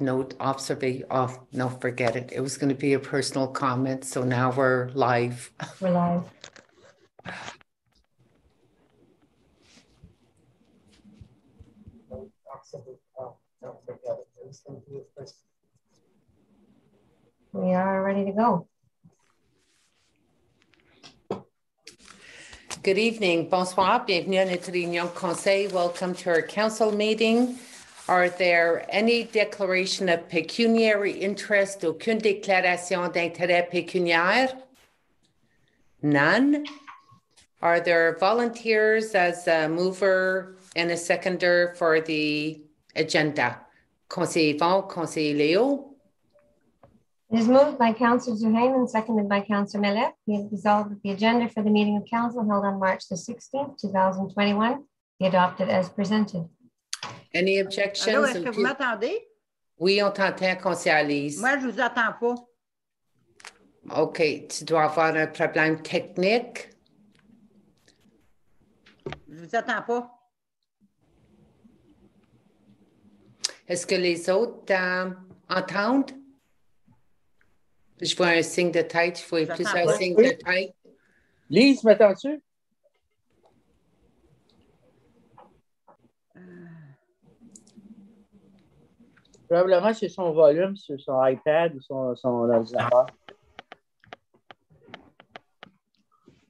note, observation, oh, no, forget it. It was going to be a personal comment, so now we're live. We're live. We are ready to go. Good evening, bonsoir, bienvenue à notre réunion conseil. Welcome to our council meeting. Are there any declaration of pecuniary interest, aucune déclaration d'intérêt pécuniaire? None. Are there volunteers as a mover and a seconder for the agenda? Conseiller Yvon, Conseiller Léo? It is moved by Councillor Duhaime and seconded by Councillor Malette. Be resolved that the agenda for the meeting of council held on March the 16th, 2021 be adopted as presented. Any Allô, objections? est-ce que vous m'entendez? Oui, on t'entend, Conseiller Alice. Moi, je vous entends pas. OK, tu dois avoir un problème technique. Je vous entends pas. Est-ce que les autres euh, entendent? Je vois un signe de tête, je vois plusieurs pas. signes Oui. de tête. Lise, m'attends-tu? Probablement c'est son volume sur son iPad ou son, son ordinateur.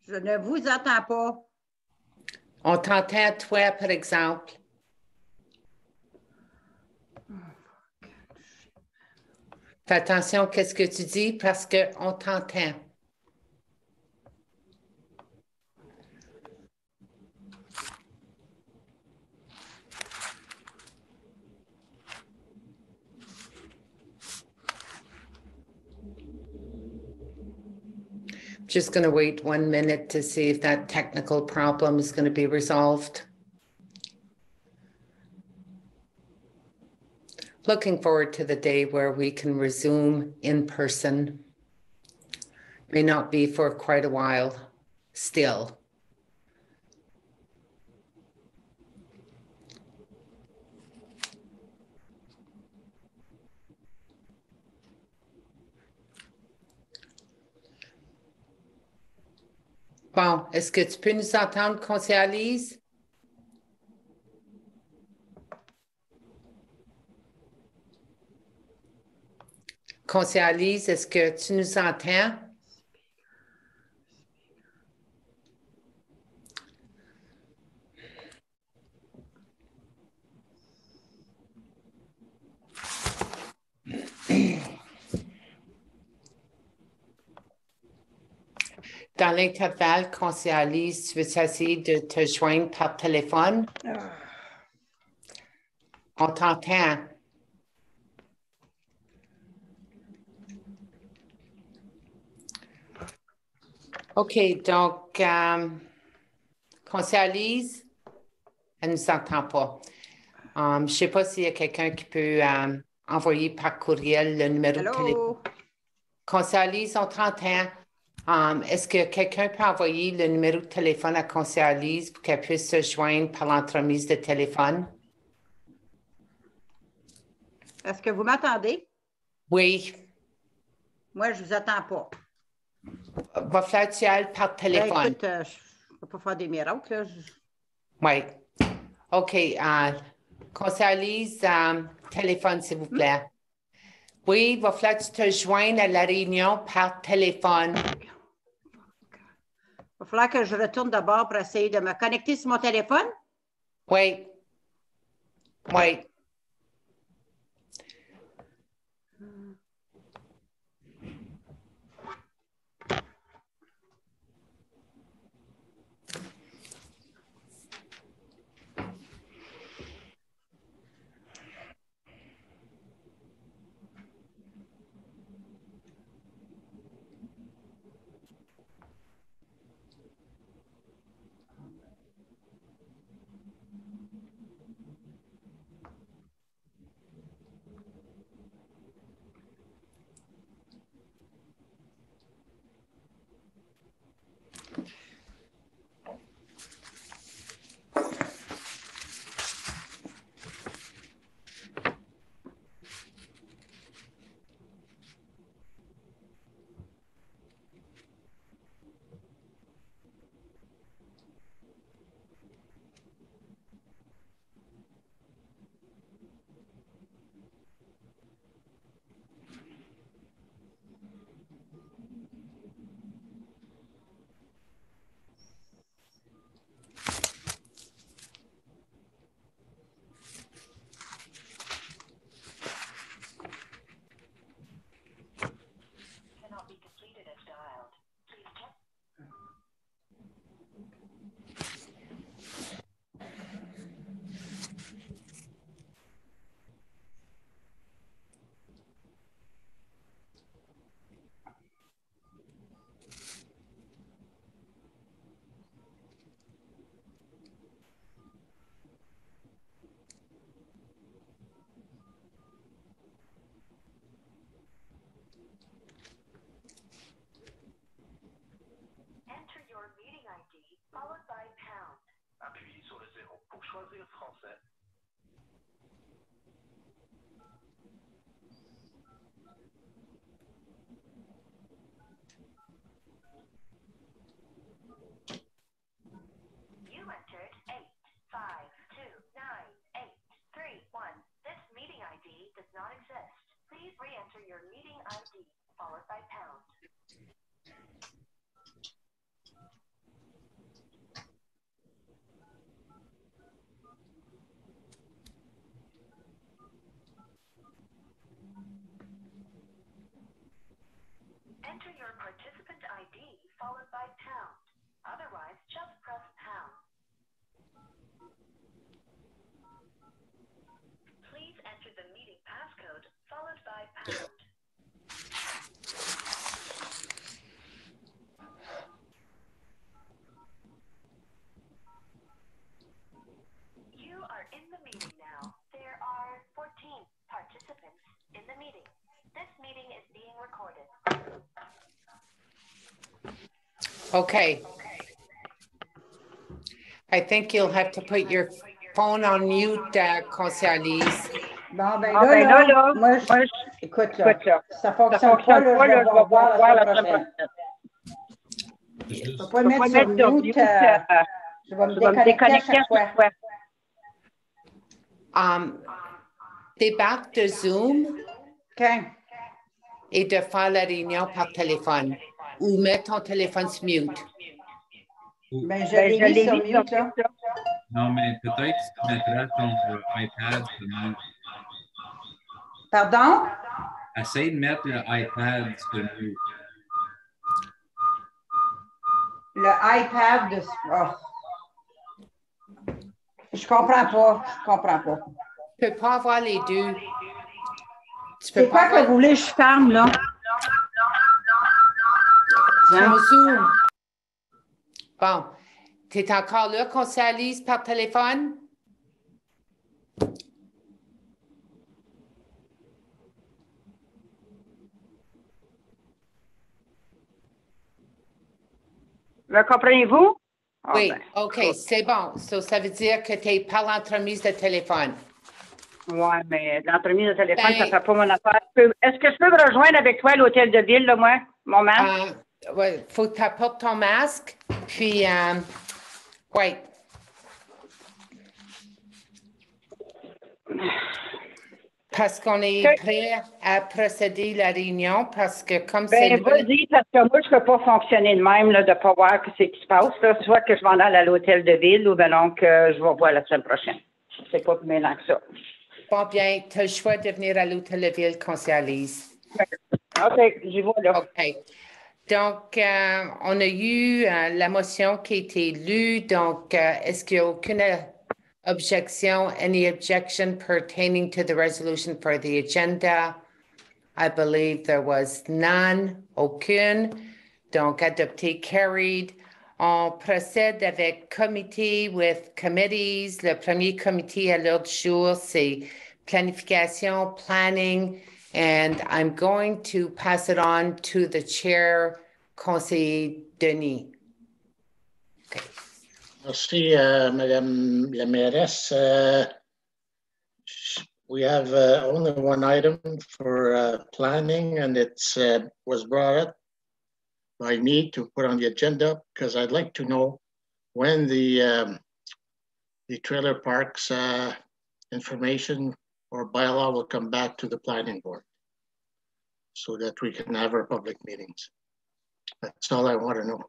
Je ne vous entends pas. On t'entend, toi, par exemple. Fais attention, qu'est-ce que tu dis parce qu'on t'entend. Just going to wait one minute to see if that technical problem is going to be resolved. Looking forward to the day where we can resume in person. May not be for quite a while still. Bon, est-ce que tu peux nous entendre, conseiller Alice? Conseiller Alice, est-ce que tu nous entends? Dans l'intervalle, conseiller Alice, tu veux essayer de te joindre par téléphone? On t'entend. OK, donc, euh, conseiller Alice, elle ne nous entend pas. Euh, je ne sais pas s'il y a quelqu'un qui peut euh, envoyer par courriel le numéro de téléphone. Conseiller Alice, on t'entend. Um, Est-ce que quelqu'un peut envoyer le numéro de téléphone à Conseiller Alice pour qu'elle puisse se joindre par l'entremise de téléphone? Est-ce que vous m'entendez? Oui. Moi, je vous entends pas. Va falloir que tu ailles par Ben, téléphone. écoute, euh, je ne peux pas faire des miracles. Je- Oui. OK. euh, Conseiller Alice, euh, téléphone, s'il vous plaît. Oui, il va falloir que tu te joignes à la réunion par téléphone. Va falloir que je retourne d'abord pour essayer de me connecter sur mon téléphone. Oui. Oui. Please re-enter your meeting ID followed by pound. Enter your participant ID followed by pound. Otherwise, just press pound. Please enter the meeting passcode followed by pound. You are in the meeting now. There are 14 participants in the meeting. This meeting is being recorded. Okay. I think you'll have to put your phone on mute, uh, Conseil Lise. Bon, ben Ah, là, ben là, là, là, moi, je- moi, je- écoute, là, écoute, là, ça ça fonctionne fonctionne pas, pas, là, là, je vais voir voir la la semaine semaine prochaine. prochaine. Je peux pas Je peux mettre pas sur mettre sur mute, mute, euh, je vais me je vais me déconnecter à déconnecter à chaque fois. chaque fois. Um, débarque de Zoom OK. Et de faire la réunion par téléphone ou mets ton téléphone sur mute. Ben, je Ben, l'ai mis sur mute, là. Non, mais peut-être que tu mettras ton euh, iPad sur mute. Pardon? Essaye de mettre le iPad sur mute. Le iPad de... oh. Je comprends pas, je comprends pas. Tu peux pas avoir les deux. Tu C'est peux pas quoi que vous voulez que je ferme, là? Bon. Tu es encore là, Conseil Lise, par téléphone? Me comprenez-vous? Ah, Oui, ben, OK, c'est bon. So, ça veut dire que tu es par l'entremise de téléphone. Ouais, mais l'entremise de téléphone, Ben- ça fait pas mon affaire. Est-ce que je peux me rejoindre avec toi à l'hôtel de ville, là, moi, mon masque? Euh, ouais, faut que tu apportes ton masque, puis, euh, ouais. Parce qu'on est prêt à procéder la réunion, parce que comme c'est... Ben, vas-y, parce que moi, je peux pas fonctionner de même, là, de pas voir ce qui se passe, là. Soit que je m'en aille à l'hôtel de ville, ou ben donc, euh, je vais voir la semaine prochaine. C'est pas plus mêlant que ça. Bon, bien, tu as le choix de venir à l'hôtel de ville, conseil Lise. OK, j'y vais, là. OK. Donc, euh, on a eu euh, la motion qui a été lue. Donc, euh, est-ce qu'il y a aucune euh, objection? Any objection pertaining to the resolution for the agenda? I believe there was none, aucune. Donc, adopté, carried. On procède avec committee with committees. Le premier comité à l'ordre du jour, c'est planification, planning, and I'm going to pass it on to the chair, Conseiller Denis. Okay. Merci, uh, Madame la Mairesse. Uh, We have uh, only one item for uh, planning, and it uh, was brought up by me to put on the agenda because I'd like to know when the um, the trailer parks uh, information or bylaw will come back to the planning board so that we can have our public meetings. That's all I want to know.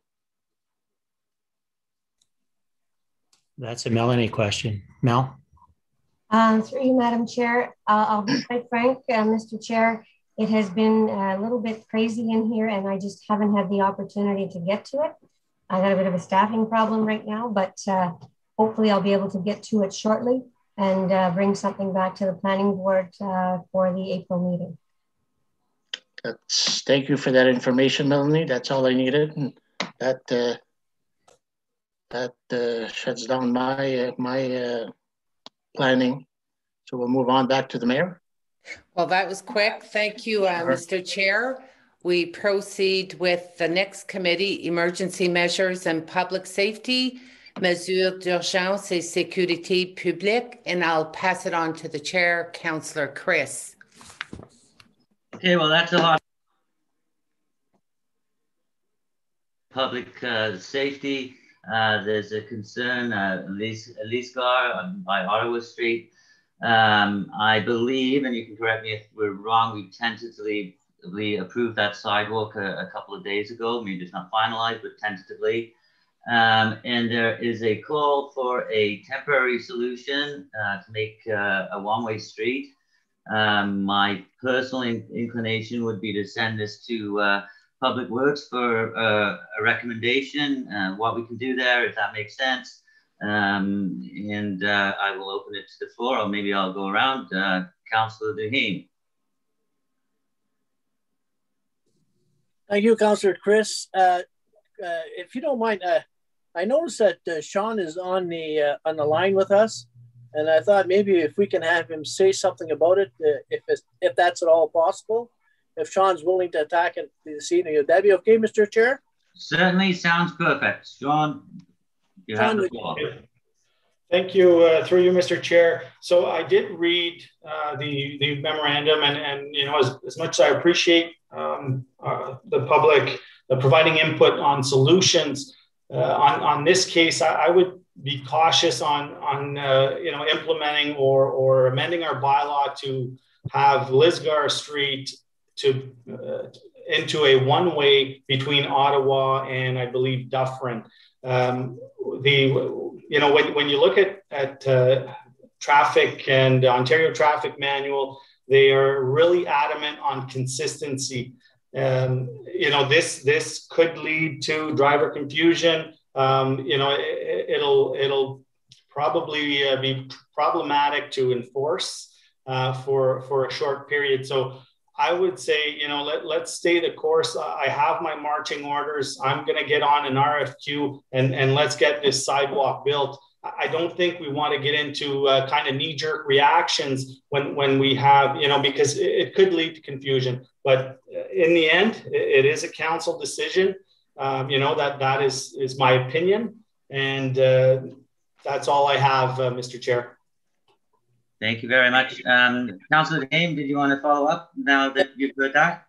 That's a Melanie question. Mel? Um, through you, Madam Chair, uh, I'll be quite frank, uh, Mr. Chair. It has been a little bit crazy in here and I just haven't had the opportunity to get to it. I got a bit of a staffing problem right now, but uh, hopefully I'll be able to get to it shortly and uh, bring something back to the planning board uh, for the April meeting. That's, thank you for that information, Melanie. That's all I needed. And that, uh, that uh, shuts down my, uh, my planning. So we'll move on back to the mayor. Well, that was quick. Thank you, uh, Mr. Chair. We proceed with the next committee, Emergency Measures and Public Safety, Mesures d'urgence et sécurité publique, and I'll pass it on to the chair, Councillor Chris. Okay, well, that's a lot. Public uh, safety, uh, there's a concern, uh, Elise, Elise Gar on- by Ottawa Street. Um, I believe, and you can correct me if we're wrong, we tentatively approved that sidewalk a, a couple of days ago. Maybe it's not finalized, but tentatively. Um, and there is a call for a temporary solution uh, to make uh, a one-way street. Um, my personal in inclination would be to send this to uh, Public Works for uh, a recommendation, uh, what we can do there, if that makes sense. Um, and uh, I will open it to the floor, or maybe I'll go around. Councillor Duhaime. Thank you, Councillor Chris. Uh, uh, if you don't mind, uh, I noticed that uh, Sean is on the uh, on the line with us, and I thought maybe if we can have him say something about it, uh, if if that's at all possible, if Sean's willing to attack it this evening, would that be okay, Mr. Chair? Certainly sounds perfect, Sean. You have the floor. Thank you, uh, through you, Mr. Chair. So I did read uh, the the memorandum, and and you know as, as much as I appreciate um, uh, the public uh, providing input on solutions uh, on on this case, I, I, would be cautious on on uh, you know implementing or or amending our bylaw to have Lisgar Street to into a one way between Ottawa and I believe Dufferin. Um, the you know, when, when you look at, at uh, traffic and Ontario traffic manual, they are really adamant on consistency. Um, you know, this this could lead to driver confusion. Um, you know, it, will it'll probably uh, be problematic to enforce uh, for for a short period. So I would say, you know, let, let's stay the course. I have my marching orders. I'm going to get on an RFQ and, and let's get this sidewalk built. I don't think we want to get into uh, kind of knee jerk reactions when, when we have, you know, because it, it, could lead to confusion. But in the end, it, it is a council decision. Um, you know, that that is, is my opinion. And uh, that's all I have, uh, Mr. Chair. Thank you very much. Um, Councillor Haim, did you want to follow up now that you've heard that?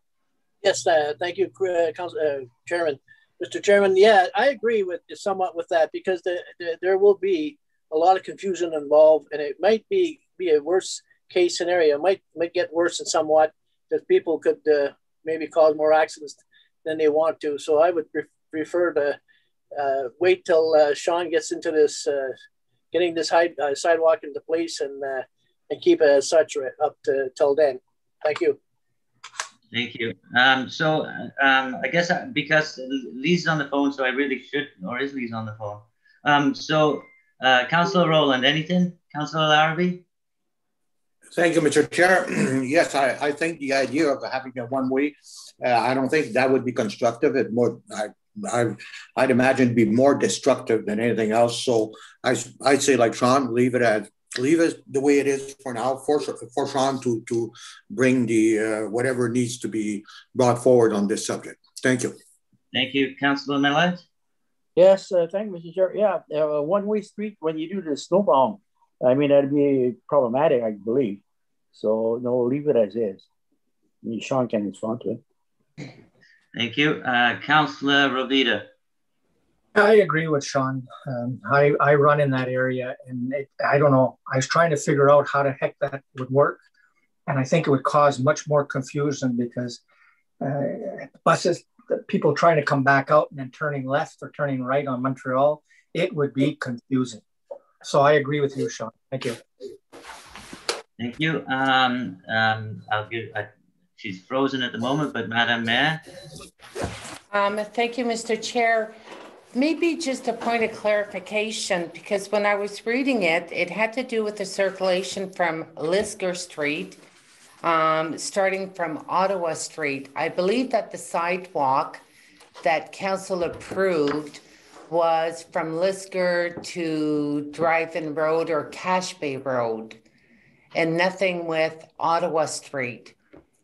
Yes, uh, thank you, uh, Council, uh, Chairman. Mr. Chairman, yeah, I agree with somewhat with that because the, the, there will be a lot of confusion involved, and it might be be a worse case scenario. It might might get worse in somewhat because people could uh, maybe cause more accidents than they want to. So I would pre prefer to uh, wait till uh, Sean gets into this, uh, getting this high, uh, sidewalk into place, and uh, and keep it as such up to till then. Thank you. Thank you. Um, so um, I guess uh, because Lee's on the phone, so I really should, or is Lee's on the phone? Um, so uh, Councillor Rowland, anything? Councillor Larabie? Thank you, Mr. Chair. yes, I, I think the idea of having a one way, uh, I don't think that would be constructive. It more, I, I, I'd imagine be more destructive than anything else. So I, I'd say like Sean, leave it as leave it the way it is for now. For for Sean to to bring the uh, whatever needs to be brought forward on this subject. Thank you. Thank you, Councillor Malette. Yes, uh, thank you, Mr. Chair. Yeah, uh, one-way street when you do the snowbound, I mean that'd be problematic, I believe. So no, leave it as is. I mean, Sean can respond to it. Thank you, uh, Councillor Roveda. I agree with Sean. Um, I, I run in that area and it, I don't know. I was trying to figure out how the heck that would work. And I think it would cause much more confusion because uh, buses, people trying to come back out and then turning left or turning right on Montreal, it would be confusing. So I agree with you, Sean. Thank you. Thank you. Um, um, I'll give, uh, she's frozen at the moment, but Madam Mayor. Um, thank you, Mr. Chair. Maybe just a point of clarification, because when I was reading it, it had to do with the circulation from Lisgar Street, um, starting from Ottawa Street. I believe that the sidewalk that council approved was from Lisgar to Drive-In Road or Cache Bay Road, and nothing with Ottawa Street.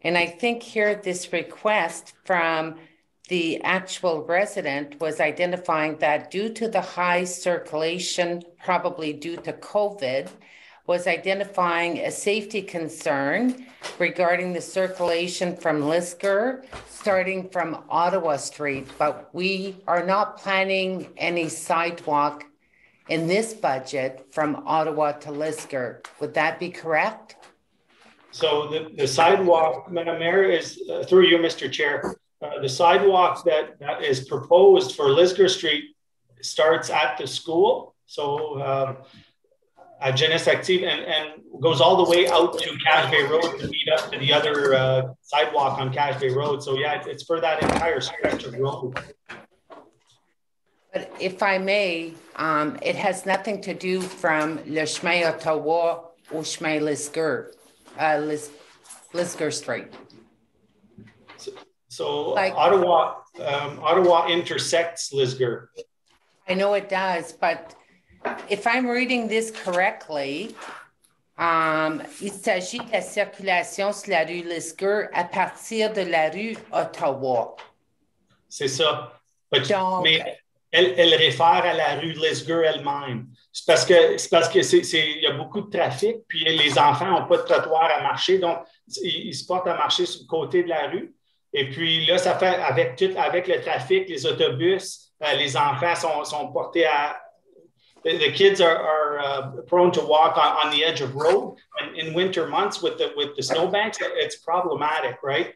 And I think here this request from the actual resident was identifying that due to the high circulation, probably due to COVID, was identifying a safety concern regarding the circulation from Lisgar starting from Ottawa Street, but we are not planning any sidewalk in this budget from Ottawa to Lisgar. Would that be correct? So the, the sidewalk, Madam Mayor, is uh, through you, Mr. Chair. Uh, the sidewalk that, that is proposed for Lisgar Street starts at the school. So uh, at Jeunesse Active and, and goes all the way out to Cache Bay Road to lead up to the other uh, sidewalk on Cache Bay Road. So yeah, it's for that entire stretch of road. But if I may, um, it has nothing to do from Le Chemin Ottawa au Chemin Lisgar, uh, Lis, Lisgar Street. So, like, Ottawa, um, Ottawa intersects Lisgar. I know it does, but if I'm reading this correctly, um, il s'agit de la circulation sur la rue Lisgar à partir de la rue Ottawa. C'est ça. Donc, mais elle, elle, réfère à la rue Lisgar elle-même. C'est parce que c'est parce que c'est, c'est, il y a beaucoup de trafic, puis les enfants n'ont pas de trottoir à marcher, donc ils, ils, se portent à marcher sur le côté de la rue. Et puis là, ça fait avec tout, avec le trafic, les autobus, euh, les enfants sont, sont portés à, the, kids are, are uh, prone to walk on, on the edge of road. And in winter months with the with the snowbanks, it's problematic, right?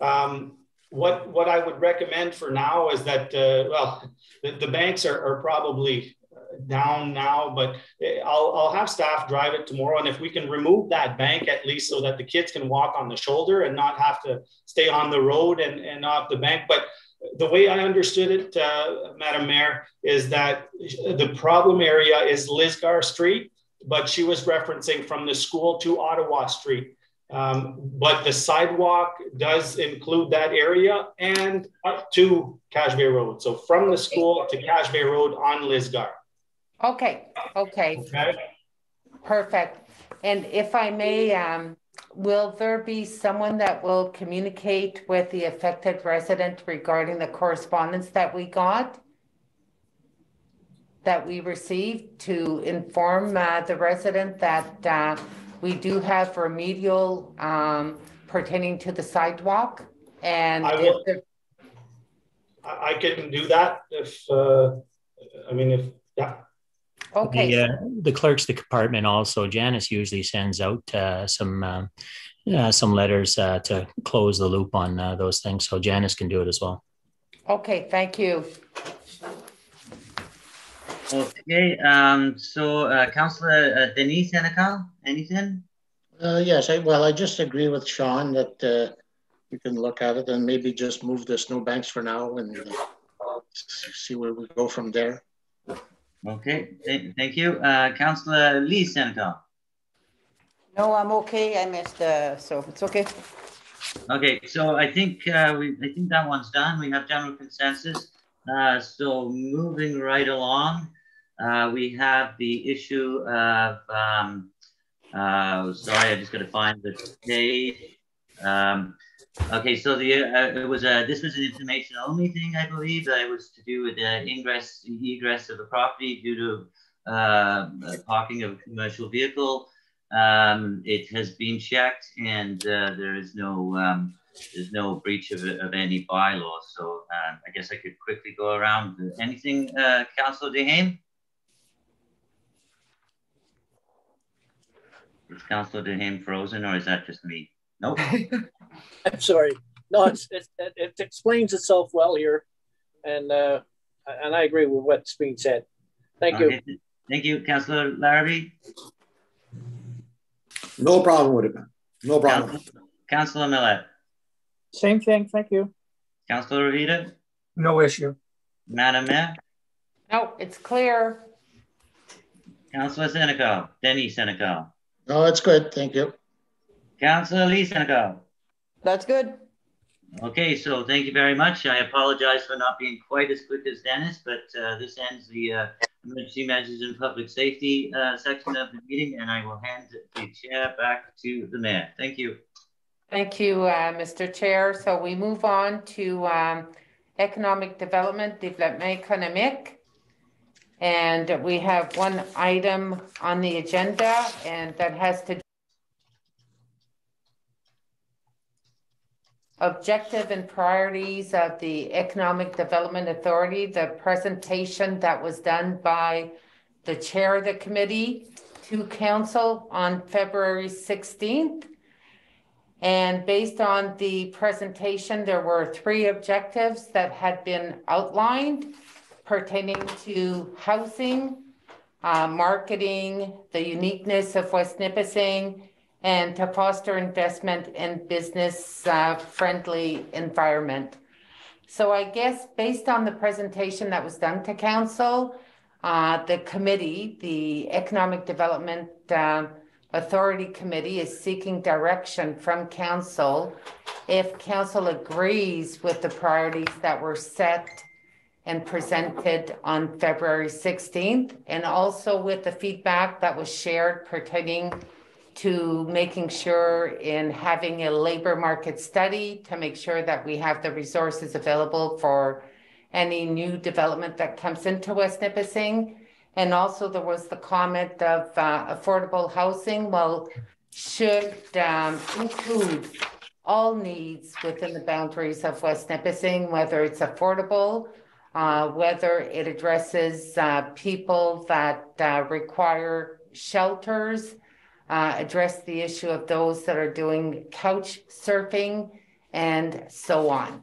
Um, what what I would recommend for now is that uh, well, the, the banks are, are probably down now, but I'll, I'll have staff drive it tomorrow. And if we can remove that bank at least so that the kids can walk on the shoulder and not have to stay on the road and, and off the bank. But the way I understood it, uh, Madam Mayor, is that the problem area is Lisgar Street, but she was referencing from the school to Ottawa Street. Um, but the sidewalk does include that area and up to Cache Bay Road. So from the school to Cache Bay Road on Lisgar. Okay, okay. Okay. Perfect. And if I may, um, Will there be someone that will communicate with the affected resident regarding the correspondence that we got? That we received to inform uh, the resident that uh, we do have remedial um, pertaining to the sidewalk? And I, will, I can do that if, uh, I mean, if, yeah. Okay. The, uh, the clerk's department also, Janice usually sends out uh, some um, uh, some letters uh, to close the loop on uh, those things. So Janice can do it as well. Okay, thank you. Okay, um, so uh, Councillor uh, Denis Senecal, anything? yes, I, well, I just agree with Sean that we can look at it and maybe just move the snowbanks for now and see where we go from there. Okay, th thank you. Uh, Councillor Lee Senecal. No, I'm okay. I missed, uh, so it's okay. Okay, so I think uh, we I think that one's done. We have general consensus. Uh, so moving right along, uh, we have the issue of. Um, uh, sorry, I just got to find the page. Um, Okay, so the uh, it was a this was an information only thing, I believe. Uh, it was to do with the ingress egress of the property due to uh, parking of a commercial vehicle. Um, it has been checked, and uh, there is no um, there's no breach of, of any bylaw. So um, I guess I could quickly go around. Anything, uh, Councillor Duhaime? Is Councillor Duhaime frozen, or is that just me? Nope. I'm sorry. No, it's, it, it explains itself well here, and uh, and I agree with what's being said. Thank okay. you. Thank you, Councillor Larabie. No problem with it, man. No problem. Councillor Malette. Same thing. Thank you. Councillor Roveda. No issue. Madam Mayor. No, it's clear. Councillor Senecal. Denis Senecal. No, it's good. Thank you. Councillor Lee Senecal. That's good. Okay, so thank you very much. I apologize for not being quite as quick as Dennis, but uh, this ends the uh, emergency measures and public safety uh, section of the meeting, and I will hand the chair back to the mayor. Thank you. Thank you, uh, Mr. Chair. So we move on to um, economic development, development économique. And we have one item on the agenda, and that has to objective and priorities of the Economic Development Authority, the presentation that was done by the chair of the committee to council on February 16th. And based on the presentation, there were three objectives that had been outlined pertaining to housing, uh, marketing, the uniqueness of West Nipissing, and to foster investment and business uh, friendly environment. So I guess based on the presentation that was done to council, uh, the committee, the Economic Development uh, Authority Committee is seeking direction from council if council agrees with the priorities that were set and presented on February 16th, and also with the feedback that was shared pertaining to making sure in having a labor market study to make sure that we have the resources available for any new development that comes into West Nipissing. And also there was the comment of uh, affordable housing. Well, should um, include all needs within the boundaries of West Nipissing, whether it's affordable, uh, whether it addresses uh, people that uh, require shelters, uh, address the issue of those that are doing couch surfing, and so on.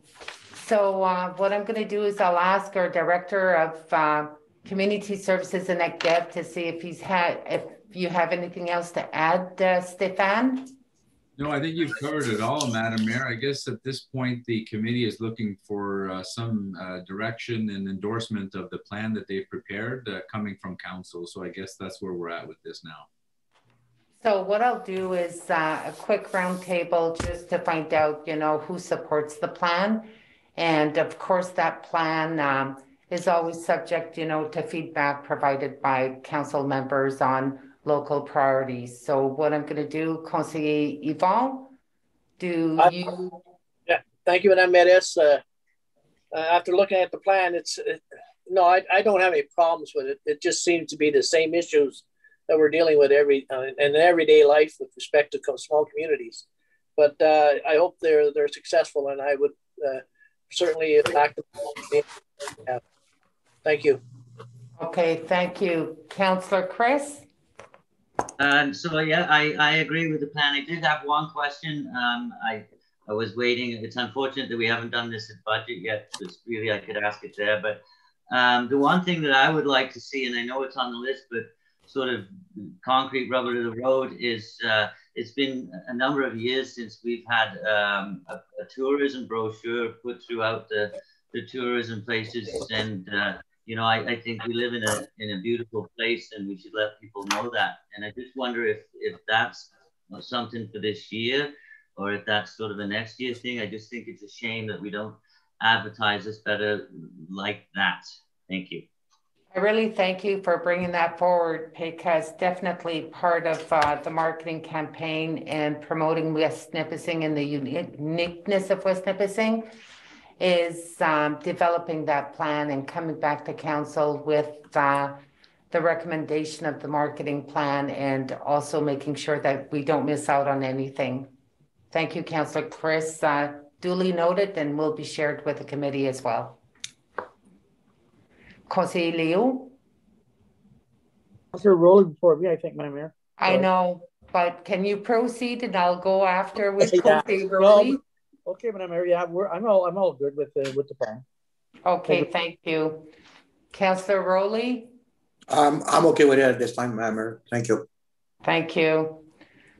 So uh, what I'm going to do is I'll ask our director of uh, community services in Geb to see if he's had if you have anything else to add, uh, Stefan. No, I think you've covered it all, Madam Mayor. I guess at this point, the committee is looking for uh, some uh, direction and endorsement of the plan that they've prepared uh, coming from council. So I guess that's where we're at with this now. So what I'll do is uh, a quick roundtable just to find out, you know, who supports the plan. And of course, that plan um, is always subject, you know, to feedback provided by council members on local priorities. So what I'm going to do, Conseiller Yvon, do you? Yeah, thank you, Madame Medes. Uh, uh, after looking at the plan, it's it, no, I, I don't have any problems with it. It just seems to be the same issues that we're dealing with every uh, in everyday life with respect to small communities. But uh, I hope they're they're successful, and I would uh, certainly back them. Yeah. Thank you. Okay, thank you, Councillor Chris. Um, so yeah, I, I agree with the plan. I did have one question. Um, I I was waiting. It's unfortunate that we haven't done this at budget yet. Because really, I could ask it there. But um, the one thing that I would like to see, and I know it's on the list, but sort of concrete rubber to the road is uh, it's been a number of years since we've had um, a, a, tourism brochure put throughout the, the tourism places and uh, you know, I, I think we live in a in a beautiful place, and we should let people know that. And I just wonder if if that's something for this year, or if that's sort of a next year thing. I just think it's a shame that we don't advertise this better like that. Thank you. I really thank you for bringing that forward because definitely part of uh, the marketing campaign and promoting West Nipissing and the uniqueness of West Nipissing is um, developing that plan and coming back to council with uh, the recommendation of the marketing plan and also making sure that we don't miss out on anything. Thank you, Councillor Chris. Uh, duly noted and will be shared with the committee as well. Conseiller Leo? Councillor Rowley before me, I think, Madam Mayor. I know, but can you proceed and I'll go after with yeah. Conseiller Rowley? Okay, Madam Mayor, yeah, we're, I'm all, I'm all good with the, with the plan. Okay, thank you. Councillor Rowley? Um, I'm okay with it at this time, Madam Mayor. Thank you. Thank you.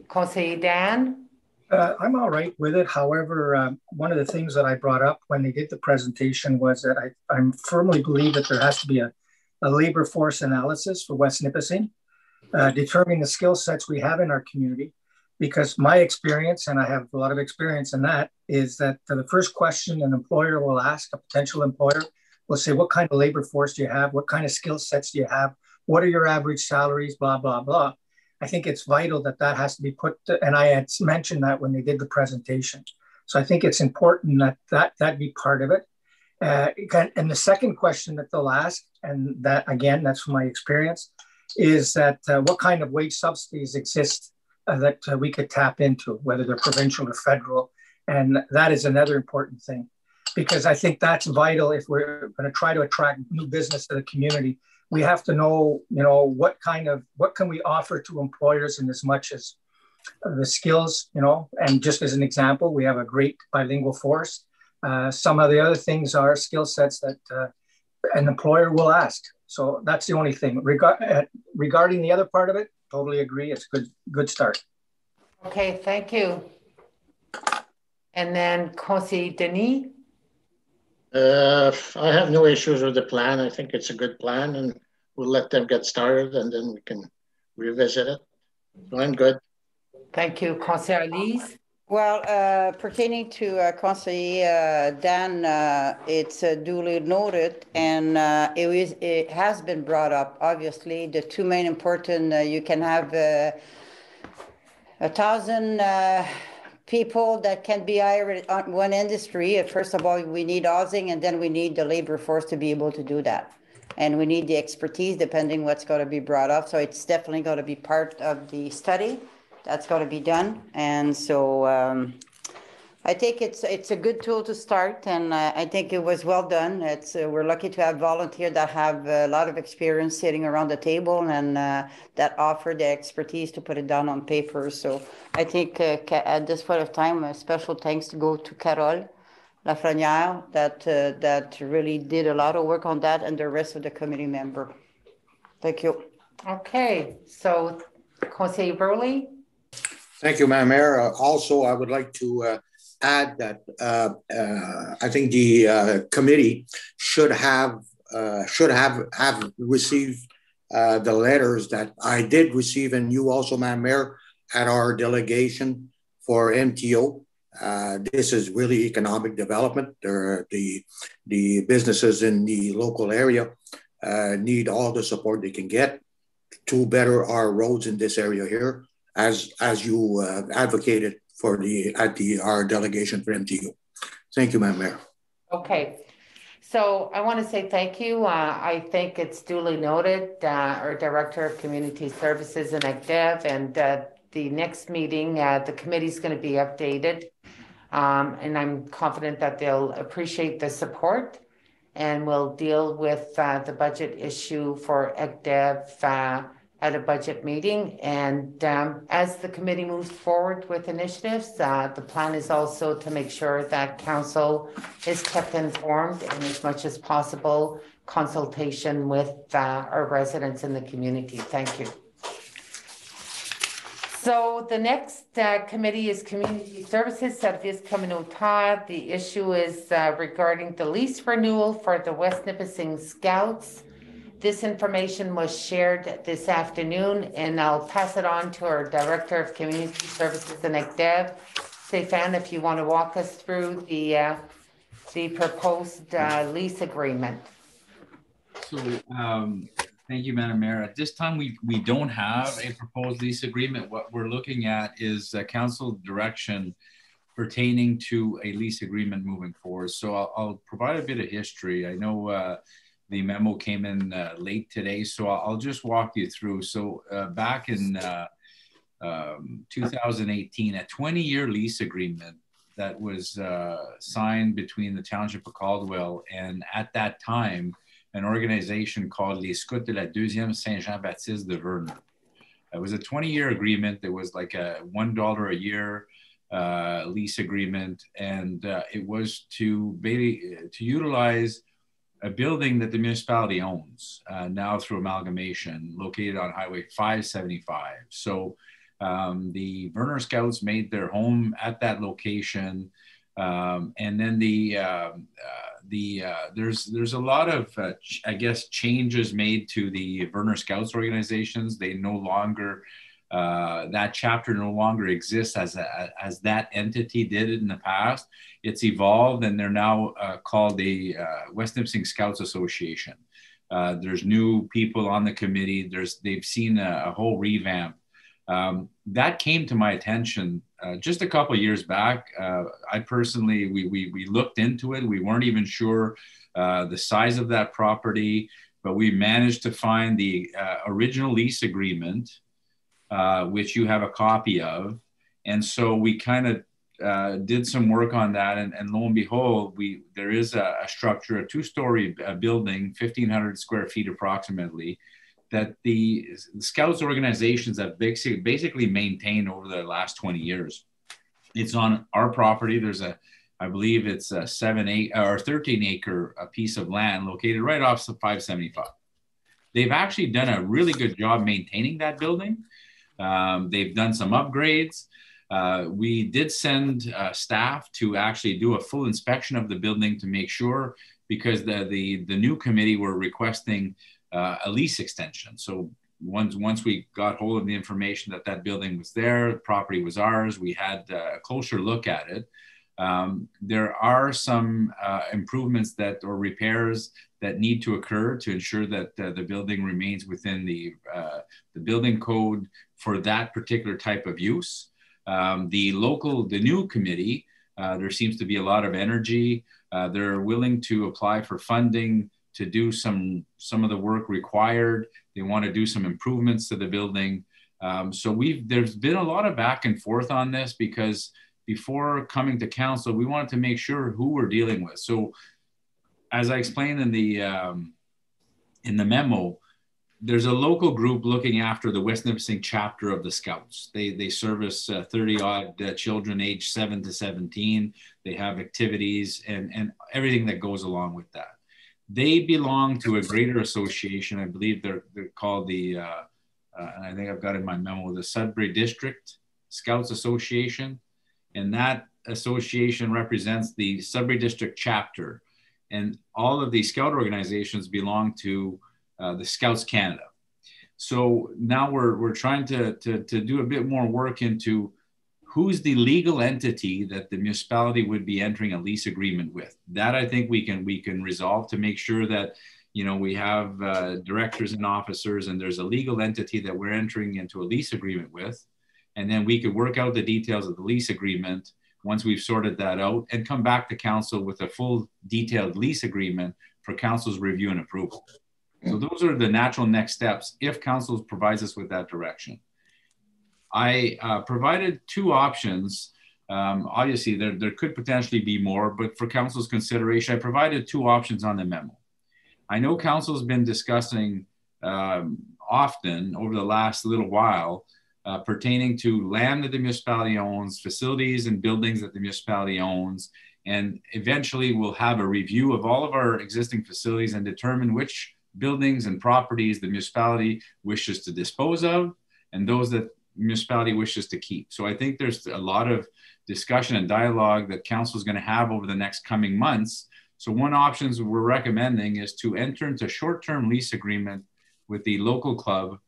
Conseiller Dan? Uh, I'm all right with it. However, um, one of the things that I brought up when they did the presentation was that I, I firmly believe that there has to be a, a labor force analysis for West Nipissing, uh, determining the skill sets we have in our community, because my experience, and I have a lot of experience in that, is that for the first question an employer will ask a potential employer will say, What kind of labor force do you have? What kind of skill sets do you have? What are your average salaries? Blah, blah, blah. I think it's vital that that has to be put, to, and I had mentioned that when they did the presentation. So I think it's important that that, that be part of it. Uh, and the second question that they'll ask, and that again, that's from my experience, is that uh, what kind of wage subsidies exist uh, that uh, we could tap into, whether they're provincial or federal. And that is another important thing because I think that's vital if we're going to try to attract new business to the community. We have to know, you know, what kind of what can we offer to employers in as much as the skills, you know, and just as an example, we have a great bilingual force. Uh, some of the other things are skill sets that uh, an employer will ask. So that's the only thing. Reg- uh, regarding the other part of it, totally agree. It's a good good start. Okay, thank you. And then Conseil Denis. Uh, I have no issues with the plan. I think it's a good plan, and we'll let them get started, and then we can revisit it. So I'm good. Thank you, Conseil Elise. Well, uh, pertaining to uh, Conseiller uh, Dan, uh, it's uh, duly noted, and uh, it, is, it has been brought up. Obviously, the two main important, uh, you can have uh, a thousand uh, people that can be hired on one industry. Uh, First of all, we need housing, and then we need the labor force to be able to do that. And we need the expertise, depending what's going to be brought up. So it's definitely going to be part of the study that's going to be done. And so um, I think it's it's a good tool to start, and uh, I think it was well done. It's uh, we're lucky to have volunteers that have a lot of experience sitting around the table and uh, that offer the expertise to put it down on paper. So I think uh, at this point of time, a special thanks to go to Carol Lafreniere that uh, that really did a lot of work on that, and the rest of the committee member. Thank you. Okay, so Conseil Burley. Thank you, Madam Mayor. Uh, Also, I would like to uh, add that uh, uh, I think the uh, committee should have, uh, should have, have received uh, the letters that I did receive, and you also, Madam Mayor, at our delegation for MTO. Uh, This is really economic development. The, the businesses in the local area need all the support they can get to better our roads in this area here as as you advocated for the at the our delegation for MTO. Thank you, Madam Mayor. Okay, so I want to say thank you. Uh, I think it's duly noted, uh, our Director of Community Services in ECDEV, and uh, the next meeting, uh, the is going to be updated. Um, and I'm confident that they'll appreciate the support and we'll deal with uh, the budget issue for ECDEV at a budget meeting. And um, as the committee moves forward with initiatives, uh, the plan is also to make sure that council is kept informed and as much as possible consultation with uh, our residents in the community. Thank you. So the next uh, committee is Community Services, Service Communautaire. The issue is uh, regarding the lease renewal for the West Nipissing Scouts. This information was shared this afternoon, and I'll pass it on to our Director of Community Services in ECDEV. Stefan, if you want to walk us through the, uh, the proposed uh, lease agreement. So, um, thank you, Madam Mayor. At this time, we, we don't have a proposed lease agreement. What we're looking at is council direction pertaining to a lease agreement moving forward. So I'll, I'll provide a bit of history. I know uh, the memo came in uh, late today, so I'll, just walk you through. So uh, back in uh, um, 2018, a 20-year lease agreement that was uh, signed between the Township of Caldwell and at that time, an organization called Les Scouts de la Deuxième Saint-Jean-Baptiste de Verner. It was a 20-year agreement. There was like a $1 a year uh, lease agreement, and uh, it was to, to utilize a building that the municipality owns uh, now through amalgamation, located on Highway 575. So um, the Verner Scouts made their home at that location, um, and then the uh, uh, the uh, there's there's a lot of uh, ch- I guess changes made to the Verner Scouts organizations. They no longer uh, that chapter no longer exists as a, as that entity did it in the past. It's evolved, and they're now uh, called the uh, West Nipissing Scouts Association. Uh, there's new people on the committee. There's they've seen a, a whole revamp. Um, that came to my attention uh, just a couple years back. Uh, I personally, we, we we looked into it. We weren't even sure the size of that property, but we managed to find the original lease agreement uh, which you have a copy of. And so we kind of uh, did some work on that, and, and lo and behold, we there is a, a structure, a two-story uh, building, 1,500 square feet approximately, that the, the Scouts organizations have basically, basically maintained over the last 20 years. It's on our property. There's a, I believe it's a seven, eight, or 13 acre a piece of land located right off the 575. They've actually done a really good job maintaining that building. Um, they've done some upgrades. Uh, we did send uh, staff to actually do a full inspection of the building to make sure, because the the, the new committee were requesting uh, a lease extension. So once once we got hold of the information that that building was there, the property was ours, we had uh, a closer look at it. Um, there are some uh, improvements that or repairs that need to occur to ensure that uh, the building remains within the the building code for that particular type of use. Um, the local, the new committee, uh, there seems to be a lot of energy. Uh, they're willing to apply for funding to do some some of the work required. They want to do some improvements to the building. Um, so we've there's been a lot of back and forth on this because before coming to council, we wanted to make sure who we're dealing with. So as I explained in the um, in the memo, there's a local group looking after the West Nipissing chapter of the Scouts. They they service uh, 30 odd uh, children aged 7 to 17. They have activities and and everything that goes along with that. They belong to a greater association. I believe they're they're called the uh, uh and I think I've got in my memo the Sudbury District Scouts Association, and that association represents the Sudbury District chapter, and all of these scout organizations belong to uh, the Scouts Canada. So now we're, we're trying to, to, to do a bit more work into who's the legal entity that the municipality would be entering a lease agreement with. That I think we can we can resolve to make sure that you know we have uh, directors and officers and there's a legal entity that we're entering into a lease agreement with, and then we could work out the details of the lease agreement once we've sorted that out and come back to council with a full detailed lease agreement for council's review and approval. So those are the natural next steps if council provides us with that direction. I uh, provided two options. Um, obviously, there, there could potentially be more, but for council's consideration, I provided two options on the memo. I know council has been discussing um, often over the last little while uh, pertaining to land that the municipality owns, facilities and buildings that the municipality owns, and eventually we'll have a review of all of our existing facilities and determine which buildings and properties the municipality wishes to dispose of and those that municipality wishes to keep. So I think there's a lot of discussion and dialogue that council is going to have over the next coming months. So one options we're recommending is to enter into short-term lease agreement with the local club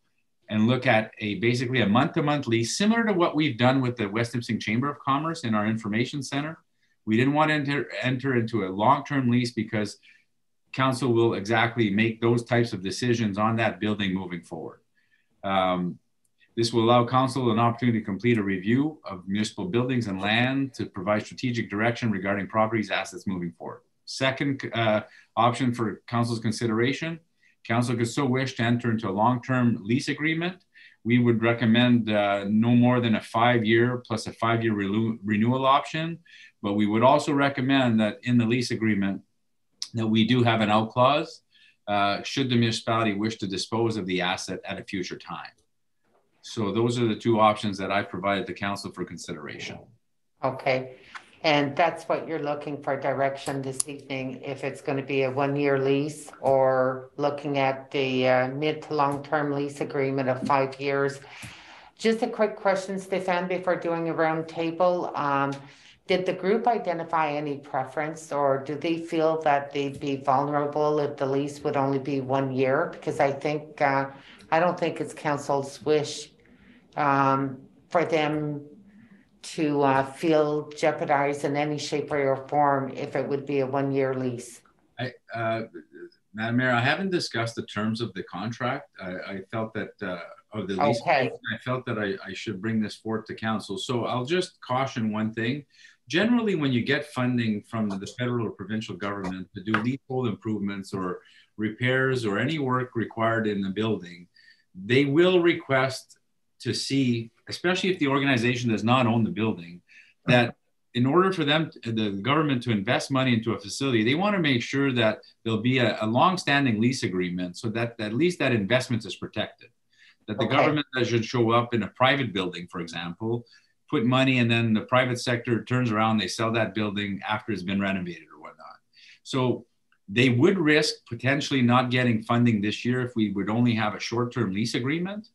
and look at a basically a month-to-month lease, similar to what we've done with the West Nipissing Chamber of Commerce in our information center. We didn't want to enter, enter into a long-term lease because council will exactly make those types of decisions on that building moving forward. Um, this will allow council an opportunity to complete a review of municipal buildings and land to provide strategic direction regarding properties assets moving forward. Second uh, option for council's consideration, council could so wish to enter into a long-term lease agreement. We would recommend uh, no more than a five-year plus a five-year re renewal option, but we would also recommend that in the lease agreement, that we do have an out clause uh, should the municipality wish to dispose of the asset at a future time. So those are the two options that I provided the council for consideration. Okay. And that's what you're looking for direction this evening, if it's going to be a one-year lease or looking at the uh, mid to long-term lease agreement of five years. Just a quick question, Stefan, before doing a roundtable. Um, did the group identify any preference or do they feel that they'd be vulnerable if the lease would only be one year? Because I think, uh, I don't think it's council's wish um, for them to uh, feel jeopardized in any shape or form if it would be a one year lease. I, uh, Madam Mayor, I haven't discussed the terms of the contract. I, I felt that, uh, of the lease, okay. I felt that I, I should bring this forth to council. So I'll just caution one thing generally when you get funding from the federal or provincial government to do leasehold improvements or repairs or any work required in the building, they will request to see, especially if the organization does not own the building, that in order for them, the government to invest money into a facility, they want to make sure that there'll be a, a long-standing lease agreement so that at least that investment is protected. That the Okay. government doesn't show up in a private building, for example, put money and then the private sector turns around, they sell that building after it's been renovated or whatnot. So they would risk potentially not getting funding this year if we would only have a short-term lease agreement.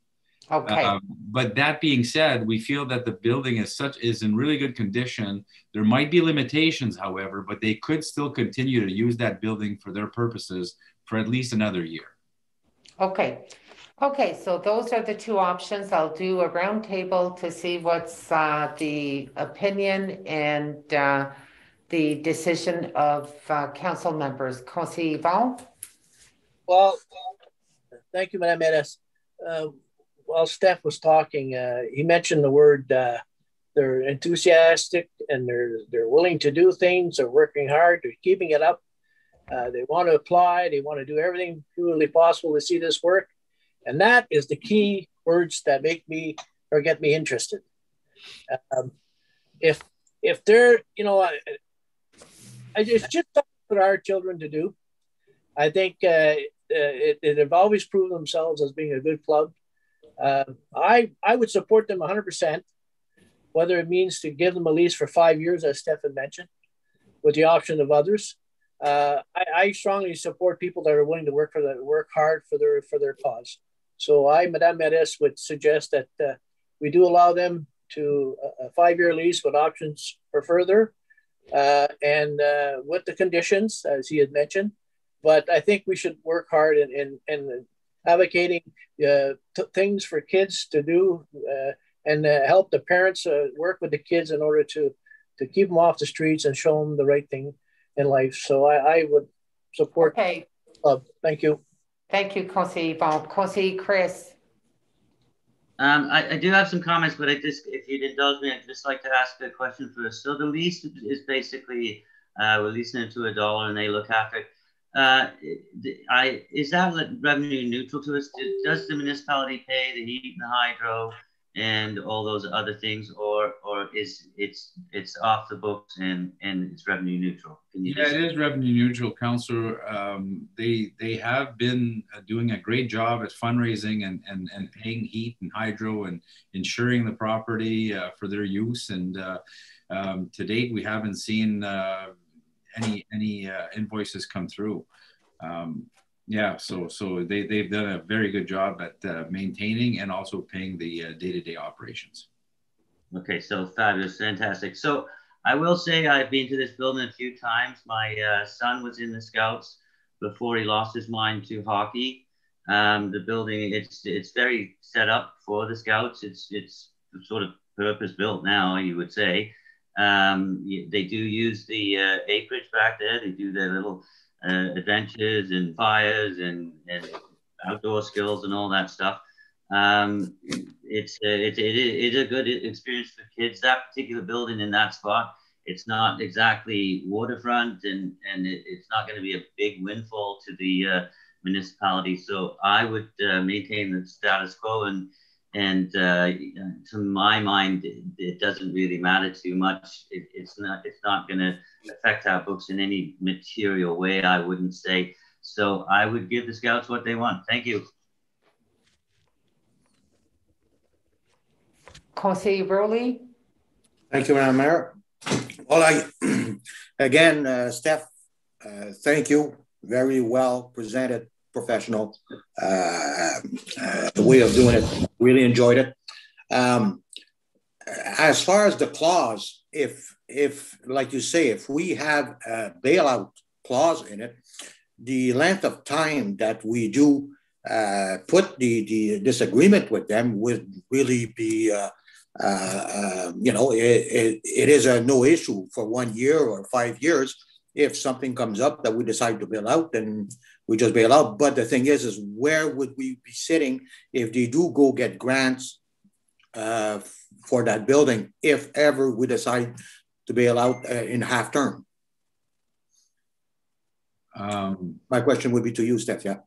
Okay. Um, but that being said, we feel that the building is such is in really good condition. There might be limitations, however, but they could still continue to use that building for their purposes for at least another year. Okay. Okay, so those are the two options. I'll do a roundtable to see what's uh, the opinion and uh, the decision of uh, council members. Conseil Yvon? Well, thank you, Madame Menace. Uh, while Steph was talking, uh, he mentioned the word uh, they're enthusiastic and they're they're willing to do things. They're working hard. They're keeping it up. They want to apply. They want to do everything humanly possible to see this work, and that is the key words that make me or get me interested. Um, if if they're you know, I, I it's just something for our children to do. I think uh, it, it have always proven themselves as being a good club. Uh, I I would support them 100%, whether it means to give them a lease for five years, as Stefan mentioned, with the option of others. Uh, I, I strongly support people that are willing to work for the work hard for their for their cause. So I, Madame Medes, would suggest that uh, we do allow them to a, a five-year lease with options for further, uh, and uh, with the conditions as he had mentioned. But I think we should work hard in in, in advocating uh, t- things for kids to do uh, and uh, help the parents uh, work with the kids in order to to keep them off the streets and show them the right thing in life. So I, I would support. Okay. Thank you. Thank you, Conseiller Bob. Conseiller Chris? Um, I, I do have some comments, but I just, if you'd indulge me, I'd just like to ask a question first. So the lease is basically uh, we're leasing it to a dollar and they look after it. Uh, I, is that revenue neutral to us? Does the municipality pay the heat and the hydro and all those other things, or or is it's it's off the books and and it's revenue neutral? Can you Yeah, just- it is revenue neutral, Councillor. Um, they they have been uh, doing a great job at fundraising and and and paying heat and hydro and insuring the property uh, for their use. And uh, um, to date, we haven't seen uh, any any uh, invoices come through. Um, yeah, so so they they've done a very good job at uh, maintaining and also paying the uh, day-to-day operations. Okay, so fabulous, fantastic. So I will say I've been to this building a few times. My uh, son was in the Scouts before he lost his mind to hockey. Um, the building it's it's very set up for the Scouts. It's it's sort of purpose built now, you would say. Um, they do use the uh, acreage back there. They do their little uh, adventures and fires and, and outdoor skills and all that stuff. Um, it's uh, it, it, it is a good experience for kids. That particular building in that spot, it's not exactly waterfront and and it, it's not going to be a big windfall to the uh, municipality. So I would uh, maintain the status quo and and uh, to my mind, it, it doesn't really matter too much. It, it's not it's not going to affect our books in any material way. I wouldn't say. So I would give the scouts what they want. Thank you. Conseiller Rowley? Thank you, Madam Mayor. Well, I, again, uh, Steph, uh, thank you. Very well presented, professional uh, uh, way of doing it. Really enjoyed it. Um, as far as the clause, if, if, like you say, if we have a bailout clause in it, the length of time that we do uh, put the, the disagreement with them would really be uh, uh, uh, you know, it, it, it is a no issue for one year or five years. If something comes up that we decide to bail out, then we just bail out. But the thing is, is where would we be sitting if they do go get grants uh, for that building, if ever we decide to bail out uh, in half term? Um, My question would be to you, Steph. Yeah.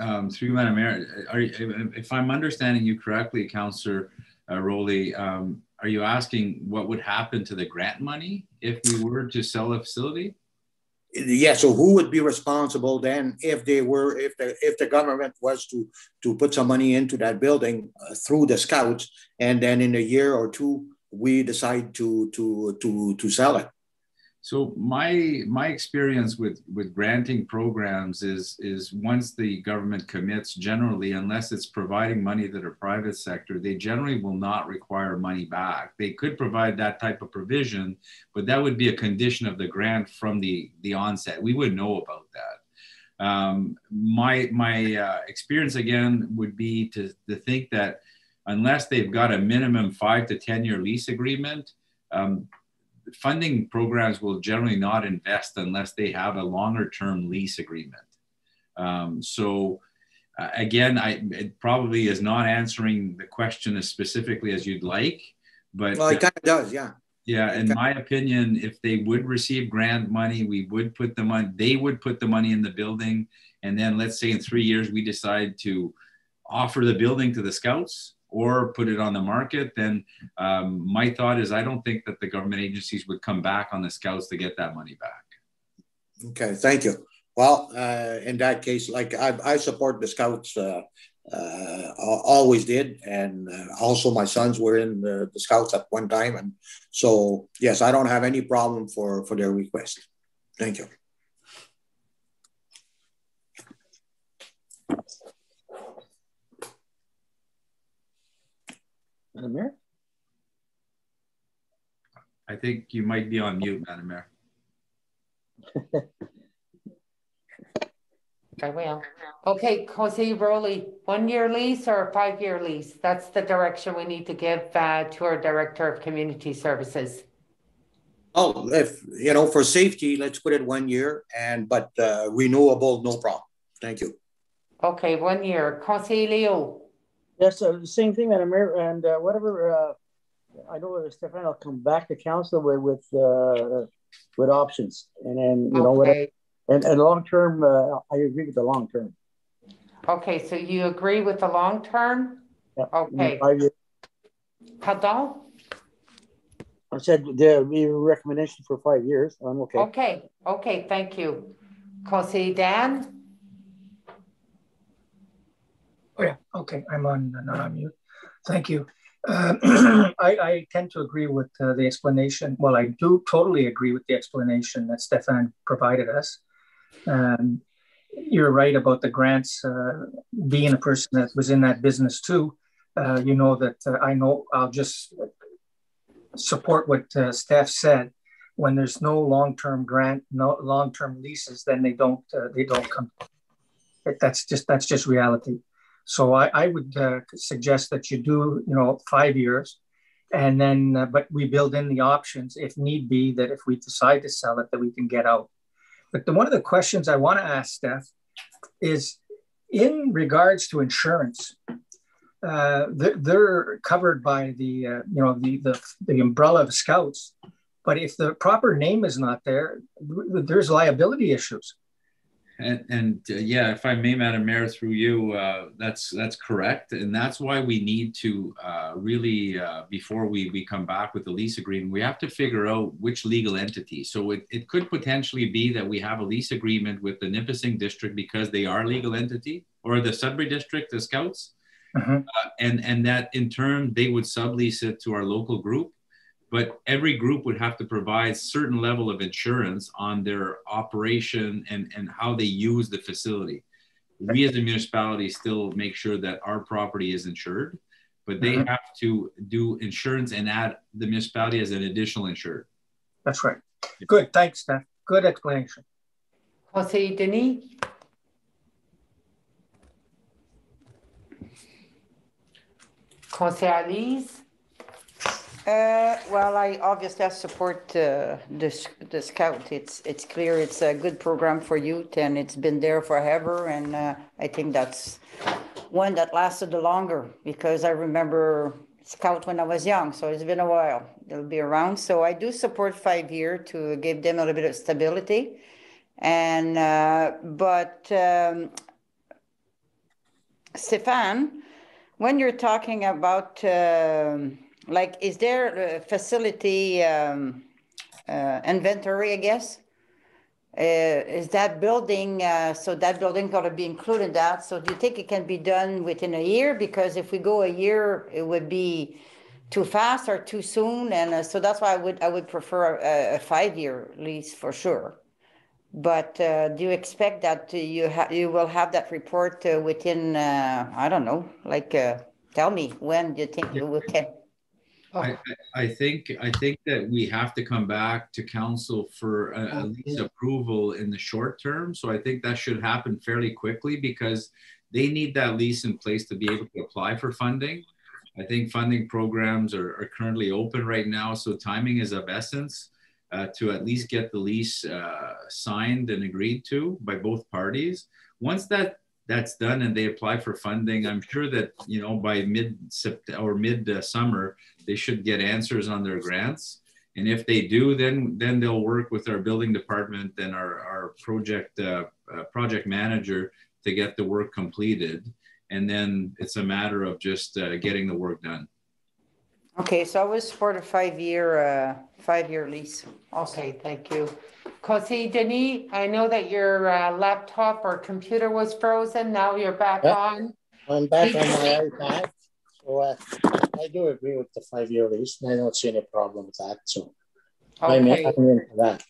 um, through you, Madam Mayor, are you, if I'm understanding you correctly, Councillor uh, Rowley, um, are you asking what would happen to the grant money if we were to sell a facility? Yeah, so who would be responsible then if they were if the if the government was to to put some money into that building uh, through the scouts and then in a year or two we decide to to to to sell it? So my my experience with with granting programs is is once the government commits, generally, unless it's providing money to the private sector, they generally will not require money back. They could provide that type of provision, but that would be a condition of the grant from the the onset. We would know about that. Um, my my uh, experience again would be to to think that unless they've got a minimum five to ten year lease agreement. Um, funding programs will generally not invest unless they have a longer term lease agreement. Um, so uh, again, I, it probably is not answering the question as specifically as you'd like, but well, it kind of does, yeah. Yeah, in my opinion, if they would receive grant money, we would put the money. They would put the money in the building, and then let's say in three years we decide to offer the building to the scouts or put it on the market, then um, my thought is I don't think that the government agencies would come back on the scouts to get that money back. Okay, thank you. Well, uh, in that case, like I, I support the scouts, uh, uh, always did, and uh, also my sons were in the, the, scouts at one time, and so yes, I don't have any problem for for their request. Thank you. Madam Mayor? I think you might be on mute, Madam Mayor. I will. Okay, Jose Rowley, one-year lease or a five-year lease? That's the direction we need to give uh, to our Director of Community Services. Oh, if, you know, for safety, let's put it one year and, but uh, renewable, no problem. Thank you. Okay, one year. Conseil Leo. Yes, uh, same thing, Madam Mayor, and uh, whatever. Uh, I know Stefan will come back to council with with, uh, with options, and then you okay. know whatever. And, and long term, uh, I agree with the long term. Okay, so you agree with the long term? Yeah. Okay. Pardon? I said a recommendation for five years. I'm okay. Okay. Okay. Thank you. Conseil Dan. Oh yeah, okay, I'm on, not on mute. Thank you. Uh, I, I, tend to agree with uh, the explanation. Well, I do totally agree with the explanation that Stefan provided us. Um, you're right about the grants. Uh, being a person that was in that business too, uh, you know that uh, I know I'll just support what uh, Steph said. When there's no long-term grant, no long-term leases, then they don't they don't come. That's just that's just reality. So I, I would uh, suggest that you do, you know, five years, and then, uh, but we build in the options if need be that if we decide to sell it, that we can get out. But the, one of the questions I want to ask Steph is in regards to insurance. Uh, they're, covered by the, uh, you know, the, the the umbrella of scouts, but if the proper name is not there, there's liability issues. And, and uh, yeah, if I may, Madam Mayor, through you, uh, that's that's correct, and that's why we need to uh, really, uh, before we we come back with the lease agreement, we have to figure out which legal entity. So it, it could potentially be that we have a lease agreement with the Nipissing District because they are legal entity, or the Sudbury District, the Scouts, uh-huh. and and that in turn they would sublease it to our local group but every group would have to provide certain level of insurance on their operation and, and how they use the facility. We as a municipality still make sure that our property is insured, but they mm-hmm. have to do insurance and add the municipality as an additional insured. That's right. Good. Thanks, Steph. Good explanation. Jose Denis. Jose Alice. Uh, well, I obviously support uh, the, the Scout. It's it's clear it's a good program for youth and it's been there forever. And uh, I think that's one that lasted the longer because I remember Scout when I was young. So it's been a while. They'll be around. So I do support five year to give them a little bit of stability. And uh, but um, Stefan, when you're talking about um, like, is there a facility um, uh, inventory, I guess? Uh, is that building, uh, so that building got to be included in that? So do you think it can be done within a year? Because if we go a year, it would be too fast or too soon. And uh, so that's why I would, I would prefer a, a five-year lease for sure. But uh, do you expect that you ha- you will have that report uh, within, uh, I don't know, like, uh, tell me, when do you think you will can? I, I- I think, I think that we have to come back to council for a, a lease approval in the short term. So I think that should happen fairly quickly because they need that lease in place to be able to apply for funding. I think funding programs are, are currently open right now, so timing is of essence uh, to at least get the lease uh, signed and agreed to by both parties. Once that that's done and they apply for funding, I'm sure that you know by mid September or mid uh, summer they should get answers on their grants. And if they do, then then they'll work with our building department and our, our project uh, uh, project manager to get the work completed. And then it's a matter of just uh, getting the work done. Okay, so I was for the five-year, uh, five-year lease. Okay, thank you. Cosi Denis, I know that your uh, laptop or computer was frozen. Now you're back Yeah. on. I'm back on my iPad. So uh, I do agree with the five-year lease. and I don't see any problem with that. So I'm in, Okay. I'm in for that.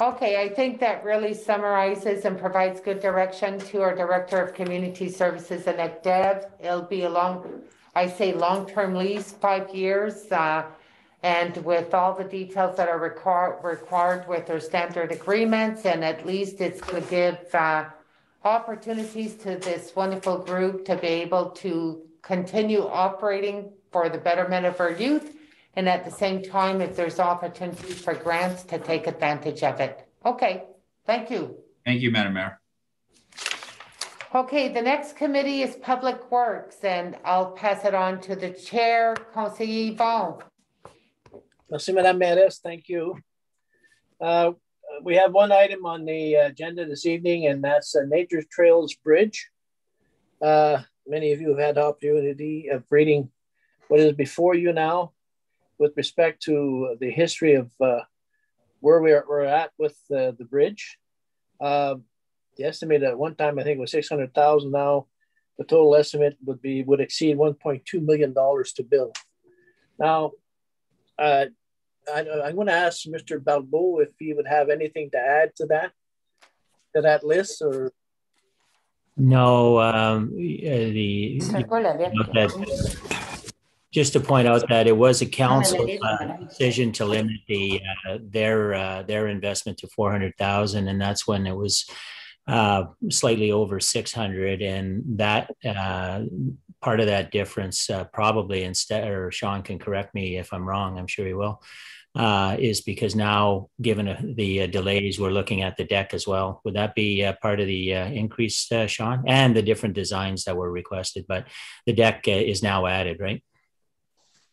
Okay, I think that really summarizes and provides good direction to our Director of Community Services, and Annette Dev. It'll be a long, I say, long-term lease, five years, uh, and with all the details that are required, required with their standard agreements, and at least it's going to give, uh, opportunities to this wonderful group to be able to continue operating for the betterment of our youth and at the same time, if there's opportunities for grants, to take advantage of it. Okay, thank you. Thank you, Madam Mayor. Okay, the next committee is Public Works, and I'll pass it on to the chair, Conseiller Yvon. Merci, Madame. Thank you. Uh, We have one item on the agenda this evening, and that's uh, Nature Trails Bridge. Uh, Many of you have had the opportunity of reading what is before you now with respect to the history of uh, where we are, we're at with uh, the bridge. Uh, The estimate at one time, I think was 600,000 now. The total estimate would be, would exceed $1.2 million to build. Now, uh, I, I'm going to ask Mr. Barbeau if he would have anything to add to that, to that list, or No, um, uh, the, that- just to point out that it was a council uh, decision to limit the, uh, their, uh, their investment to four hundred thousand, and that's when it was uh, slightly over six hundred, and that, uh, part of that difference, uh, probably instead, or Sean can correct me if I'm wrong, I'm sure he will, uh, is because now, given the uh, delays, we're looking at the deck as well. Would that be part of the increase, Sean? And the different designs that were requested, but the deck is now added, right?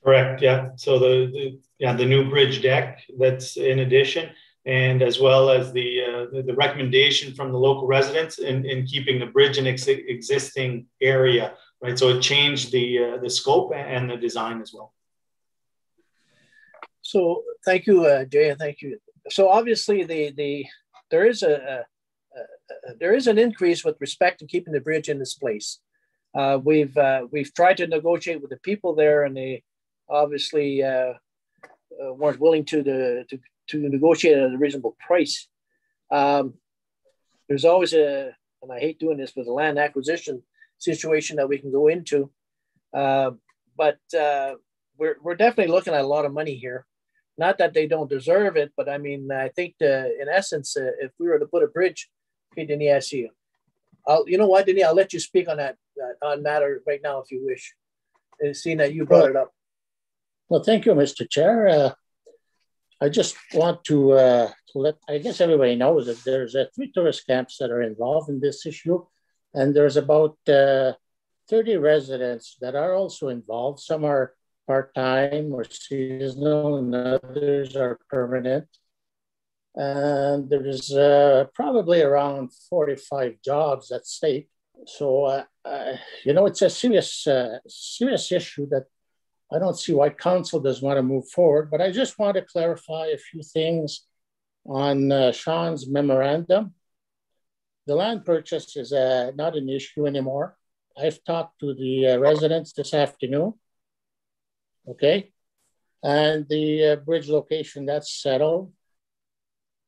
Correct, yeah. So the, the, yeah, the new bridge deck that's in addition, and as well as the, uh, the- recommendation from the local residents in, in keeping the bridge in ex- existing area, right? So it changed the, uh, the scope and the design as well. So thank you, uh, Jay, thank you. So obviously, the the there is a, a, a there is an increase with respect to keeping the bridge in this place. Uh, we've uh, we've tried to negotiate with the people there, and they obviously uh, uh, weren't willing to to to negotiate at a reasonable price. Um, there's always a, and I hate doing this but a land acquisition situation that we can go into, uh, but uh, we're we're definitely looking at a lot of money here. Not that they don't deserve it, but I mean, I think the, in essence, uh, if we were to put a bridge, okay, Denis, I see you. I'll, you know what, Denis, I'll let you speak on that uh, on matter right now if you wish. Uh, seeing that you brought it up. Well, thank you, Mr. Chair. I just want to, uh, to let, I guess everybody knows that there's uh, three tourist camps that are involved in this issue. And there's about uh, 30 residents that are also involved. Some are part-time or seasonal and others are permanent. And there's uh, probably around 45 jobs at stake. So, uh, uh, you know, it's a serious, uh, serious issue that I don't see why council doesn't want to move forward, but I just want to clarify a few things on uh, Sean's memorandum. The land purchase is uh, not an issue anymore. I've talked to the uh, residents this afternoon. Okay. And the uh, bridge location, that's settled.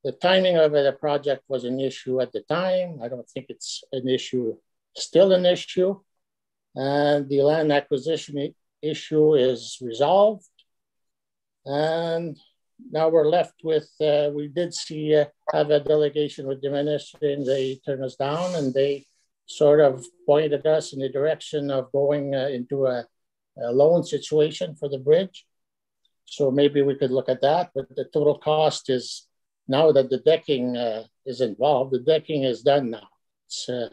The timing of the project was an issue at the time. I don't think it's an issue, still an issue. And the land acquisition issue is resolved. And now we're left with, uh, we did see, uh, have a delegation with the ministry and they turned us down and they sort of pointed us in the direction of going uh, into a, a, loan situation for the bridge. So maybe we could look at that, but the total cost is now that the decking uh, is involved, the decking is done now. It's, uh,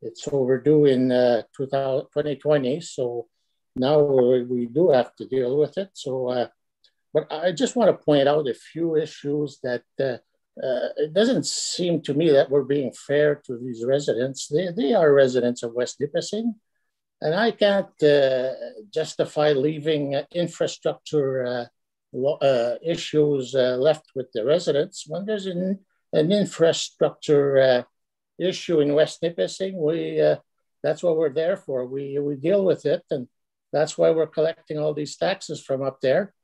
it's overdue in 2020. Uh, so now we do have to deal with it. So, uh, but I just want to point out a few issues that uh, uh, it doesn't seem to me that we're being fair to these residents. They, they are residents of West Nipissing, and I can't uh, justify leaving infrastructure uh, uh, issues left with the residents when there's an, an infrastructure issue in West Nipissing. We that's what we're there for. We we deal with it, and that's why we're collecting all these taxes from up there.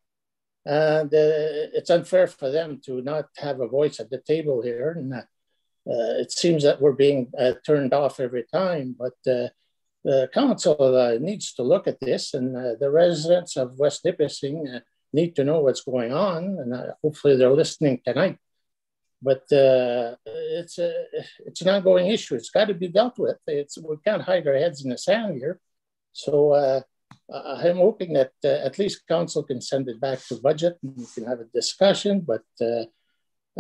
And uh, it's unfair for them to not have a voice at the table here. And uh, it seems that we're being uh, turned off every time. But uh, the council uh, needs to look at this, and uh, the residents of West Nipissing need to know what's going on. And hopefully they're listening tonight. But it's a it's an ongoing issue. It's got to be dealt with. It's we can't hide our heads in the sand here. So uh, I'm hoping that uh, at least council can send it back to budget and we can have a discussion, but uh,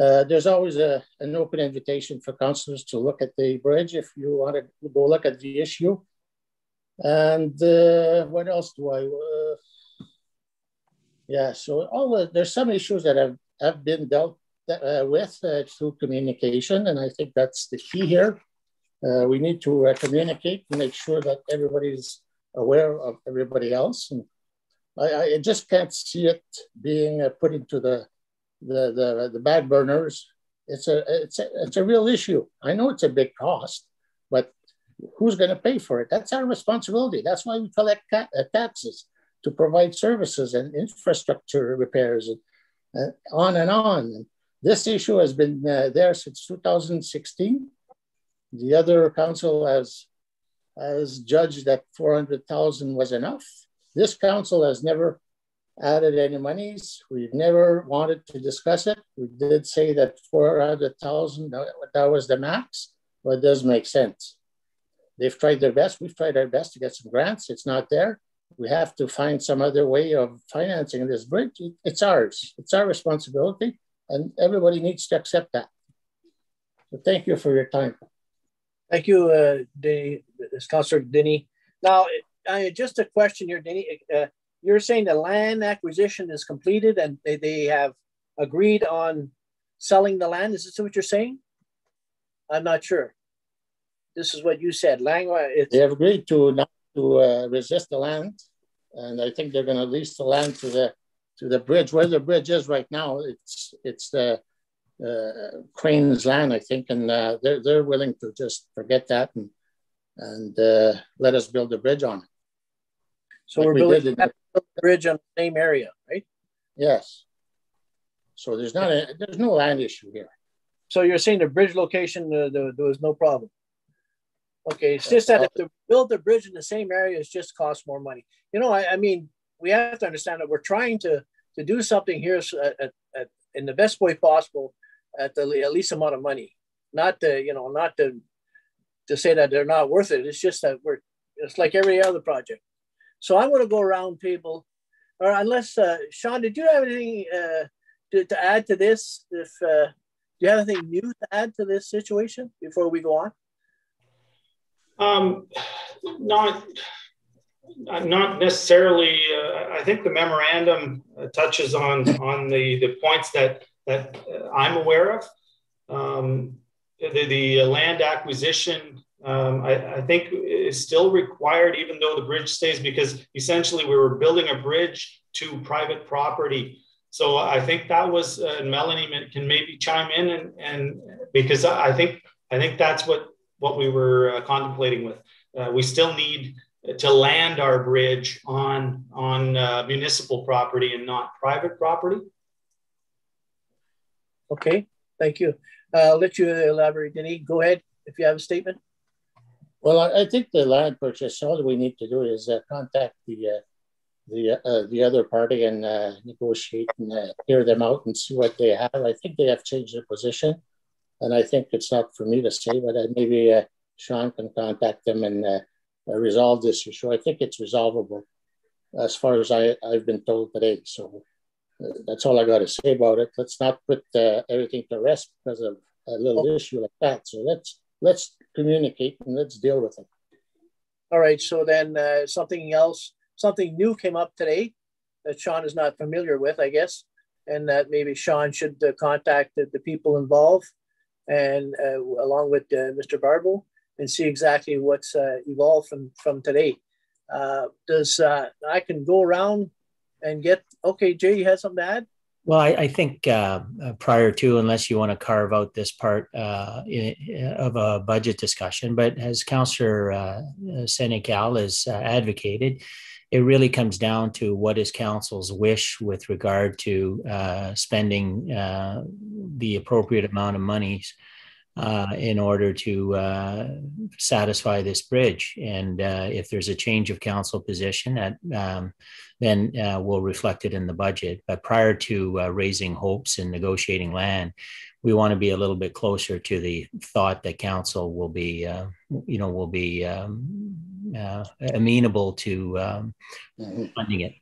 uh, there's always a, an open invitation for councillors to look at the bridge if you want to go look at the issue. And uh, what else do I, uh, yeah, so all the, there's some issues that have, have been dealt with through communication, and I think that's the key here. we need to communicate to make sure that everybody's aware of everybody else. And I, I just can't see it being put into the, the, the, the back burners. It's a, it's, a, it's a real issue. I know it's a big cost, but who's going to pay for it? That's our responsibility. That's why we collect uh, taxes to provide services and infrastructure repairs and uh, on and on. This issue has been uh, there since 2016. The other council has has judged that 400,000 was enough. This council has never added any monies. We've never wanted to discuss it. We did say that 400,000, that was the max, but it does make sense. They've tried their best. We've tried our best to get some grants. It's not there. We have to find some other way of financing this bridge. It's ours. It's our responsibility, and everybody needs to accept that. So thank you for your time. Thank you, uh, Denny, Councillor Denny. Now, uh, just a question here, Denny. Uh, you're saying the land acquisition is completed and they, they have agreed on selling the land. Is this what you're saying? I'm not sure. This is what you said. Lang, they have agreed to not to uh, resist the land, and I think they're going to lease the land to the to the bridge. Where the bridge is right now, it's it's the uh, Crane's land, I think, and uh, they're they're willing to just forget that and and uh, let us build a bridge on it. So like we're we building a bridge on the same area, right? Yes. So there's not a there's no land issue here. So you're saying the bridge location uh, there, there was no problem. Okay, it's just that if to build the bridge in the same area, it just costs more money. You know, I, I mean, we have to understand that we're trying to to do something here at, at, at in the best way possible at the at least amount of money. Not to you know not to to say that they're not worth it. It's just that we're it's like every other project. So I'm going to go around table, or unless uh, Sean, did you have anything uh, to, to add to this? If uh, do you have anything new to add to this situation before we go on? Um, not not necessarily. Uh, I think the memorandum uh, touches on on the the points that that I'm aware of. Um, the, the land acquisition um, I, I, think is still required, even though the bridge stays, because essentially we were building a bridge to private property. So I think that was, uh, Melanie can maybe chime in and, and because I think, I think that's what, what we were uh, contemplating with. Uh, we still need to land our bridge on, on uh, municipal property and not private property. Okay, thank you. Uh, I'll let you elaborate, Denis. Go ahead if you have a statement. Well, I, I think the land purchase, all we need to do is uh, contact the uh, the uh, the other party and uh, negotiate and uh, hear them out and see what they have. I think they have changed their position, and I think it's not for me to say, but uh, maybe uh, Sean can contact them and uh, resolve this issue. I think it's resolvable, as far as I I've been told today. So that's all I got to say about it. Let's not put everything to rest because of a little issue like that. So let's let's communicate and let's deal with it. All right. So then uh, something else, something new came up today that Sean is not familiar with, I guess, and that maybe Sean should uh, contact the, the, people involved and uh, along with uh, Mr. Barbeau and see exactly what's uh, evolved from, from today. Uh, does I can go around and get, okay, Jay, you had something to add? Well, I, I think uh, uh, prior to, unless you want to carve out this part uh, of a budget discussion, but as Councillor uh, Senecal has uh, advocated, it really comes down to what is council's wish with regard to uh, spending uh, the appropriate amount of monies uh, in order to uh, satisfy this bridge. And uh, if there's a change of council position, at um, then uh, we'll reflect it in the budget. But prior to uh, raising hopes and negotiating land, we want to be a little bit closer to the thought that council will be, uh, you know, will be um, amenable to um, funding it.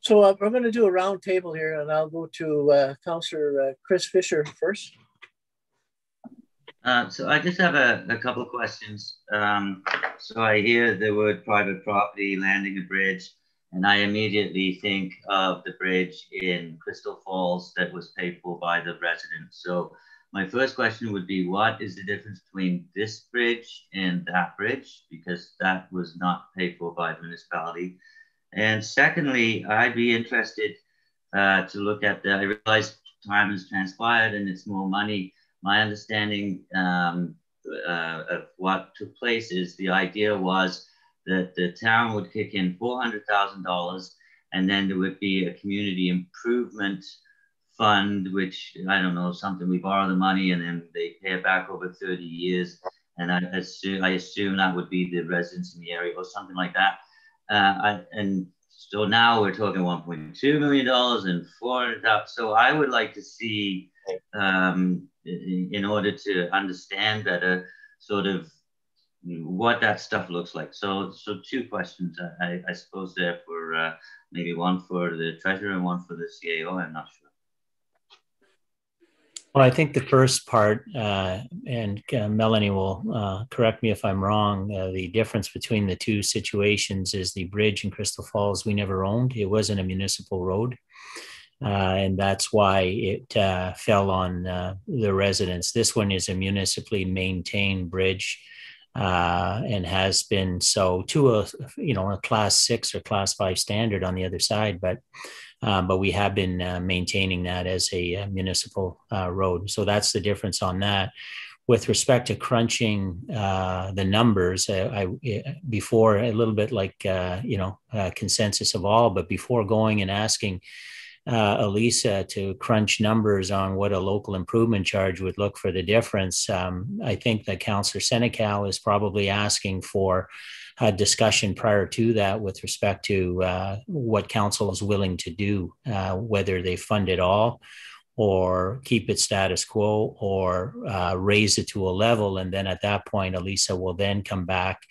So uh, we're going to do a round table here, and I'll go to uh, Councillor uh, Chris Fisher first. Uh, so I just have a, a couple of questions. Um, so I hear the word private property, landing a bridge, and I immediately think of the bridge in Crystal Falls that was paid for by the residents. So my first question would be, what is the difference between this bridge and that bridge? Because that was not paid for by the municipality. And secondly, I'd be interested uh, to look at the, I realize time has transpired and it's more money. My understanding um, uh, of what took place is the idea was that the town would kick in $400,000 and then there would be a community improvement fund, which I don't know, something we borrow the money and then they pay it back over 30 years. And I assume, I assume that would be the residents in the area or something like that. Uh, and so now we're talking 1.2 million dollars and 400,000. So I would like to see, um, in, order to understand better, sort of what that stuff looks like. So, so two questions, I, I suppose there for uh, maybe one for the treasurer and one for the CAO. I'm not sure. Well, I think the first part, uh, and uh, Melanie will uh, correct me if I'm wrong, uh, the difference between the two situations is the bridge in Crystal Falls we never owned. It wasn't a municipal road. Uh, and that's why it uh, fell on the residents. This one is a municipally maintained bridge and has been so to a you know a class six or class five standard on the other side, but uh, but we have been uh, maintaining that as a, uh, municipal uh, road. So that's the difference on that. With respect to crunching uh, the numbers, I, before a little bit like you know consensus of all, but before going and asking uh, Elisa to crunch numbers on what a local improvement charge would look for the difference, um, I think that Councillor Senecal is probably asking for a discussion prior to that with respect to uh, what council is willing to do, uh, whether they fund it all or keep it status quo or uh, raise it to a level. And then at that point, Elisa will then come back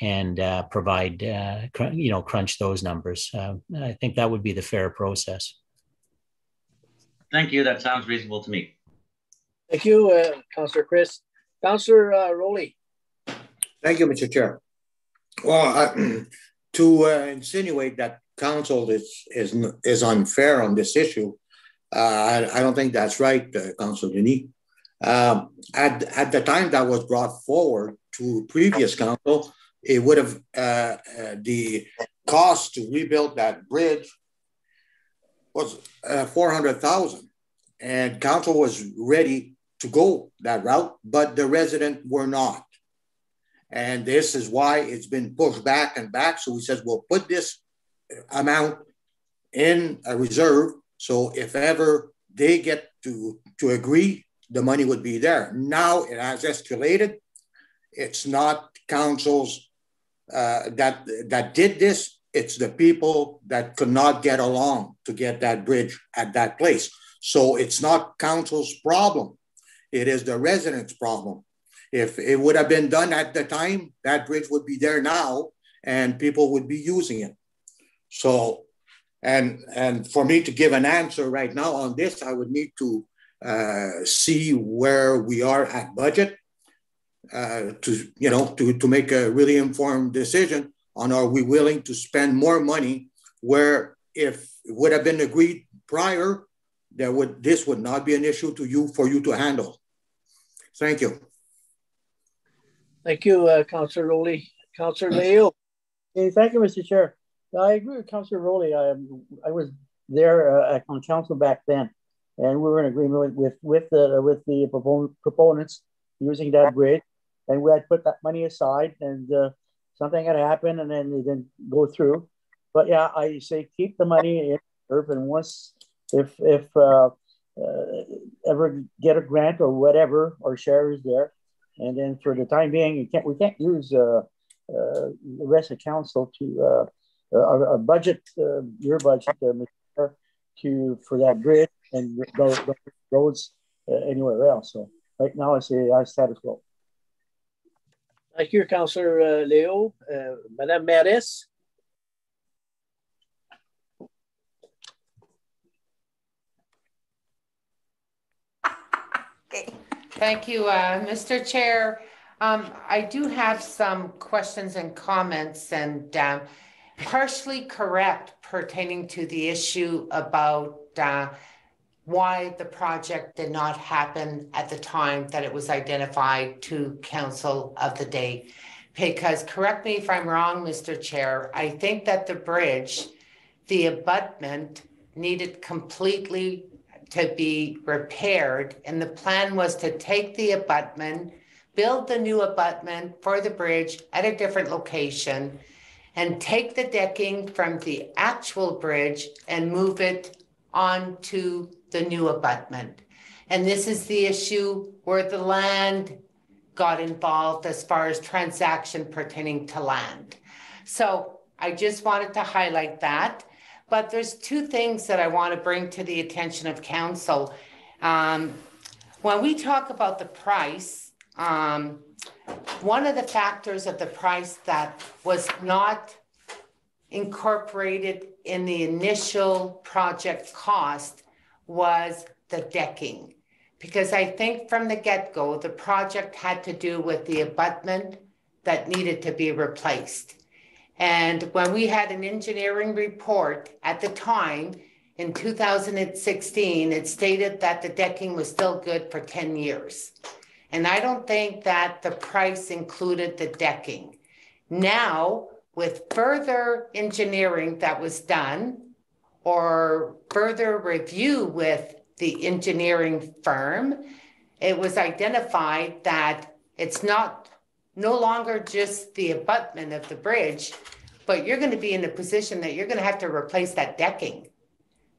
and uh, provide, uh, cr- you know, crunch those numbers. Uh, I think that would be the fair process. Thank you. That sounds reasonable to me. Thank you, uh, Councillor Chris. Councillor uh, Rowley. Thank you, Mr. Chair. Well, uh, to uh, insinuate that council is, is, is unfair on this issue, uh, I, I, don't think that's right, uh, Council Denis. Um, at, at the time that was brought forward to previous council, it would have, uh, uh, the cost to rebuild that bridge was uh, 400,000 and council was ready to go that route, but the resident were not. And this is why it's been pushed back and back. So he says, we'll put this amount in a reserve. So if ever they get to, to agree, the money would be there. Now it has escalated. It's not councils uh, that, that did this. It's the people that could not get along to get that bridge at that place. So it's not council's problem. It is the residents' problem. If it would have been done at the time, that bridge would be there now and people would be using it. So, and and for me to give an answer right now on this, I would need to uh, see where we are at budget uh, to you know to to make a really informed decision on are we willing to spend more money where if it would have been agreed prior, that would this would not be an issue to you for you to handle. Thank you. Thank you, uh, Councillor Rowley. Councillor Leo. Hey, thank you, Mr. Chair. I agree with Councillor Rowley. I, I was there uh, on council back then, and we were in agreement with with the with the proponents using that bridge, and we had put that money aside, and uh, something had happened, and then it didn't go through. But yeah, I say keep the money in reserve, and once if if uh, uh, ever get a grant or whatever, or share is there, and then for the time being, you can't we can't use uh, uh, the rest of council to uh, our, our, budget, uh, your budget, uh, to for that bridge and those, roads uh, anywhere else. So right now, I say I status quo. Thank you, Councillor uh, Leo. Uh, Madame Maris. okay. Thank you, uh, Mr. Chair. Um, I do have some questions and comments and um, partially correct pertaining to the issue about uh, why the project did not happen at the time that it was identified to council of the day. Because correct me if I'm wrong, Mr. Chair, I think that the bridge, the abutment needed completely to be repaired. And the plan was to take the abutment, build the new abutment for the bridge at a different location, and take the decking from the actual bridge and move it onto the new abutment. And this is the issue where the land got involved as far as transaction pertaining to land. So I just wanted to highlight that. But there's two things that I want to bring to the attention of council. Um, when we talk about the price, um, one of the factors of the price that was not incorporated in the initial project cost was the decking. Because I think from the get go, the project had to do with the abutment that needed to be replaced. And when we had an engineering report at the time in 2016, it stated that the decking was still good for 10 years. And I don't think that the price included the decking. Now, with further engineering that was done or further review with the engineering firm, it was identified that it's not no longer just the abutment of the bridge, but you're going to be in a position that you're going to have to replace that decking.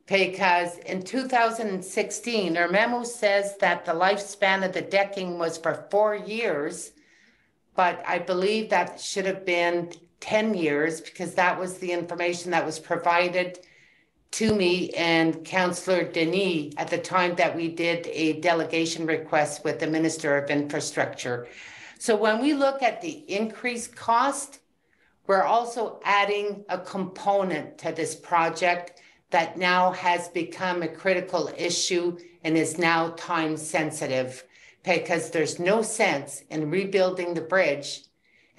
Because in 2016, our memo says that the lifespan of the decking was for four years, but I believe that should have been 10 years because that was the information that was provided to me and Councillor Denis at the time that we did a delegation request with the Minister of Infrastructure. So when we look at the increased cost, we're also adding a component to this project that now has become a critical issue and is now time sensitive because there's no sense in rebuilding the bridge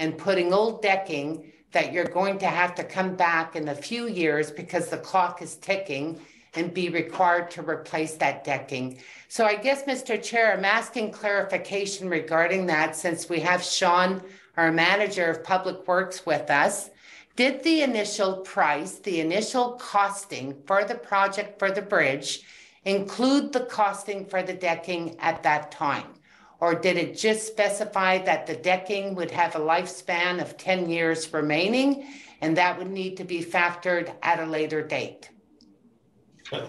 and putting old decking that you're going to have to come back in a few years because the clock is ticking and be required to replace that decking. So I guess, Mr. Chair, I'm asking clarification regarding that since we have Sean, our manager of Public Works with us. Did the initial price, the initial costing for the project for the bridge include the costing for the decking at that time? Or did it just specify that the decking would have a lifespan of 10 years remaining and that would need to be factored at a later date?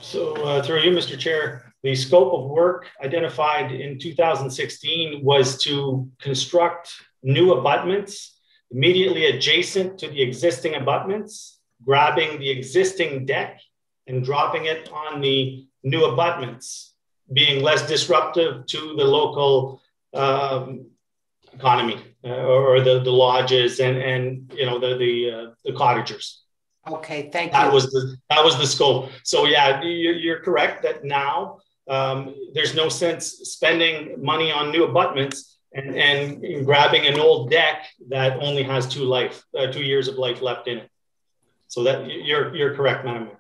So uh, through you, Mr. Chair, the scope of work identified in 2016 was to construct new abutments immediately adjacent to the existing abutments, grabbing the existing deck and dropping it on the new abutments, being less disruptive to the local um, economy uh, or the, the lodges and, and you know the the, uh, the cottagers. Okay, thank that you. was the that was the scope. So yeah, you're, you're correct that now um, there's no sense spending money on new abutments and, and grabbing an old deck that only has two life uh, two years of life left in it. So that you're you're correct, Madam Mayor.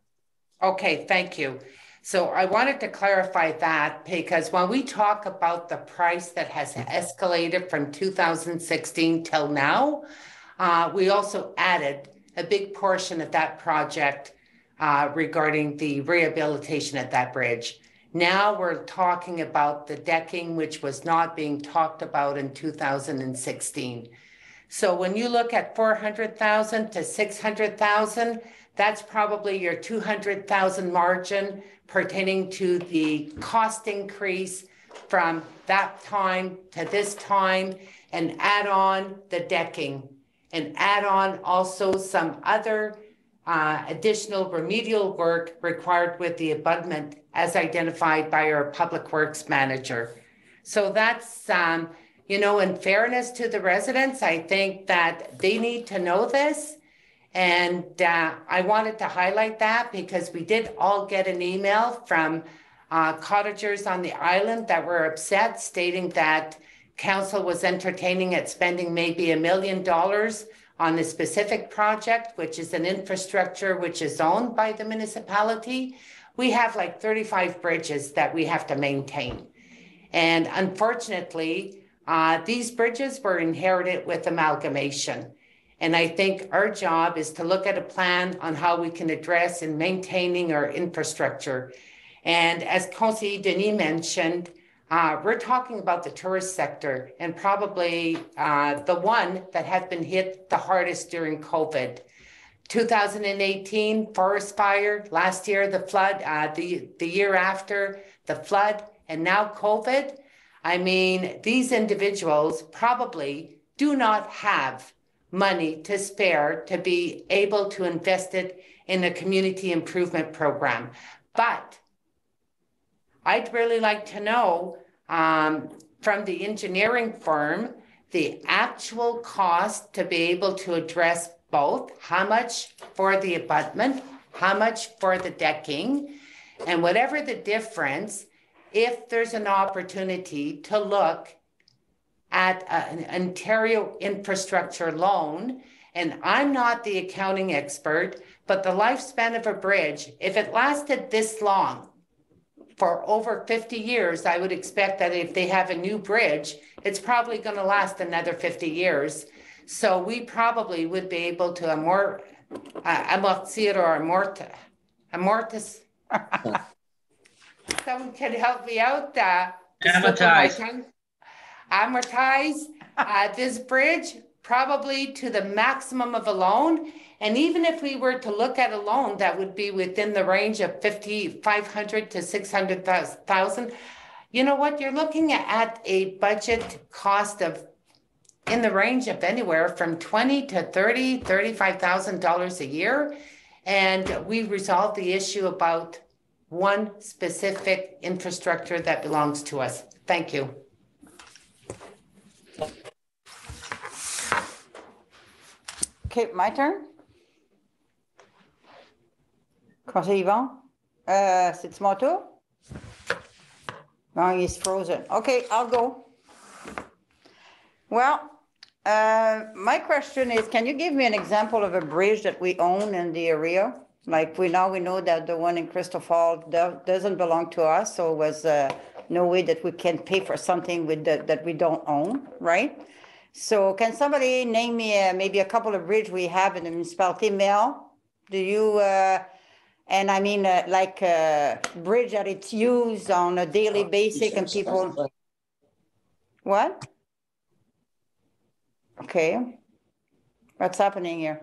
Okay, thank you. So I wanted to clarify that because when we talk about the price that has escalated from 2016 till now, uh, we also added a big portion of that project uh, regarding the rehabilitation at that bridge. Now we're talking about the decking, which was not being talked about in 2016. So when you look at 400,000 to 600,000, that's probably your 200,000 margin pertaining to the cost increase from that time to this time and add on the decking and add on also some other uh, additional remedial work required with the abutment as identified by our public works manager. So that's, um, you know, in fairness to the residents, I think that they need to know this and uh, I wanted to highlight that because we did all get an email from uh, cottagers on the island that were upset, stating that council was entertaining at spending maybe a million dollars on a specific project, which is an infrastructure which is owned by the municipality. We have like 35 bridges that we have to maintain. And unfortunately, uh, these bridges were inherited with amalgamation. And I think our job is to look at a plan on how we can address and maintaining our infrastructure. And as Conseiller Denis mentioned, uh, we're talking about the tourist sector and probably uh, the one that has been hit the hardest during COVID. 2018 forest fire, last year the flood, uh, the, the year after the flood, and now COVID. I mean, these individuals probably do not have money to spare to be able to invest it in a community improvement program. But I'd really like to know um, from the engineering firm the actual cost to be able to address both how much for the abutment, how much for the decking, and whatever the difference, if there's an opportunity to look at an Ontario infrastructure loan. And I'm not the accounting expert, but the lifespan of a bridge, if it lasted this long, for over 50 years, I would expect that if they have a new bridge, it's probably going to last another 50 years. So we probably would be able to amort, uh, amortir or amort, amortis. Someone can help me out. Uh, Amortize amortize uh, this bridge probably to the maximum of a loan. And even if we were to look at a loan that would be within the range of 5,500 to 600,000, you know what? You're looking at a budget cost of in the range of anywhere from 20 to 30, $35,000 a year. And we resolved the issue about one specific infrastructure that belongs to us. Thank you. Okay, my turn. Conseil Yvon, uh, c'est mon tour? No, he's frozen. Okay, I'll go. Well, uh, my question is, can you give me an example of a bridge that we own in the area Like we now we know that the one in Crystal Falls do- doesn't belong to us, so it was uh, no way that we can pay for something with that, that we don't own, right? So can somebody name me uh, maybe a couple of bridge we have in the municipality? Mel, do you? Uh, and I mean, uh, like uh, bridge that it's used on a daily basis, and people. What? Okay. What's happening here?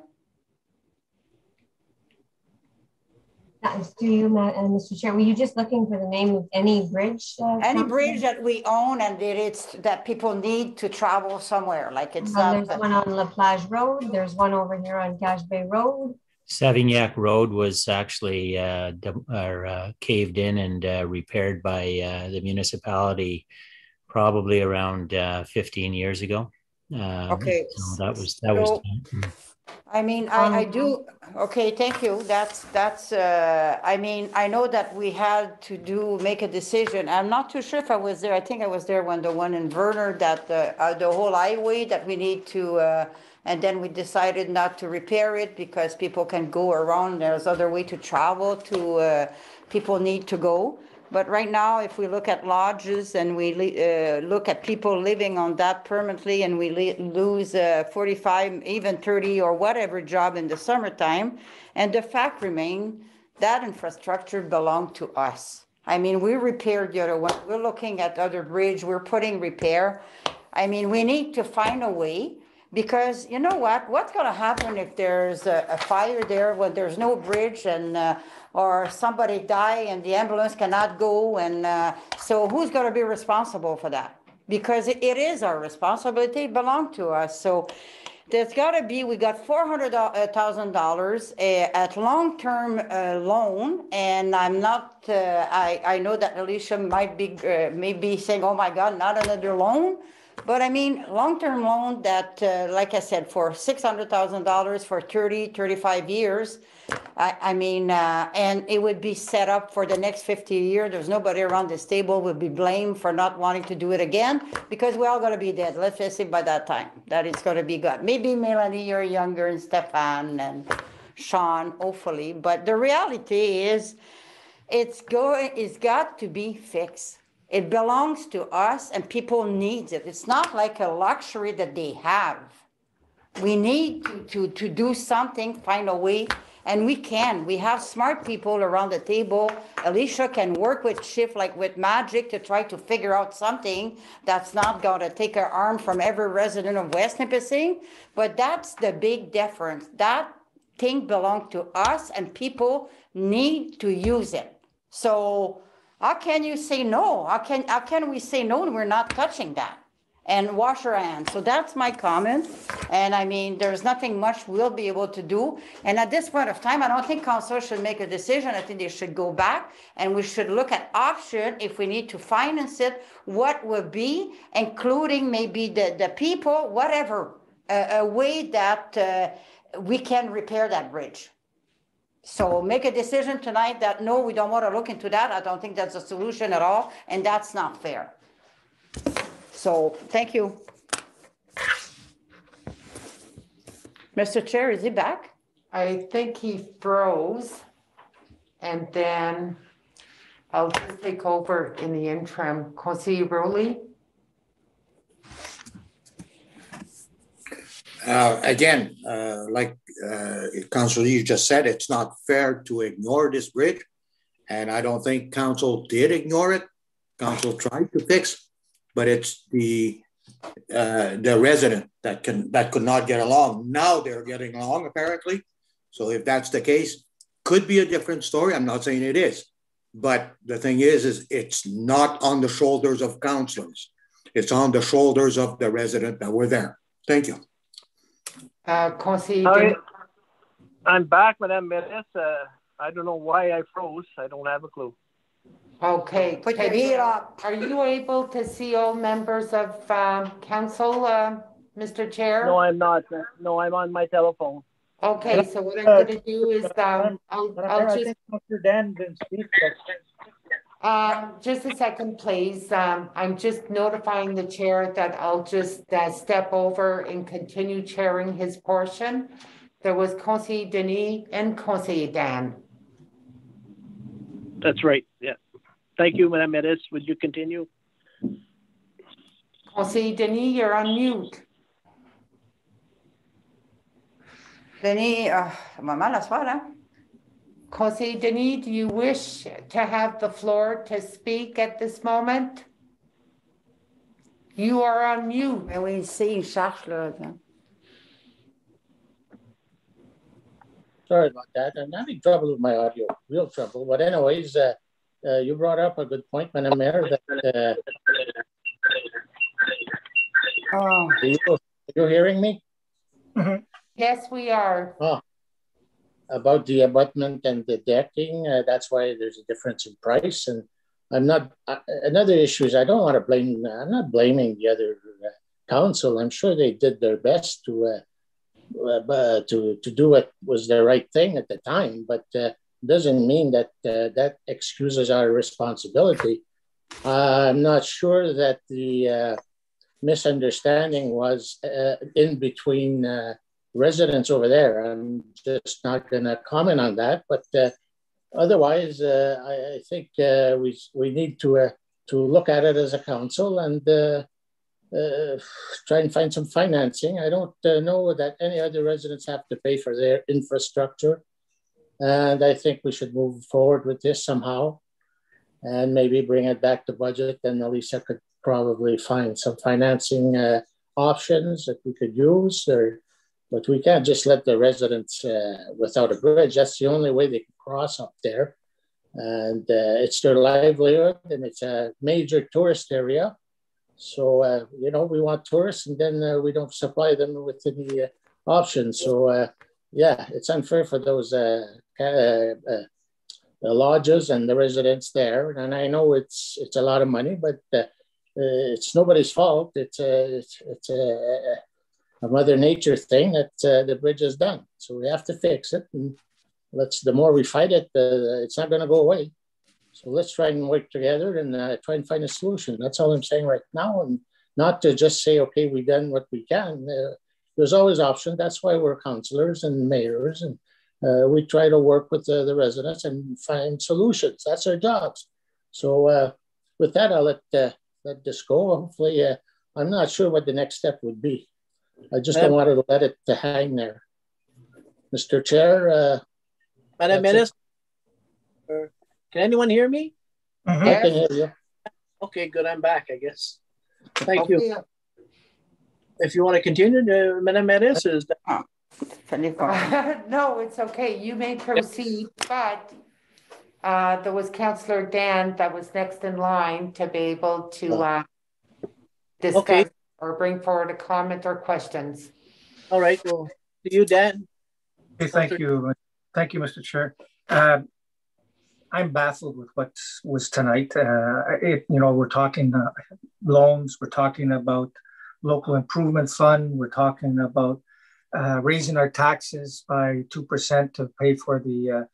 That is to you, Ma- uh, Mr. Chair. Were you just looking for the name of any bridge? uh, Any bridge that we own and that it's, that people need to travel somewhere, like it's Well. There's one on La Plage Road. There's one over here on Cache Bay Road. Savignac Road was actually uh, or, uh, caved in and uh, repaired by uh, the municipality probably around uh, 15 years ago. Um, Okay. so that was that was. I mean, I, I do, okay, thank you. That's, that's, uh, I mean, I know that we had to do, make a decision. I'm not too sure if I was there. I think I was there when the one in Verner, that the, uh, the whole highway that we need to, uh, and then we decided not to repair it because people can go around. There's other way to travel to, uh, people need to go. But right now, if we look at lodges and we uh, look at people living on that permanently and we lose uh, 45, even 30 or whatever job in the summertime, and the fact remain that infrastructure belonged to us. I mean, we repaired the other one. We're looking at other bridge. We're putting repair. I mean, we need to find a way because you know what? What's going to happen if there's a, a fire there when there's no bridge and uh, or somebody die and the ambulance cannot go and uh, so who's going to be responsible for that? Because it, it is our responsibility, it belongs to us. So there's got to be. We got four hundred thousand dollars at long-term uh, loan, and I'm not. Uh, I I know that Alicia might be uh, maybe saying, "Oh my God, not another loan." But I mean, long-term loan that, uh, like I said, for six hundred thousand dollars for 30, 35 years. I, I mean, uh, and it would be set up for the next fifty years. There's nobody around this table would be blamed for not wanting to do it again because we're all gonna be dead. Let's face it by that time, that it's gonna be good. Maybe Melanie, you're younger and Stefan and Sean, hopefully, but the reality is it's going, it's got to be fixed. It belongs to us and people needs it. It's not like a luxury that they have. We need to, to, to do something, find a way, and we can. We have smart people around the table. Alicia can work with shift like with magic to try to figure out something that's not gonna take her arm from every resident of West Nipissing. But that's the big difference. That thing belongs to us and people need to use it. So how can you say no? How can, how can we say no and we're not touching that? And wash our hands. So that's my comment. And I mean, there's nothing much we'll be able to do. And at this point of time, I don't think council should make a decision. I think they should go back and we should look at option if we need to finance it, what would be, including maybe the, the people, whatever, a, a way that uh, we can repair that bridge. So make a decision tonight that, no, we don't want to look into that. I don't think that's a solution at all, and that's not fair. So, thank you. Mr. Chair, is he back? I think he froze. And then I'll just take over in the interim. Conseil Rowley? Uh, again, uh, like uh, Council Lee just said, it's not fair to ignore this bridge. And I don't think council did ignore it. Council tried to fix, but it's the uh, the resident that can that could not get along. Now they're getting along apparently. So if that's the case, could be a different story. I'm not saying it is, but the thing is, is it's not on the shoulders of councilors. It's on the shoulders of the resident that were there. Thank you. Uh, Conseil Hi, Denis? I'm back, Madame Meres. Uh, I don't know why I froze. I don't have a clue. Okay. Put your can hand up. Are you able to see all members of um, council, uh, Mr. Chair? No, I'm not. No, I'm on my telephone. Okay, so what I'm Uh, gonna do is, um, I'll, I'll just, think Mr. Dan didn't speak yet. um, just a second, please. Um, I'm just notifying the chair that I'll just, uh, step over and continue chairing his portion. There was Conseiller Denis and Conseiller Dan. That's right. Yeah. Thank you, Madame Medes. Would you continue? Conseiller Denis, you're on mute. Denis, uh, un moment la soir, hein? Conseiller Denis, do you wish to have the floor to speak at this moment? You are on mute. Ben oui, ici, il cherche, là. Sorry about that. I'm having trouble with my audio, real trouble. But anyways, uh, uh, you brought up a good point, Madam Mayor, that uh, oh. you, you're hearing me? Yes, we are. Oh, about the abutment and the decking, uh, that's why there's a difference in price. And I'm not, uh, another issue is I don't want to blame, I'm not blaming the other uh, council. I'm sure they did their best to, uh, uh, to, to do what was the right thing at the time, but uh, doesn't mean that that excuses our responsibility. I'm not sure that the misunderstanding was in between residents over there. I'm just not going to comment on that. But uh, otherwise, uh, I, I, think uh, we we need to uh, to look at it as a council and uh, uh, try and find some financing. I don't know that any other residents have to pay for their infrastructure, and I think we should move forward with this somehow, and maybe bring it back to budget. And Elisa could probably find some financing options that we could use or but we can't just let the residents uh, without a bridge. That's the only way they can cross up there. And uh, it's their livelihood and it's a major tourist area. So, uh, you know, we want tourists and then uh, we don't supply them with any uh, options. So, uh, yeah, it's unfair for those the lodges and the residents there. And I know it's it's a lot of money, but it's nobody's fault. It's a, it's, it's a, a mother nature thing that uh, the bridge is done. So we have to fix it. And let's, the more we fight it, uh, it's not going to go away. So let's try and work together and uh, try and find a solution. That's all I'm saying right now. And not to just say, okay, we've done what we can. Uh, there's always options. That's why we're councillors and mayors. And uh, we try to work with the, the, residents and find solutions. That's our jobs. So uh, with that, I'll let, let this go. Hopefully, I'm not sure what the next step would be. I just don't want to let it to hang there. Mr. Chair. Uh, Madam Minister, can anyone hear me? Mm-hmm. I can hear you. Okay, good. I'm back, I guess. Thank okay. you. If you want to continue, Madam Minister, is that... no, it's okay. You may proceed, but uh, there was Councillor Dan that was next in line to be able to uh, discuss okay or bring forward a comment or questions. All right, well, to you, Dan. Hey, thank you. Thank you, Mr. Chair. Uh, I'm baffled with what was tonight. Uh, it, you know, we're talking uh, loans, we're talking about local improvement fund, we're talking about uh, raising our taxes by two percent to pay for the uh,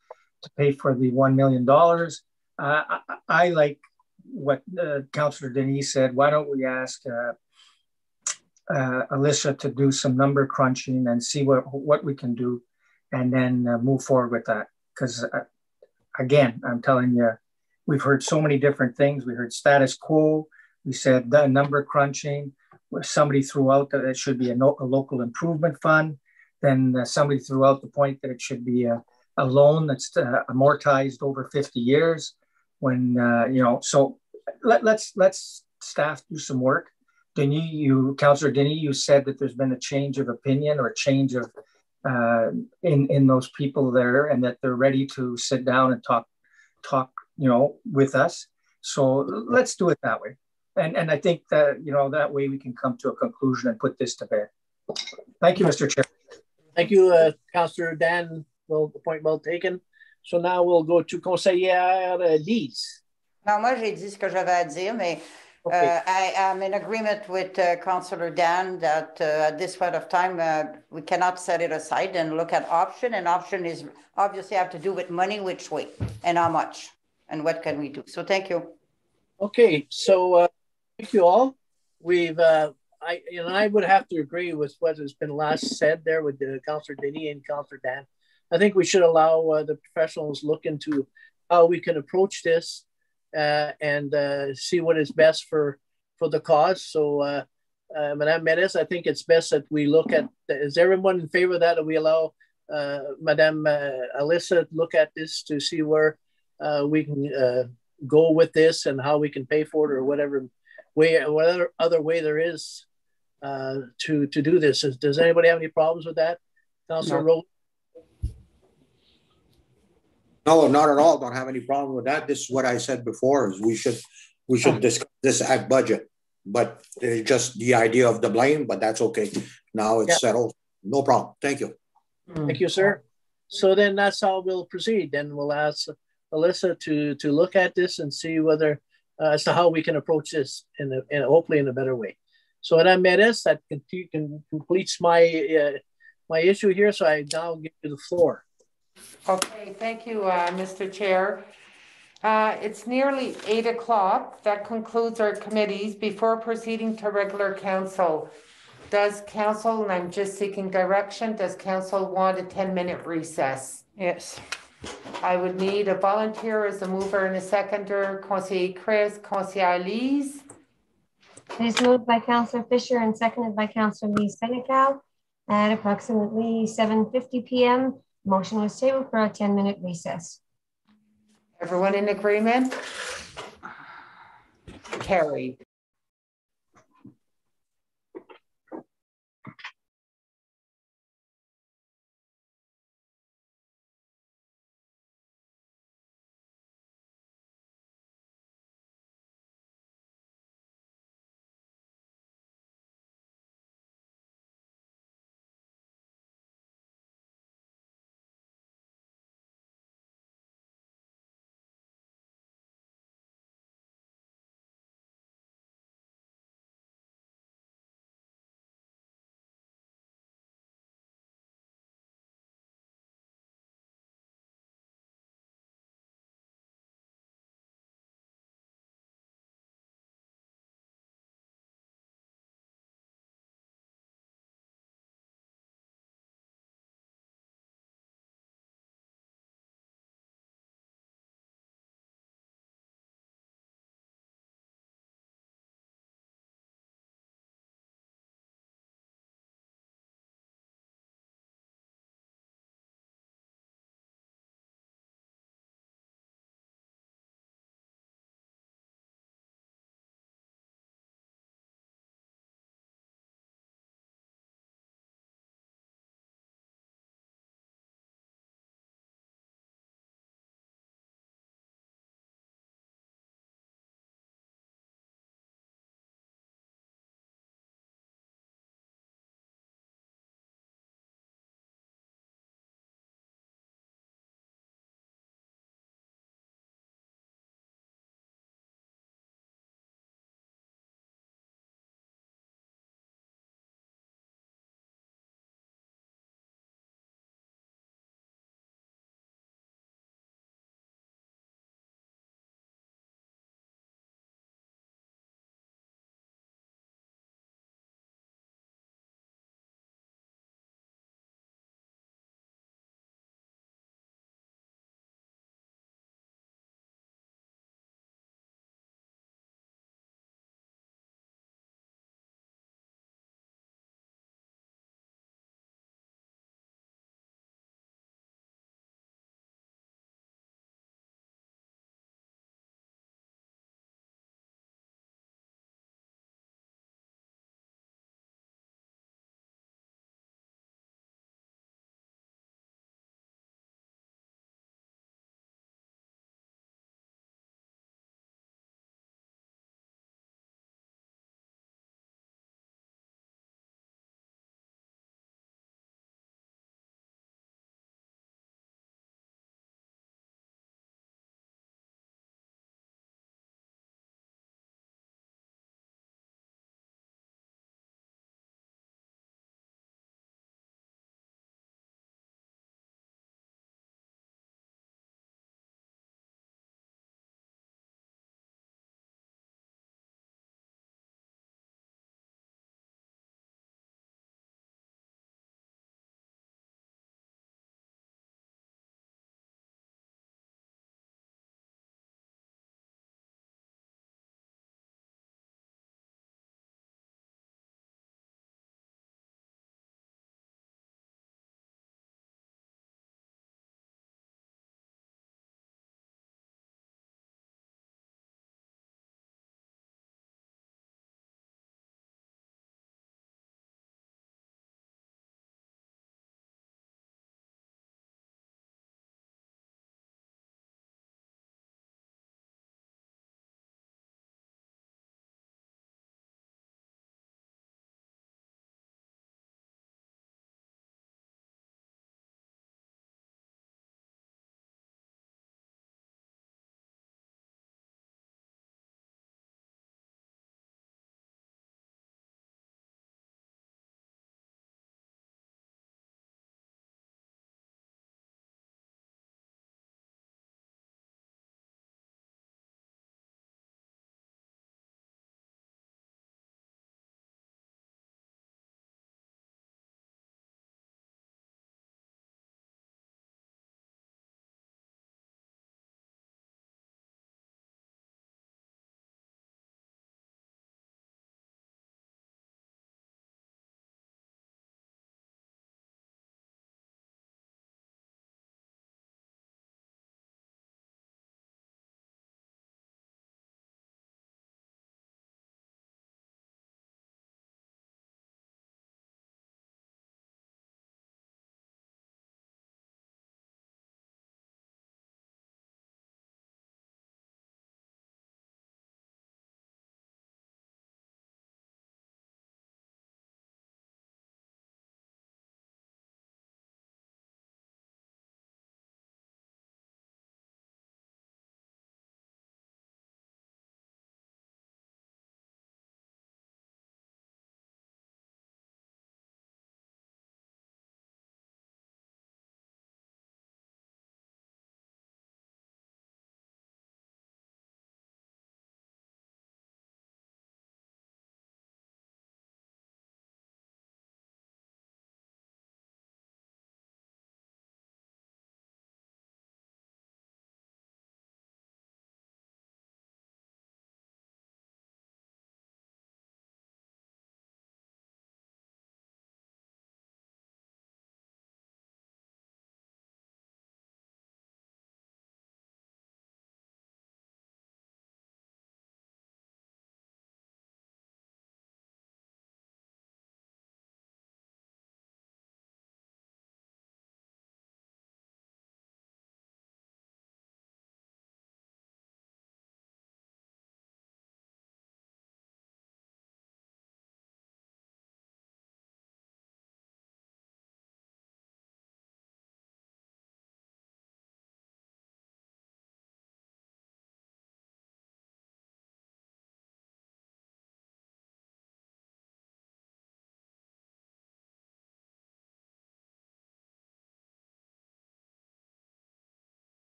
to pay for the one million dollars. Uh, I, I, like what Councillor Denise said. Why don't we ask uh, Alicia to do some number crunching and see what what we can do, and then uh, move forward with that. Because uh, again, I'm telling you, we've heard so many different things. We heard status quo. We said the number crunching. Somebody threw out that it should be a, no, a local improvement fund. Then uh, somebody threw out the point that it should be a, a loan that's uh, amortized over 50 years. When uh, you know, so let, let's let's staff do some work Denis, you, Councillor Denis, you said that there's been a change of opinion or a change of uh, in in those people there, and that they're ready to sit down and talk talk, you know, with us. So let's do it that way, and and I think that you know that way we can come to a conclusion and put this to bed. Thank you, Mr. Chair. Thank you, uh, Councillor Dan. Well, the point well taken. So now we'll go to Conseillère Lise. Non, moi j'ai dit ce que j'avais à dire, mais Okay. Uh, I am in agreement with uh, Councillor Dan that uh, at this point of time, uh, we cannot set it aside and look at option. And option is obviously have to do with money, which way and how much and what can we do. So thank you. Okay, so uh, thank you all. We've, uh, I you know I would have to agree with what has been last said there with the Councillor Denny and Councillor Dan. I think we should allow uh, the professionals look into how we can approach this and uh, see what is best for for the cause. So, uh, uh, Madame Medes, I think it's best that we look at. Is everyone in favor of that? That we allow uh, Madame uh, Alyssa look at this to see where uh, we can uh, go with this and how we can pay for it or whatever way, whatever other way there is uh, to to do this. Does anybody have any problems with that, Councilor No. No, not at all. Don't have any problem with that. This is what I said before is we should, we should discuss this at budget. But it's just the idea of the blame, but that's okay. Now it's settled. No problem. Thank you. Thank you, sir. So then that's how we'll proceed. Then we'll ask Alyssa to to look at this and see whether uh, as to how we can approach this in a, in a, hopefully in a better way. So met us, that can, completes my uh, my issue here. So I now give you the floor. Okay, thank you, uh, Mr. Chair. Uh, It's nearly eight o'clock. That concludes our committees. Before proceeding to regular council, does council, and I'm just seeking direction, does council want a 10-minute recess? Yes. I would need a volunteer as a mover and a seconder. Conseiller Chris, Conseiller Elise. It is moved by Councillor Fisher and seconded by Councillor Lee Senecal at approximately 7:50 PM. Motion was tabled for a 10-minute recess. Everyone in agreement? Carried.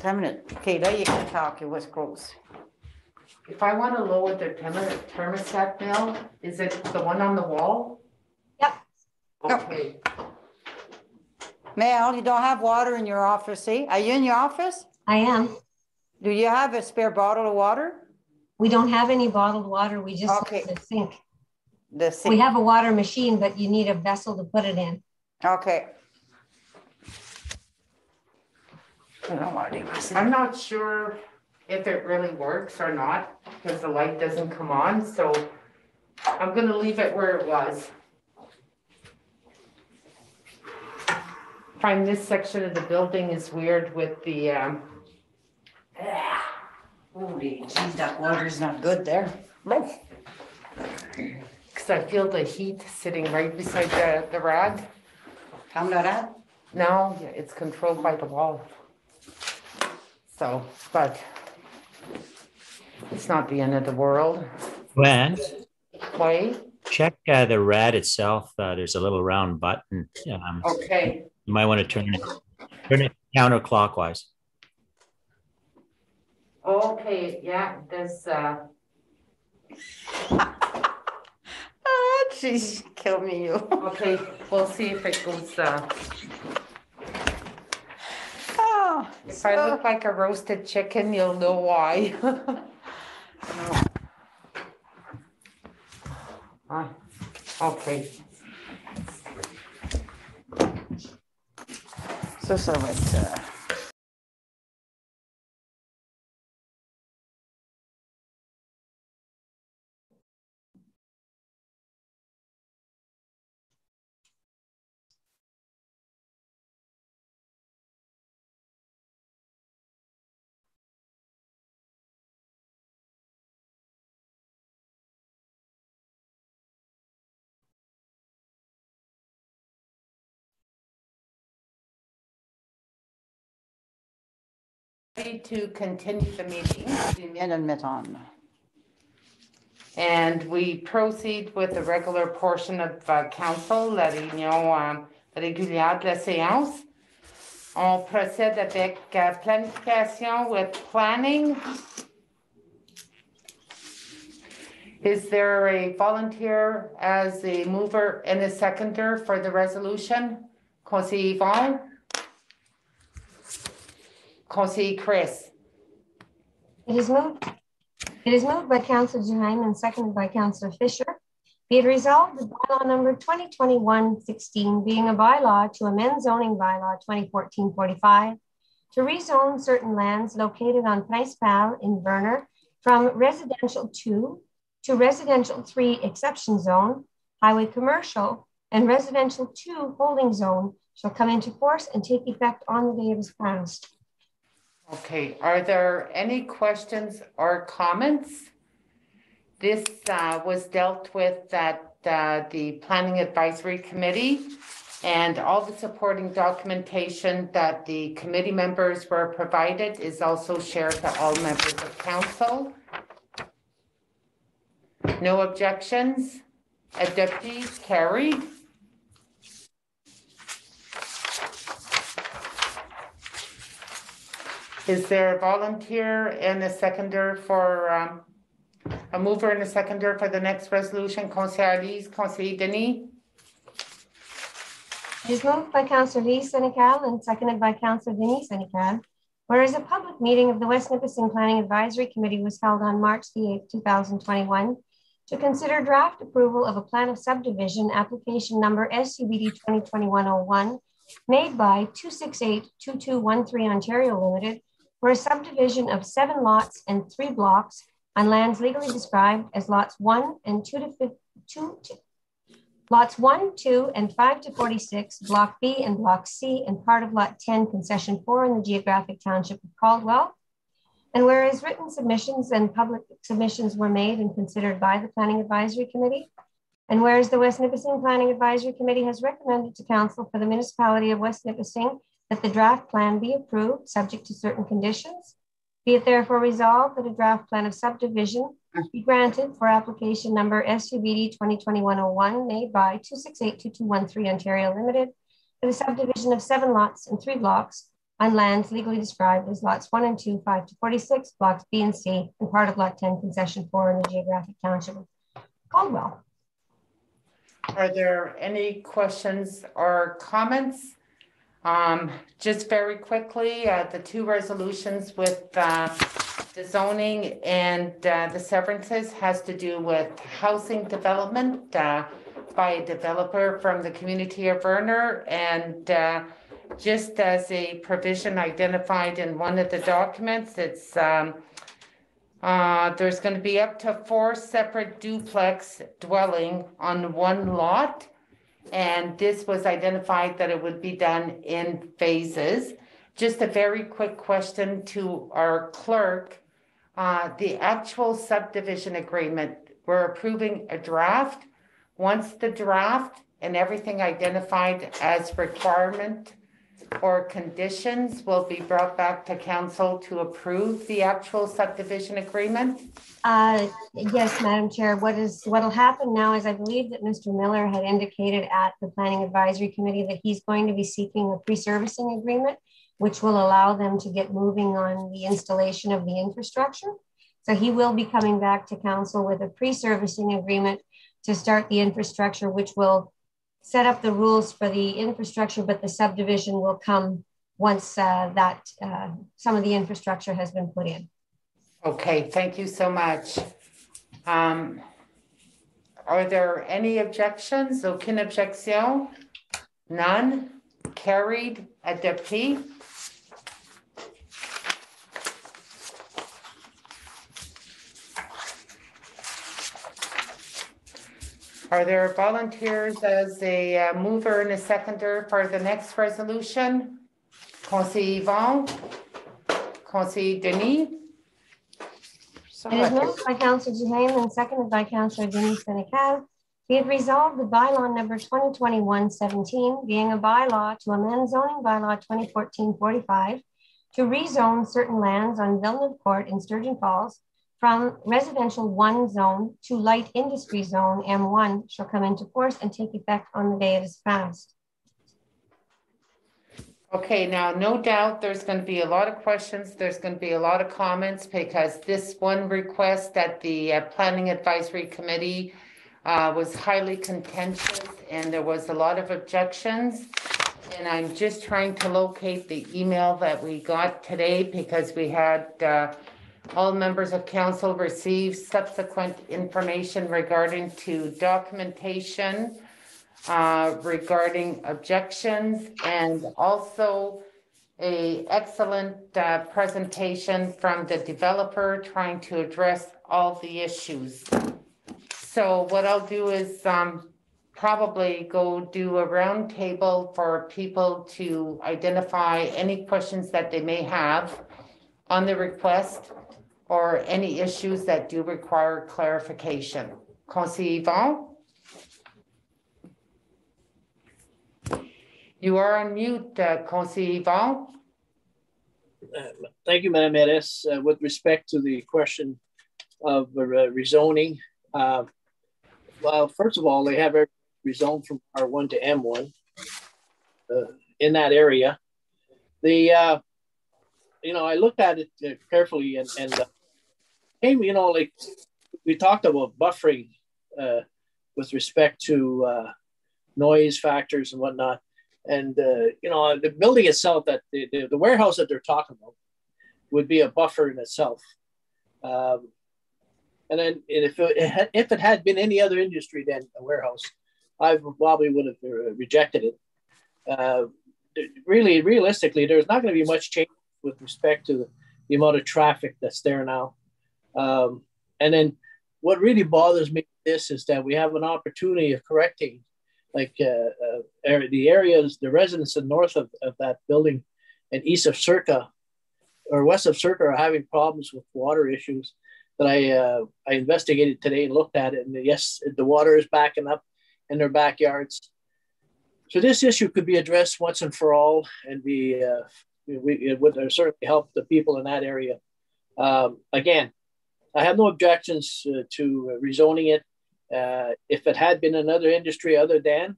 Ten minutes. Okay, now you can talk. It was close. If I want to lower the thermo- thermostat bill, is it the one on the wall? Yep. Okay, Mel, you don't have water in your office, see? Are you in your office? I am. Do you have a spare bottle of water? We don't have any bottled water. We just Okay. have the sink. The sink. We have a water machine, but you need a vessel to put it in. Okay. I'm not sure if it really works or not, because the light doesn't come on, so I'm gonna leave it where it was. Find this section of the building is weird with the, um, Holy geez, that water's not good there. because I feel the heat sitting right beside the, the rod. Camarada? No, it's controlled by the wall. So, but it's not the end of the world. Glenn, Wait, check uh, the rad itself. Uh, there's a little round button. Um, okay, you might want to turn it turn it counterclockwise. okay, yeah, there's, uh, Oh, jeez, kill me, you. okay, we'll see if it goes, uh, If I look like a roasted chicken, you'll know why. Ah, Okay, so, so it's, uh, ready to continue the meeting. and admit on. And we proceed with the regular portion of uh, council, la réunion euh, régulière de la séance. On procède avec euh, planification with planning. Is there a volunteer as a mover and a seconder for the resolution? Conseiller Yvon? Conseiller Chris? It is moved. It is moved by Councillor Jaime and seconded by Councillor Fisher. Be it resolved that bylaw number 2021-16 being a bylaw to amend zoning bylaw 2014-45 to rezone certain lands located on Principal in Verner from residential two to residential three exception zone, highway commercial, and residential two holding zone shall come into force and take effect on the day it is passed. Okay, are there any questions or comments? This uh, was dealt with at uh, the Planning Advisory Committee and all the supporting documentation that the committee members were provided is also shared to all members of council. No objections? Adopted, carried. Is there a volunteer and a seconder for, um, a mover and a seconder for the next resolution? Conseil Alice, Conseil Denis? It is moved by Councillor Lee Senecal and seconded by Councillor Denis Senecal. Whereas a public meeting of the West Nipissing Planning Advisory Committee was held on March the 8th, 2021 to consider draft approval of a plan of subdivision application number SUBD 2021-01 made by 268-2213 Ontario Limited for a subdivision of seven lots and three blocks on lands legally described as lots one and two to fif- two to lots one, two, and five to 46, block B and block C, and part of lot 10, concession four in the geographic township of Caldwell. And whereas written submissions and public submissions were made and considered by the Planning Advisory Committee, and whereas the West Nipissing Planning Advisory Committee has recommended to Council for the municipality of West Nipissing that the draft plan be approved, subject to certain conditions. Be it therefore resolved that a draft plan of subdivision be granted for application number SUBD 2021-01 made by 268-2213 Ontario Limited for the subdivision of seven lots and three blocks on lands legally described as lots 1 and 2, 5 to 46, blocks B and C, and part of Lot 10, concession 4 in the geographic township of Caldwell. Are there any questions or comments? Um, just very quickly, uh, the two resolutions with uh, the zoning and uh, the severances has to do with housing development uh, by a developer from the community of Verner. And uh, just as a provision identified in one of the documents, it's um, uh, there's going to be up to four separate duplex dwelling on one lot. And this was identified that it would be done in phases. Just a very quick question to our clerk. Uh, the actual subdivision agreement, we're approving a draft. Once the draft and everything identified as requirement or conditions will be brought back to council to approve the actual subdivision agreement? Uh, yes, Madam Chair. What is what will happen now is I believe that Mr. Miller had indicated at the Planning Advisory Committee that he's going to be seeking a pre-servicing agreement, which will allow them to get moving on the installation of the infrastructure. So he will be coming back to council with a pre-servicing agreement to start the infrastructure, which will set up the rules for the infrastructure, but the subdivision will come once uh, that uh, some of the infrastructure has been put in. Okay, thank you so much. Um, are there any objections? Aucune objection? None? Carried? Adopté? Are there volunteers as a uh, mover and a seconder for the next resolution? Conseil Yvon? Conseil Denis? It is moved by Councillor Duhaime and seconded by Councillor Denis Senecal. Be it resolved the bylaw number 2021-17 being a bylaw to amend zoning bylaw 2014-45 to rezone certain lands on Villeneuve Court in Sturgeon Falls from residential one zone to light industry zone M1 shall come into force and take effect on the day it is passed. Okay, now no doubt there's going to be a lot of questions. There's going to be a lot of comments because this one request that the uh, Planning Advisory Committee uh, was highly contentious and there was a lot of objections. And I'm just trying to locate the email that we got today because we had uh, all members of council receive subsequent information regarding to documentation uh, regarding objections and also a excellent uh, presentation from the developer trying to address all the issues. So what I'll do is um, probably go do a roundtable for people to identify any questions that they may have on the request or any issues that do require clarification. Conseil Yvon? You are on mute, uh, Conseil Yvon. Uh, thank you, Madam Edis. Uh, with respect to the question of uh, rezoning, uh, well, first of all, they have rezoned from R1 to M1 uh, in that area. The, uh, you know, I looked at it carefully and, and came, you know, like we talked about buffering uh, with respect to uh, noise factors and whatnot. And, uh, you know, the building itself, that the, the, the, warehouse that they're talking about would be a buffer in itself. Um, and then if it, had, if it had been any other industry than a warehouse, I probably would have uh, rejected it. Uh, really, realistically, there's not going to be much change with respect to the amount of traffic that's there now. Um, and then what really bothers me this is that we have an opportunity of correcting like uh, uh, the areas, the residents in north of, of that building and east of Circa or west of Circa are having problems with water issues that I, uh, I investigated today and looked at it. And yes, the water is backing up in their backyards. So this issue could be addressed once and for all and be, uh, we, it would certainly help the people in that area. Um, again, I have no objections uh, to rezoning it. Uh, if it had been another industry other than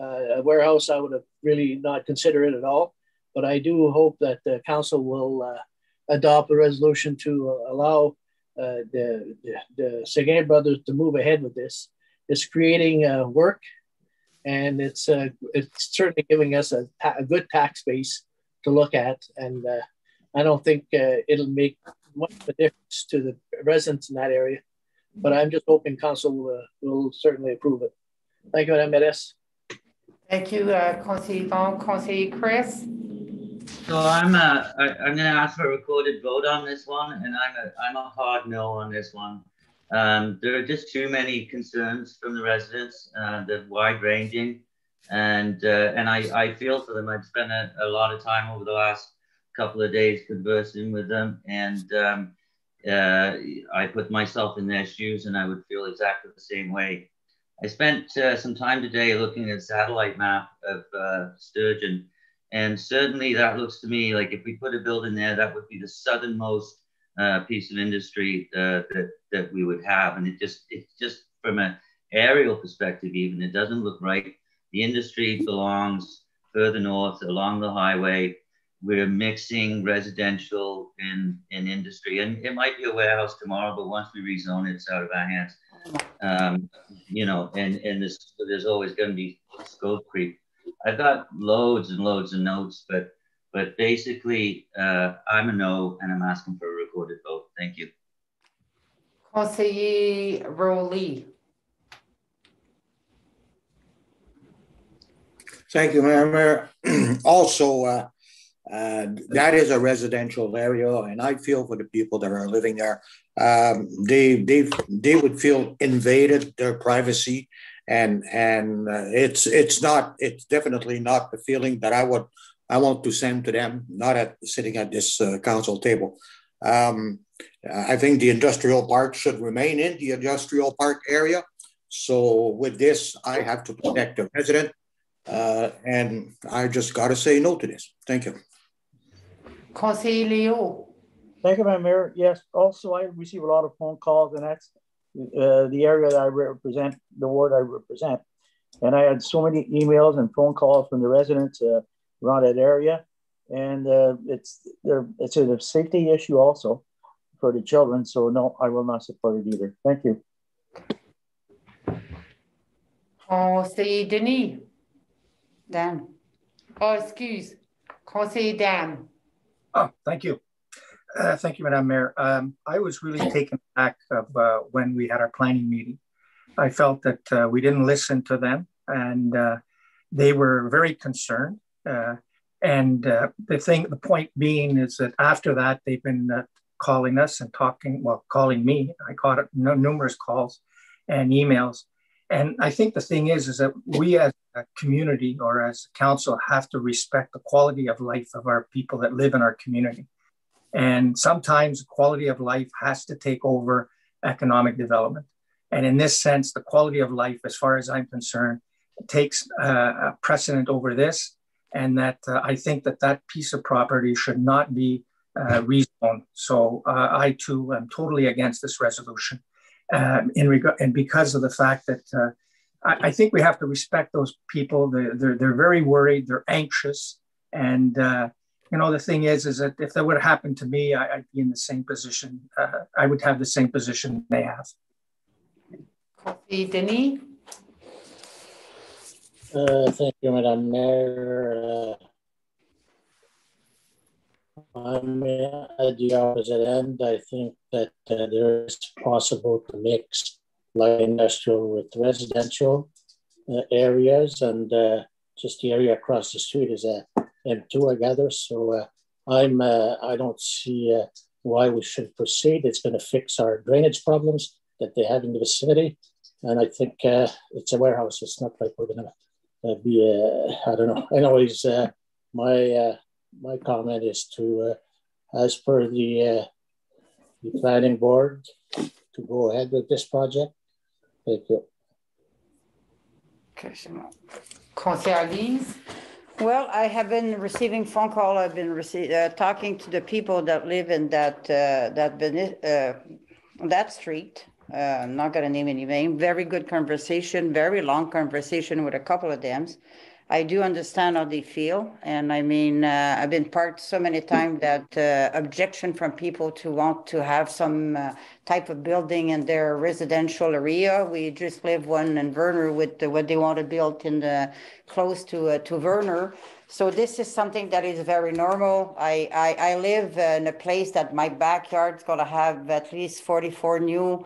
uh, a warehouse, I would have really not considered it at all. but I do hope that the council will uh, adopt a resolution to allow uh, the, the, the Seguin brothers to move ahead with this. It's creating uh, work and it's uh, it's certainly giving us a, a, good tax base to look at. And uh, I don't think uh, it'll make much of a difference to the residents in that area, but I'm just hoping council will, will certainly approve it. Thank you, Madame Medes. Thank you, uh, Conseil Yvon. Conseil Chris. So I'm uh, I, I'm going to ask for a recorded vote on this one, and I'm a I'm a hard no on this one. Um, there are just too many concerns from the residents. Uh, they're wide ranging, and uh, and I, I feel for them. I've spent a, a, lot of time over the last couple of days conversing with them, and um, uh, I put myself in their shoes, and I would feel exactly the same way. I spent uh, some time today looking at a satellite map of uh, Sturgeon, and certainly that looks to me like if we put a building there, that would be the southernmost uh, piece of industry uh, that that we would have, and it just it's just from an aerial perspective, even it doesn't look right. The industry belongs further north along the highway. We're mixing residential and, and industry, and it might be a warehouse tomorrow, but once we rezone it, it's out of our hands. Um, you know, and and there's there's always going to be scope creep. I've got loads and loads of notes, but but basically, uh, I'm a no, and I'm asking for a recorded vote. Thank you. Conseiller Rowley. Thank you, Mayor. also, uh, uh, that is a residential area, and I feel for the people that are living there. Um, they they they would feel invaded their privacy, and and uh, it's it's not it's definitely not the feeling that I would I want to send to them, not at sitting at this uh, council table. Um, I think the industrial park should remain in the industrial park area. So with this, I have to protect the resident, uh, and I just got to say no to this. Thank you. Conseil Leo. Thank you, Madam Mayor. Yes, also I receive a lot of phone calls, and that's uh, the area that I represent, the ward I represent. And I had so many emails and phone calls from the residents uh, around that area, and uh, it's. It's a safety issue also for the children. So no, I will not support it either. Thank you. Conseiller Denis. Dan. Oh, excuse. Conseiller Dan. Oh, thank you. Uh, thank you, Madam Mayor. Um, I was really taken back of uh, when we had our planning meeting. I felt that uh, we didn't listen to them, and uh, they were very concerned. Uh, and uh, the thing, the point being, is that after that, they've been calling us and talking, well, calling me. I caught numerous calls and emails. And I think the thing is, is that we as a community or as a council have to respect the quality of life of our people that live in our community. And sometimes quality of life has to take over economic development. And in this sense, the quality of life, as far as I'm concerned, takes uh, precedent over this. And that uh, I think that that piece of property should not be uh, rezone. So uh, I too am totally against this resolution. Um, in regard and because of the fact that uh, I, I, think we have to respect those people. They're, they're, they're very worried. They're anxious. And uh, you know the thing is, is that if that would have happened to me, I, would be in the same position. Uh, I would have the same position they have. Coffee, Denis. Uh, thank you, Madam Mayor. Uh, I'm at the opposite end. I think that uh, there is possible to mix light industrial with residential uh, areas, and uh, just the area across the street is a uh, M2, I gather. So uh, I'm uh, I don't see why we should proceed. It's going to fix our drainage problems that they have in the vicinity, and I think it's a warehouse. It's not like we're going to be I don't know. Anyways, my my comment is to, uh, as per the, uh, the planning board, to go ahead with this project. Thank you. Concierge well, I have been receiving phone call. I've been receiving uh, talking to the people that live in that uh, that uh, that street. Uh, I'm not going to name any name. Very good conversation, very long conversation with a couple of them. I do understand how they feel. And I mean, uh, I've been part so many times that uh, objection from people to want to have some uh, type of building in their residential area. We just live one in Verner with what they want to build in the close to uh, to Verner. So this is something that is very normal. I, I, I live in a place that my backyard's going to have at least 44 new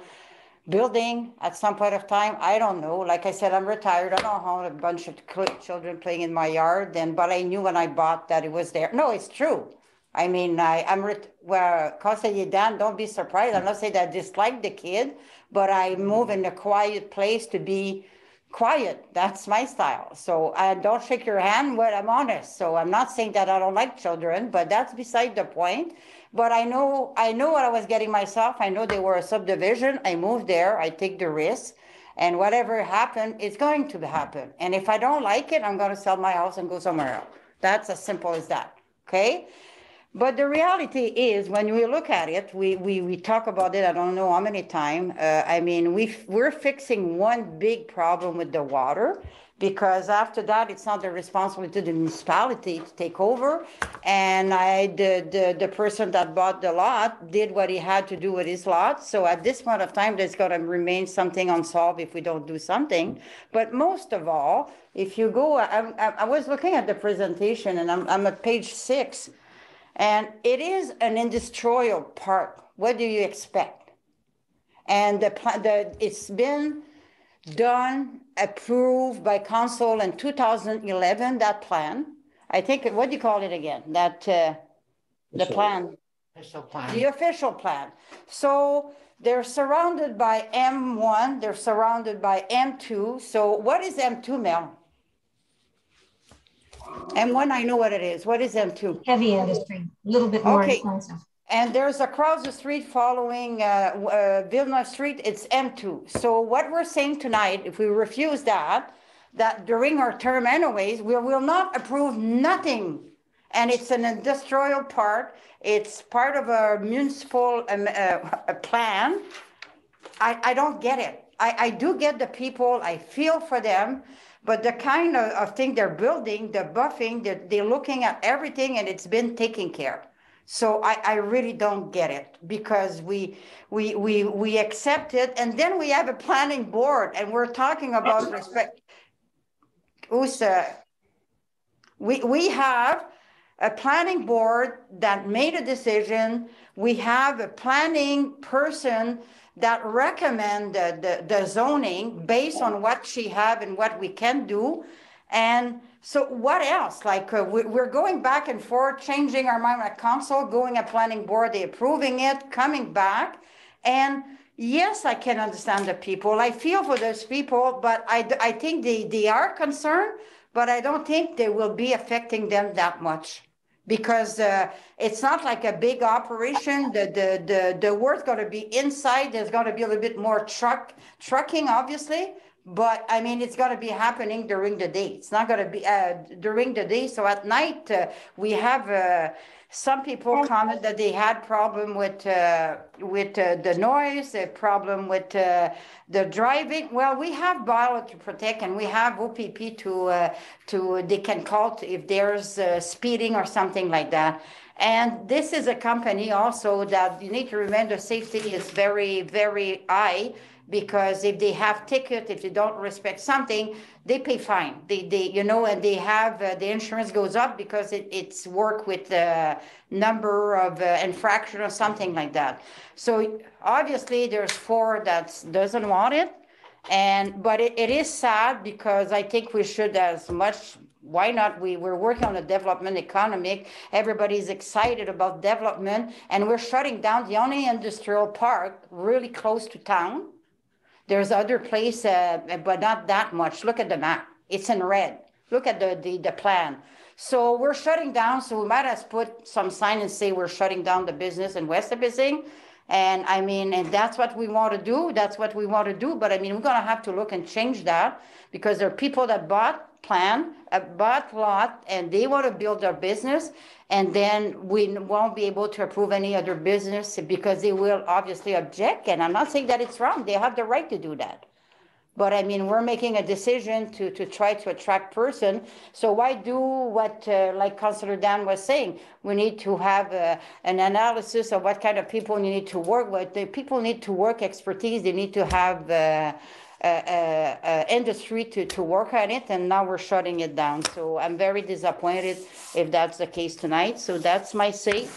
building at some point of time. I don't know. Like I said, I'm retired. I don't have a bunch of children playing in my yard. Then, but I knew when I bought that it was there. No, it's true. I mean, I, I'm ret- well, conseiller Dan, don't be surprised. I'm not saying that I dislike the kid, but I move in a quiet place to be quiet. That's my style. So I don't shake your hand when I'm honest. So I'm not saying that I don't like children, but that's beside the point. But I know I know what I was getting myself. I know they were a subdivision. I moved there. I take the risk. And whatever happened, it's going to happen. And if I don't like it, I'm going to sell my house and go somewhere else. That's as simple as that. Okay. But the reality is, when we look at it, we, we, we talk about it, I don't know how many times. Uh, I mean, we, we're fixing one big problem with the water because after that, it's not the responsibility of the municipality to take over. And I, the, the, the person that bought the lot did what he had to do with his lot. So at this point of time, there's going to remain something unsolved if we don't do something. But most of all, if you go, I, I, I was looking at the presentation and I'm, I'm at page six, and it is an industrial park. What do you expect? And the, the it's been done, approved by council in 2011, that plan. I think, what do you call it again? That, uh, the plan, Official plan. the official plan. So they're surrounded by M1, they're surrounded by M2. So what is M2, Mel? M1, I know what it is. What is M2? Heavy industry, a little bit more Okay. expensive. And there's across the street following uh, uh, Villeneuve Street, it's M2. So what we're saying tonight, if we refuse that, that during our term anyways, we will not approve nothing. And it's an industrial part. It's part of a municipal um, uh, plan. I, I don't get it. I, I do get the people, I feel for them, but the kind of, of thing they're building, the buffing, they're, they're looking at everything and it's been taken care. So I, I really don't get it because we, we, we, we accept it and then we have a planning board and we're talking about respect. Uh, we, we have a planning board that made a decision. We have a planning person that recommend the, the, the zoning based on what she have and what we can do. And so what else? Like uh, we, we're going back and forth, changing our mind at council, going at planning board, they approving it, coming back. And yes, I can understand the people. I feel for those people, but I, I think they, they are concerned, but I don't think they will be affecting them that much because uh, it's not like a big operation. The the the the work's going to be inside. There's going to be a little bit more truck trucking, obviously. But I mean, it's going to be happening during the day. It's not going to be uh, during the day. So at night, uh, we have uh, some people comment that they had problem with uh, with uh, the noise, a problem with uh, the driving. Well, we have Bio to protect, and we have OPP to uh, to they can call if there's uh, speeding or something like that. And this is a company also that you need to remember safety is very very high because if they have ticket, if they don't respect something, they pay fine. They, they, you know, and they have uh, the insurance goes up because it, it's work with the number of uh, infraction or something like that. So obviously, there's four that doesn't want it, and but it, it is sad because I think we should as much. Why not? We we're working on a development economic. Everybody's excited about development, and we're shutting down the only industrial park really close to town there's other place, uh, but not that much. Look at the map. It's in red. Look at the, the, the plan. So we're shutting down. So we might have put some sign and say we're shutting down the business in West Nipissing. And I mean, and that's what we want to do. That's what we want to do. But I mean, we're going to have to look and change that because there are people that bought plan, uh, bought lot, and they want to build their business. And then we won't be able to approve any other business because they will obviously object. And I'm not saying that it's wrong. They have the right to do that. But I mean, we're making a decision to, to try to attract person. So why do what, uh, like Councillor Dan was saying, we need to have uh, an analysis of what kind of people you need to work with. The people need to work expertise. They need to have uh, industry to, to work on it, and now we're shutting it down. So I'm very disappointed if that's the case tonight. So that's my say,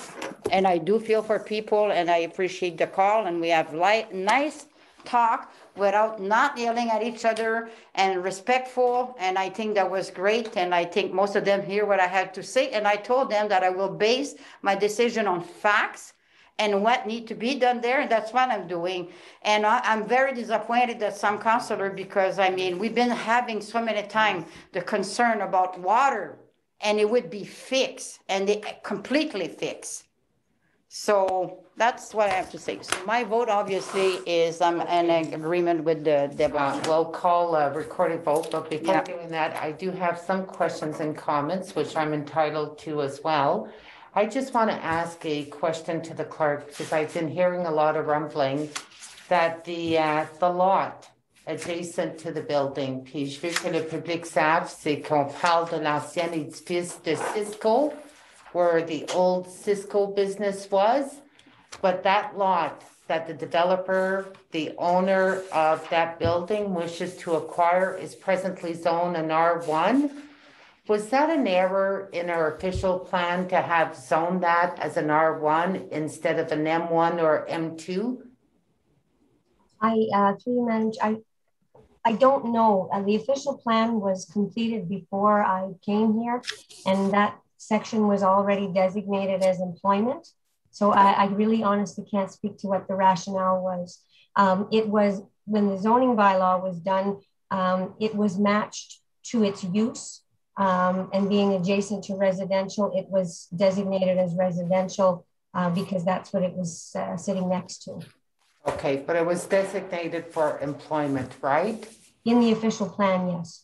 and I do feel for people, and I appreciate the call, and we have light, nice talk without not yelling at each other and respectful. And I think that was great. And I think most of them hear what I had to say. And I told them that I will base my decision on facts and what need to be done there. And that's what I'm doing. And I, am very disappointed that some councillor, because I mean, we've been having so many times the concern about water and it would be fixed and they completely fixed. So that's what I have to say. So my vote obviously is I'm in agreement with the Deborah. Uh, We'll call a recorded vote, but before Yeah. doing that, I do have some questions and comments, which I'm entitled to as well. I just want to ask a question to the clerk, because I've been hearing a lot of rumbling that the, uh, the lot adjacent to the building, puis je que le public sache, c'est qu'on parle de l'ancien édifice de Cisco, where the old Cisco business was. But that lot that the developer, the owner of that building wishes to acquire is presently zoned an R1. Was that an error in our official plan to have zoned that as an R1 instead of an M1 or M2? I, uh, through you, I, I don't know. Uh, the official plan was completed before I came here, and that section was already designated as employment. So I, I really honestly can't speak to what the rationale was. Um, it was when the zoning bylaw was done, um, it was matched to its use um, and being adjacent to residential, it was designated as residential uh, because that's what it was uh, sitting next to. Okay, but it was designated for employment, right? In the official plan, yes.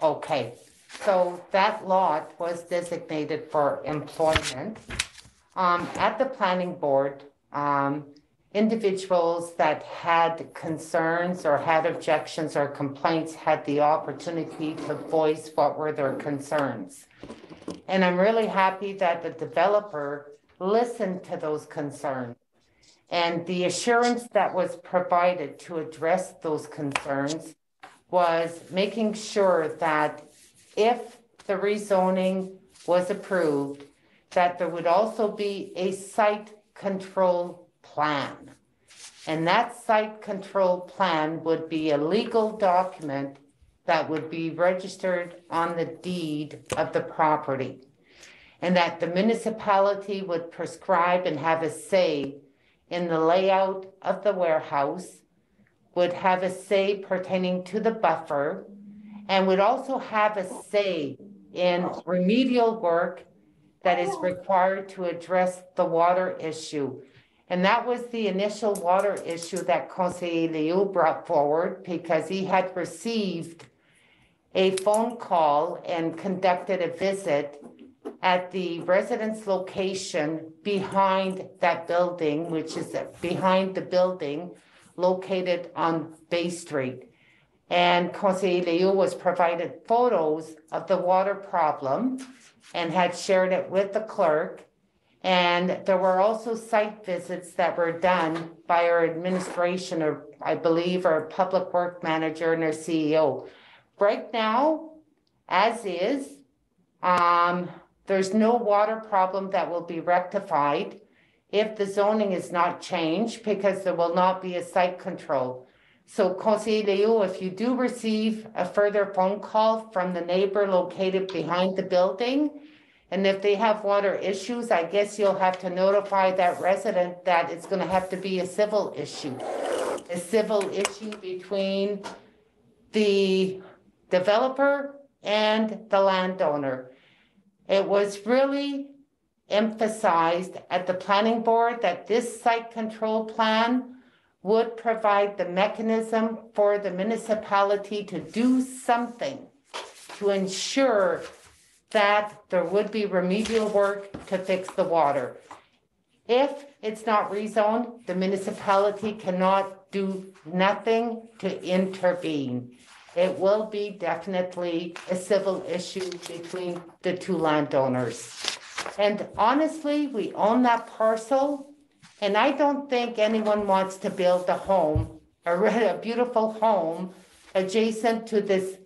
Okay, so that lot was designated for employment. Um, at the planning board, um, individuals that had concerns or had objections or complaints had the opportunity to voice what were their concerns. And I'm really happy that the developer listened to those concerns. And the assurance that was provided to address those concerns was making sure that if the rezoning was approved, that there would also be a site control plan. And that site control plan would be a legal document that would be registered on the deed of the property. And that the municipality would prescribe and have a say in the layout of the warehouse, would have a say pertaining to the buffer, and would also have a say in remedial work that is required to address the water issue. And that was the initial water issue that Conseil Leo brought forward because he had received a phone call and conducted a visit at the residence location behind that building, which is behind the building located on Bay Street. And Conseil Leo was provided photos of the water problem and had shared it with the clerk. And there were also site visits that were done by our administration, or I believe our public work manager and our CEO. Right now, as is, um, there's no water problem that will be rectified if the zoning is not changed because there will not be a site control. So Conseiller Leo, if you do receive a further phone call from the neighbor located behind the building, and if they have water issues, I guess you'll have to notify that resident that it's gonna have to be a civil issue. A civil issue between the developer and the landowner. It was really emphasized at the planning board that this site control plan would provide the mechanism for the municipality to do something to ensure that there would be remedial work to fix the water. If it's not rezoned, the municipality cannot do nothing to intervene. It will be definitely a civil issue between the two landowners. And honestly, we own that parcel, and I don't think anyone wants to build a home, a, a beautiful home adjacent to this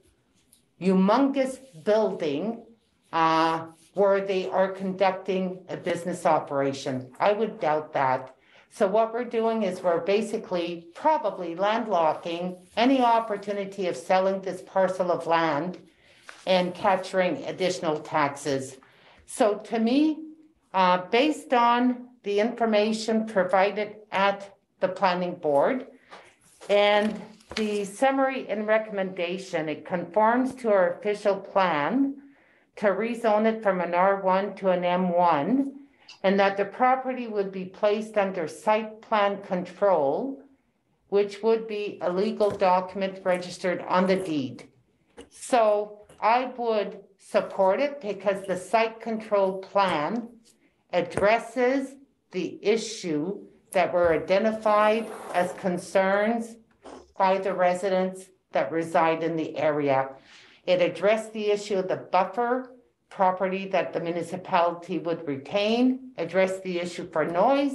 humongous building uh, where they are conducting a business operation. I would doubt that. So what we're doing is we're basically probably landlocking any opportunity of selling this parcel of land and capturing additional taxes. So to me, uh, based on the information provided at the planning board and the summary and recommendation, it conforms to our official plan to rezone it from an R1 to an M1 and that the property would be placed under site plan control, which would be a legal document registered on the deed. So I would support it because the site control plan addresses the issue that were identified as concerns by the residents that reside in the area. It addressed the issue of the buffer property that the municipality would retain, addressed the issue for noise,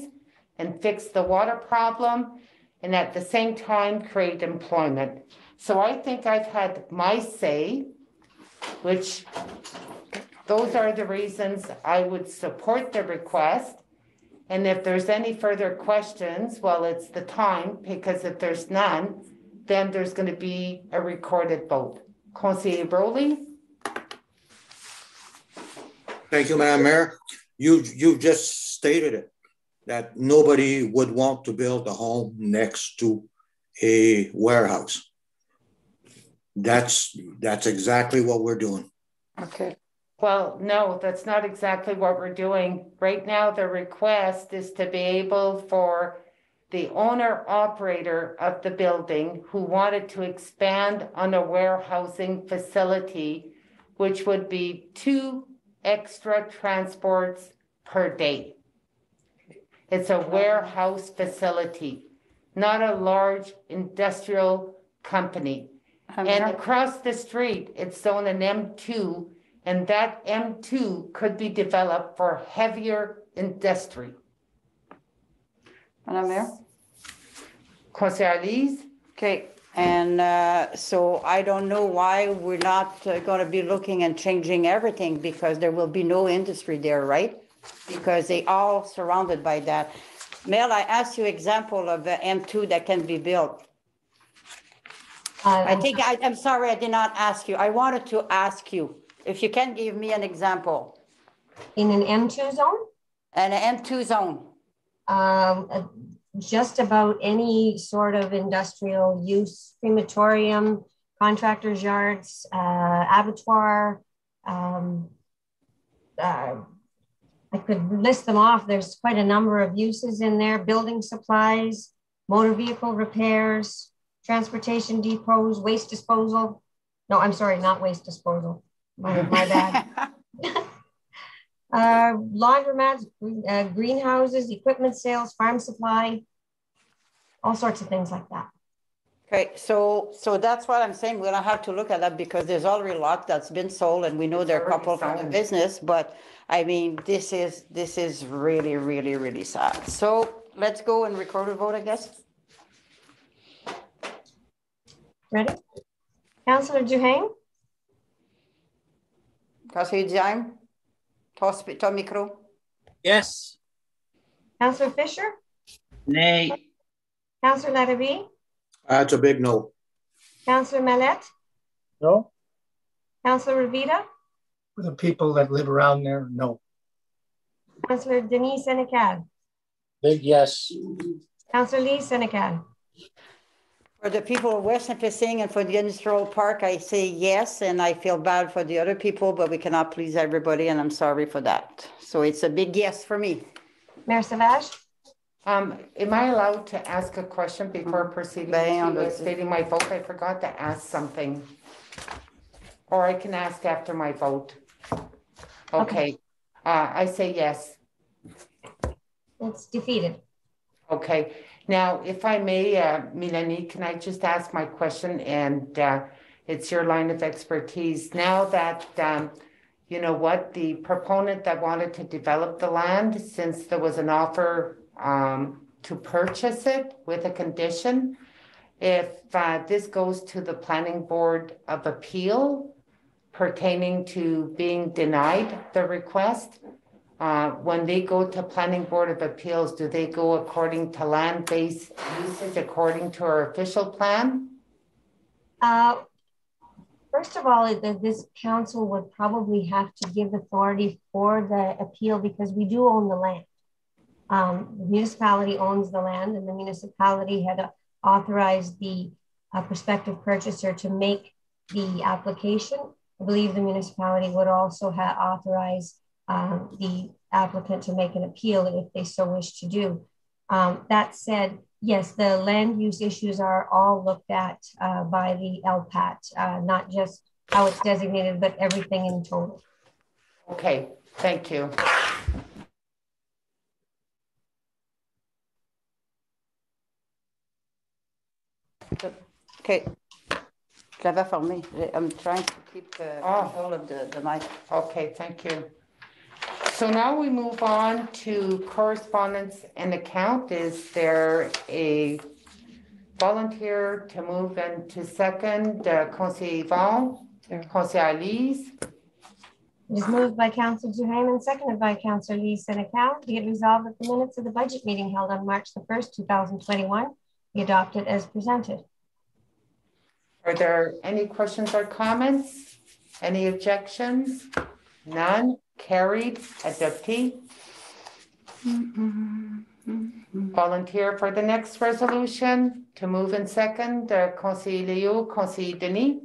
and fixed the water problem, and at the same time create employment. So I think I've had my say, which those are the reasons I would support the request. And if there's any further questions, well, it's the time, because if there's none, then there's going to be a recorded vote. Conseiller Broley? Thank you, Madam Mayor. You, you just stated it, that nobody would want to build a home next to a warehouse. That's, that's exactly what we're doing. Okay. Well, no, that's not exactly what we're doing. Right now, the request is to be able for the owner operator of the building who wanted to expand on a warehousing facility, which would be two extra transports per day. It's a warehouse facility, not a large industrial company. Um, and across the street, it's zoned an M2, and that M2 could be developed for heavier industry. Madam Mayor? Conseil Okay, and uh, so I don't know why we're not uh, going to be looking and changing everything because there will be no industry there, right? Because they all surrounded by that. Mel, I asked you example of the M2 that can be built. I think, I, I'm sorry, I did not ask you. I wanted to ask you if you can give me an example. In an M2 zone? An M2 zone. Um, just about any sort of industrial use, crematorium, contractors' yards, uh, abattoir. Um, uh, I could list them off. There's quite a number of uses in there building supplies, motor vehicle repairs, transportation depots, waste disposal. No, I'm sorry, not waste disposal. My, my bad. uh, laundromats, uh, greenhouses, equipment sales, farm supply, all sorts of things like that. Okay, so so that's what I'm saying. We're gonna have to look at that because there's already a lot that's been sold, and we know there are a couple from the business. But I mean, this is this is really, really, really sad. So let's go and record a vote, I guess. Ready? Councillor Duhaime? Councillor Duhaime? Toss to micro. Yes. Councillor Fisher? Nay. Councillor Larabie? That's a big no. Councillor Malette? No? Councillor Roveda? For the people that live around there, no. Councillor Denise Senecal? Big yes. Councillor Lee Senecal? For the people of West Nipissing and for the industrial park, I say yes, and I feel bad for the other people, but we cannot please everybody, and I'm sorry for that. So it's a big yes for me. Mayor Savage? Um, am I allowed to ask a question before proceeding Bam, to stating my vote? I forgot to ask something. Or I can ask after my vote. Okay, uh, I say yes. It's defeated. Okay, Now, if I may, uh, Melanie, can I just ask my question? And uh, it's your line of expertise. Now that, um, you know what, the proponent that wanted to develop the land, since there was an offer um, to purchase it with a condition, if uh, this goes to the planning board of appeal pertaining to being denied the request, uh, when they go to planning board of appeals, do they go according to land-based usage according to our official plan? Uh, first of all, the, this council would probably have to give authority for the appeal because we do own the land. Um, the municipality owns the land and the municipality had authorized the uh, prospective purchaser to make the application. I believe the municipality would also have authorized um, the applicant to make an appeal if they so wish to do. Um, that said, yes, the land use issues are all looked at uh, by the LPAT, uh, not just how it's designated, but everything in total. Okay, thank you. Okay. Je l'avais formé. I'm trying to keep the Oh. control of the, the mic. Okay, thank you. So now we move on to correspondence and account. Is there a volunteer to move into second? Uh, Conseil Yvon, Conseil Elise, It is moved by Councillor Duhaime and seconded by Councillor Lise Senecal. Be it resolved that the minutes of the budget meeting held on March the 1st, 2021 be adopted as presented. Are there any questions or comments? Any objections? None? Carried? Adoptee? Volunteer for the next resolution to move in second, uh, Conseil Leo, Conseil Denis.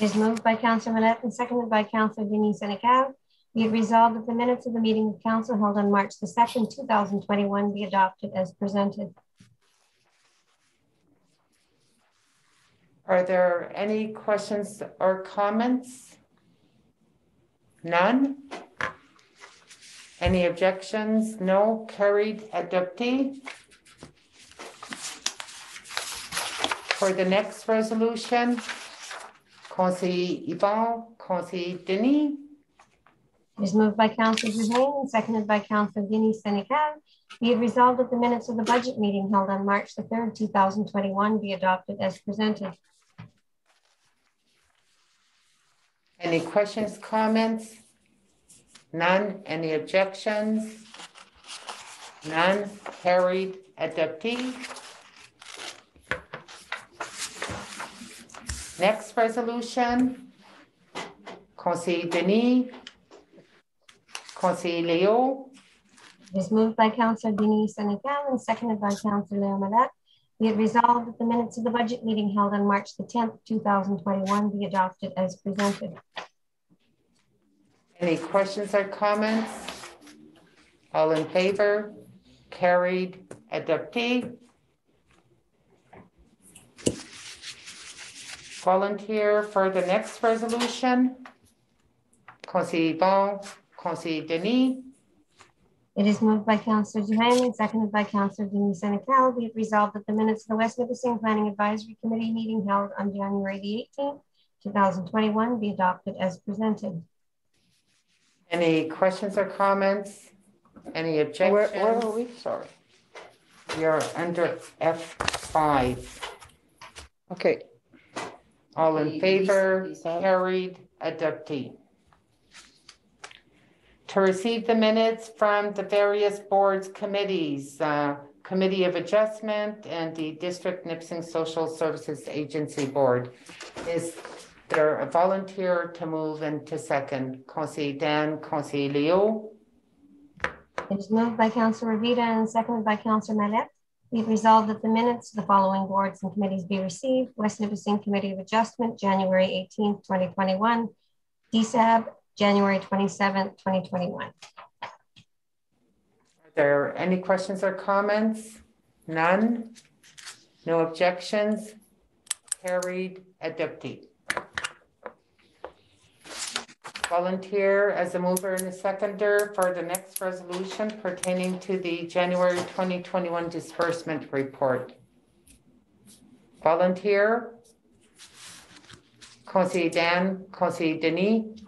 Is moved by Councillor Malette and seconded by Councillor Denis Senecal. Be it resolved that the minutes of the meeting of council held on March the 2nd, 2021 be adopted as presented. Are there any questions or comments? None? Any objections? No? Carried? Adoptee? For the next resolution, Conseil Yvon, Conseil Denis. It is moved by Councillor Duhaime and seconded by Councillor Denis Senecal. Be it resolved that the minutes of the budget meeting held on March the 3rd, 2021 be adopted as presented. Any questions, comments? None? Any objections? None? Carried? Adoptee? Next resolution, Conseil Denis, Conseil Leo, It is moved by Councillor Denis Senecal and seconded by Councillor Leo Malette. Be it resolved that the minutes of the budget meeting held on March the 10th, 2021 be adopted as presented. Any questions or comments? All in favor? Carried? Adoptee? Volunteer for the next resolution? Conseil Yvon, Conseil Denis, It is moved by Councillor Duhaime and seconded by Councillor Denis Senecal. Be it resolved that the minutes of the West Nipissing Planning Advisory Committee meeting held on January the 18th, 2021 be adopted as presented. Any questions or comments? Any Where, objections? where are we? Sorry. You're under F5. Okay. All in favor, these- these have- carried, adoptee. To receive the minutes from the various boards, committees, uh, Committee of Adjustment and the District Nipissing Social Services Agency Board. Is there a volunteer to move into second? Conseil Dan, Conseil Leo? It is moved by Councillor Roveda and seconded by Councillor Malette. Be it resolved that the minutes of the following boards and committees be received. West Nipissing Committee of Adjustment, January 18th, 2021. DSAB, January 27th, 2021. Are there any questions or comments? None? No objections? Carried, adoptee. Volunteer as a mover and a seconder for the next resolution pertaining to the January 2021 disbursement report. Volunteer? Conseiller Dan, Conseiller Denis,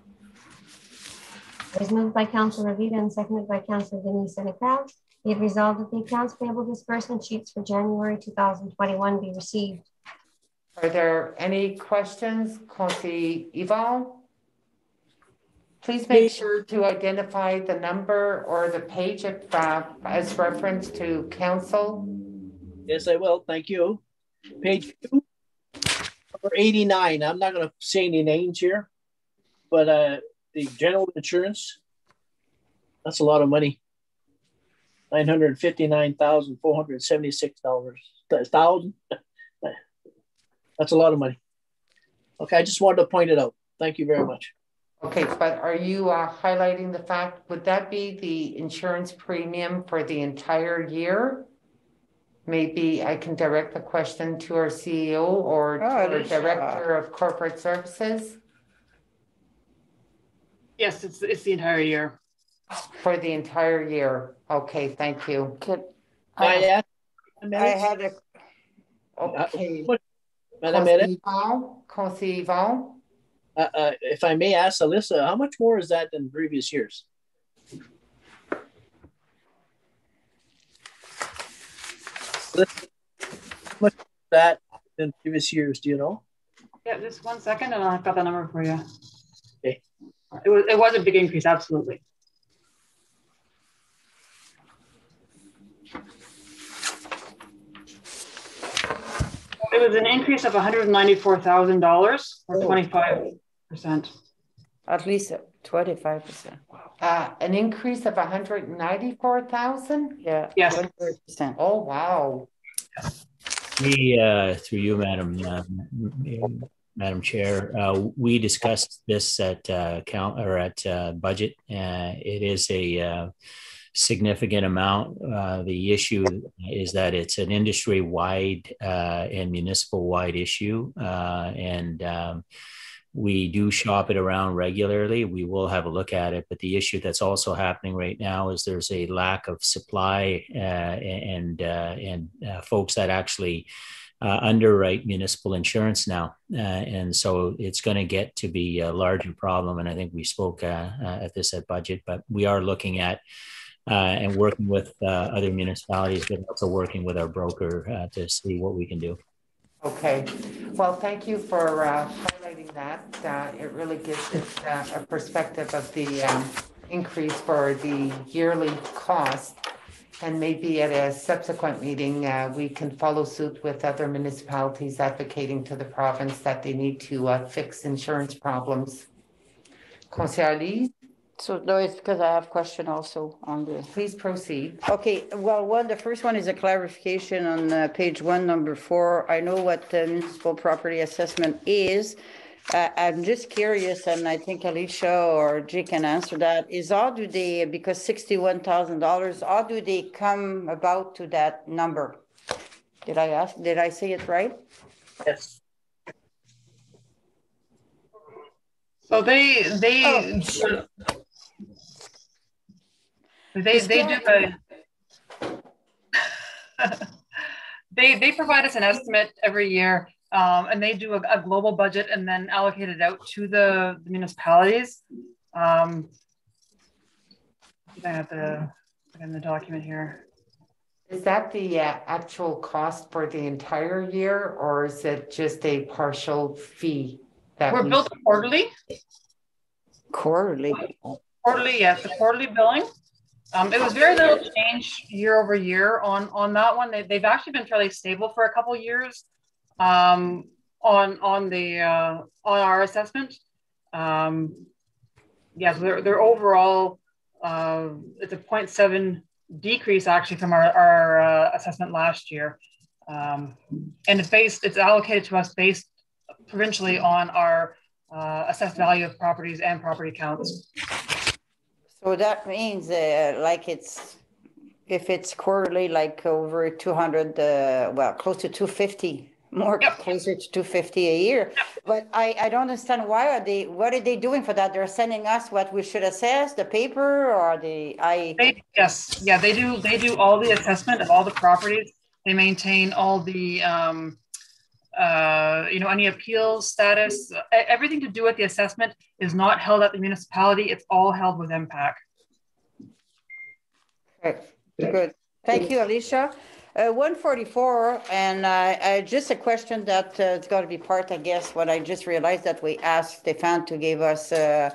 It was moved by Councilor Roveda and seconded by Councilor Denis Senecal. Be it resolved that the accounts payable disbursement sheets for January 2021 be received. Are there any questions? Conseiller Yvon? Please make sure to identify the number or the page if, uh, as reference to council. Yes, I will. Thank you. Page two, number 89. I'm not going to say any names here, but uh, the general insurance, that's a lot of money. $959,476. Thousand. That's a lot of money. Okay, I just wanted to point it out. Thank you very much. Okay, but are you uh, highlighting the fact, would that be the insurance premium for the entire year? Maybe I can direct the question to our CEO or to Oh, our Alicia. Director of Corporate Services Yes, it's, it's the entire year. for the entire year. Okay, thank you. Could I ask, I had a, Okay. Madam Conseiller Edith, Yvon, Conseiller Yvon? Uh, uh, if I may ask Alyssa, how much more is that than previous years? Alyssa, How much is that than previous years, do you know? Yeah, just one second and I've got the number for you. Okay. It was, it was a big increase, absolutely. It was an increase of $194,000 or 25%. At least twenty-five percent. Uh, an increase of hundred and ninety-four thousand? Yeah. Yes. Percent. Oh, wow. We, uh, through you, Madam, um, Madam Chair, uh, we discussed this at, uh, count, or at, uh, budget. Uh, it is a, uh, significant amount. Uh, the issue is that it's an industry-wide, uh, and municipal-wide issue. Uh, and, um, we do shop it around regularly. We will have a look at it, but the issue that's also happening right now is there's a lack of supply uh, and uh, and uh, folks that actually uh, underwrite municipal insurance now, uh, and so it's going to get to be a larger problem. And I think we spoke uh, at this at budget, but we are looking at. And working with other municipalities, but also working with our broker to see what we can do. Okay, well, thank you for uh, highlighting that. Uh, It really gives us uh, a perspective of the um, increase for the yearly cost. And maybe at a subsequent meeting, uh, we can follow suit with other municipalities advocating to the province that they need to uh, fix insurance problems. Conseiller Lee, So no, it's because I have question also on the. please proceed. Okay, well, one, the first one is a clarification on uh, page one, number four. I know what the municipal property assessment is. Uh, I'm just curious, and I think Alicia or Jay can answer that, is how do they, because sixty-one thousand dollars, how do they come about to that number? Did I ask, did I say it right? Yes. So they, they, they, they do a, they, they provide us an estimate every year. Um, and they do a, a global budget and then allocate it out to the the municipalities. Um, I have the, in the document here. Is that the uh, actual cost for the entire year or is it just a partial fee? that We're we- billed quarterly, Quarterly. quarterly, yes, the quarterly billing. Um, it was very little change year over year on, on that one. They, they've actually been fairly stable for a couple years um, on, on the, uh, on our assessment. Um, yes, they're overall, uh, it's a 0.7 decrease actually from our, our uh, assessment last year. Um, and it's based, it's allocated to us based provincially on our uh, assessed value of properties and property counts. So that means, uh, like it's, if it's quarterly, like over two hundred, uh, well, close to two fifty more Yep. closer to 250 a year. But I, I don't understand why are they, what are they doing for that? They're sending us what we should assess, the paper or the, I, They, yes, yeah, they do, they do all the assessment of all the properties. They maintain all the, um, uh, you know, any appeal status, everything to do with the assessment is not held at the municipality. It's all held with MPAC. Okay, good. Thank you, Alicia. Uh, 144, and uh, just a question that uh, it's got to be part, I guess, what I just realized that we asked Stefan to give us uh,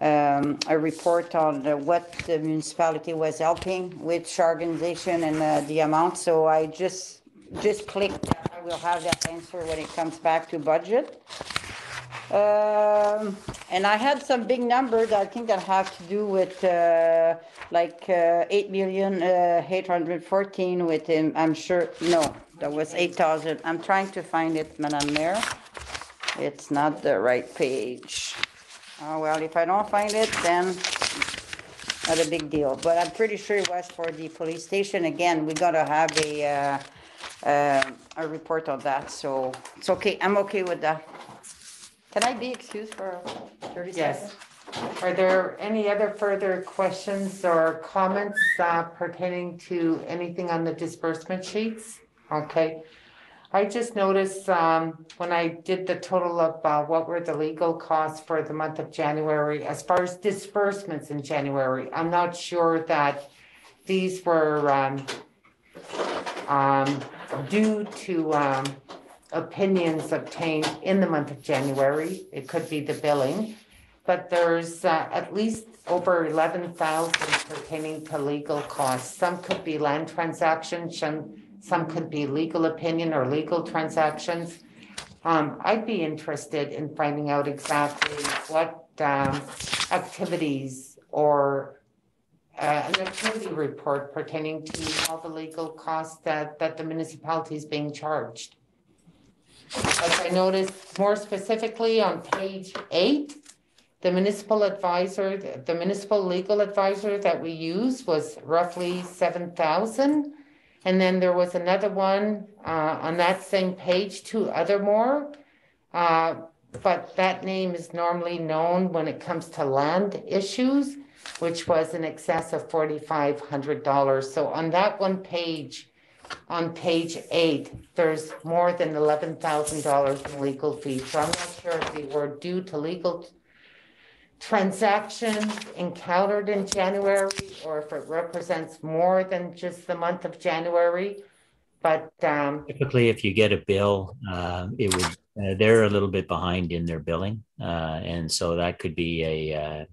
um, a report on uh, what the municipality was helping, which organization and the amount. So I just, just click that. I will have that answer when it comes back to budget. Um, and I had some big numbers, I think that have to do with, uh, like, uh, eight million, uh, eight hundred fourteen with him, I'm sure, no, that was eight thousand. I'm trying to find it, Madam Mayor. It's not the right page. Oh, well, if I don't find it, then not a big deal, but I'm pretty sure it was for the police station. Again, we gotta have a, uh, uh, a report on that, so it's okay, I'm okay with that. Can I be excused for thirty seconds? Yes. Are there any other further questions or comments uh, pertaining to anything on the disbursement sheets? Okay. I just noticed um, when I did the total of uh, what were the legal costs for the month of January, as far as disbursements in January, I'm not sure that these were um, um, due to um, opinions obtained in the month of January. It could be the billing. But there's uh, at least over eleven thousand pertaining to legal costs. Some could be land transactions, some, some could be legal opinion or legal transactions. Um, I'd be interested in finding out exactly what, um, activities or uh, an activity report pertaining to all the legal costs that, that the municipality is being charged. As I noticed more specifically on page eight, the municipal advisor, the municipal legal advisor that we use was roughly seven thousand. And then there was another one uh, on that same page, two other more. Uh, But that name is normally known when it comes to land issues, which was in excess of forty-five hundred dollars. So on that one page, on page eight, there's more than eleven thousand dollars in legal fees. So I'm not sure if they were due to legal transactions encountered in January, or if it represents more than just the month of January. But, um, Typically, if you get a bill, uh, it would, uh, they're a little bit behind in their billing. Uh, and so that could be a, uh,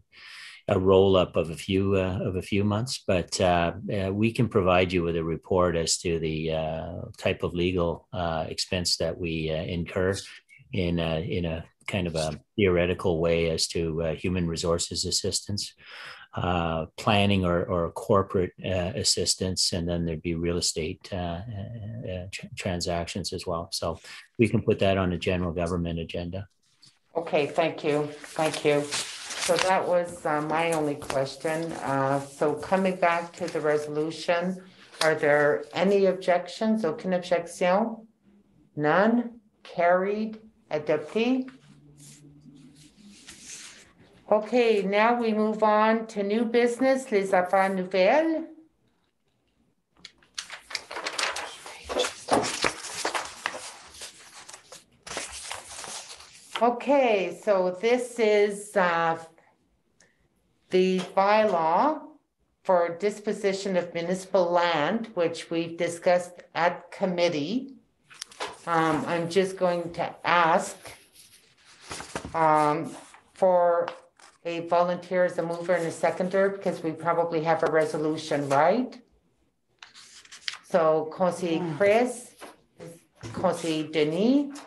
a roll up of a few, uh, of a few months, but, uh, uh, we can provide you with a report as to the, uh, type of legal, uh, expense that we incur in, a in a kind of a theoretical way as to, human resources assistance. Uh, planning or, or corporate uh, assistance, and then there'd be real estate uh, tr- transactions as well. So we can put that on a general government agenda. okay, thank you, thank you. So that was uh, my only question. Uh, So coming back to the resolution, are there any objections? Aucune objection? None? Carried? Adopté? Okay, now we move on to new business, les affaires nouvelles. Okay, so this is uh, the bylaw for disposition of municipal land, which we've discussed at committee. Um, I'm just going to ask um, for a volunteer as a mover and a seconder, because we probably have a resolution, right? So Conseiller Chris, Conseiller Denis,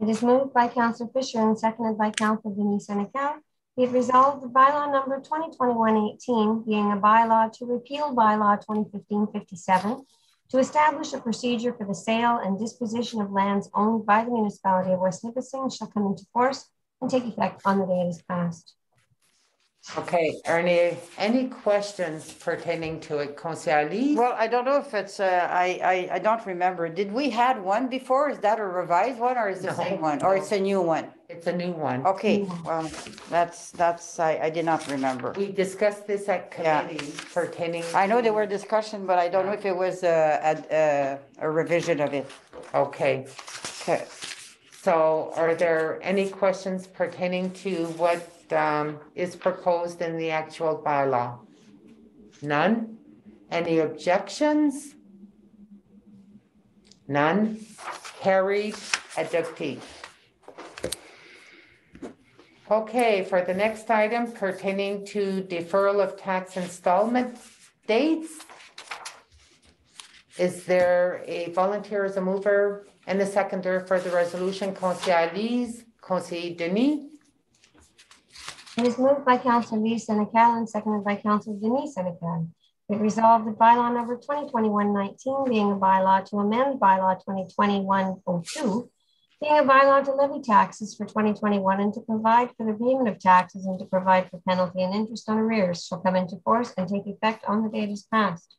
It is moved by Councillor Fisher and seconded by Councillor Denis Senecal. Be it resolved, the bylaw number 2021-18, being a bylaw to repeal bylaw 2015-57, to establish a procedure for the sale and disposition of lands owned by the municipality of West Nipissing shall come into force and take effect on the day it is passed. Okay, Ernie, any questions pertaining to it, Conseil Alice? Well, I don't know if it's, uh, I, I, I don't remember. Did we had one before? Is that a revised one or is it the same one? Or it's a new one? It's a new one. Okay, well, that's, that's, I, I did not remember. We discussed this at Yeah. committee pertaining. I know there were discussion, but I don't know if it was a, a, a revision of it. Okay, Okay. so are there any questions pertaining to what um, is proposed in the actual bylaw? None? Any objections? None? Carried, adopted. Okay, for the next item pertaining to deferral of tax installment dates. Is there a volunteer as a mover and a seconder for the resolution? Conseil Alice, Conseil Denis? It is moved by Council Lise Senecal and seconded by Council Denis Senecal. It resolved that bylaw number 2021-19 being a bylaw to amend bylaw 2021-02, being a bylaw to levy taxes for 2021 and to provide for the payment of taxes and to provide for penalty and interest on arrears shall come into force and take effect on the date is passed.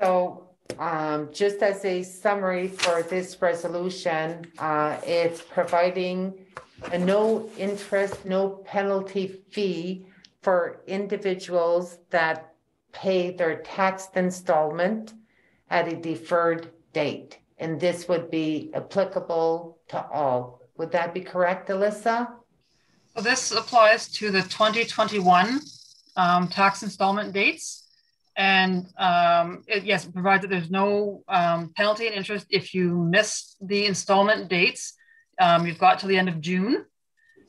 So um, just as a summary for this resolution, uh, it's providing a no interest, no penalty fee for individuals that pay their taxed installment at a deferred date. And this would be applicable to all. Would that be correct, Alyssa? So this applies to the 2021 um, tax installment dates. And um, it, yes, it provides that there's no um, penalty and interest if you miss the installment dates. Um, you've got till the end of June,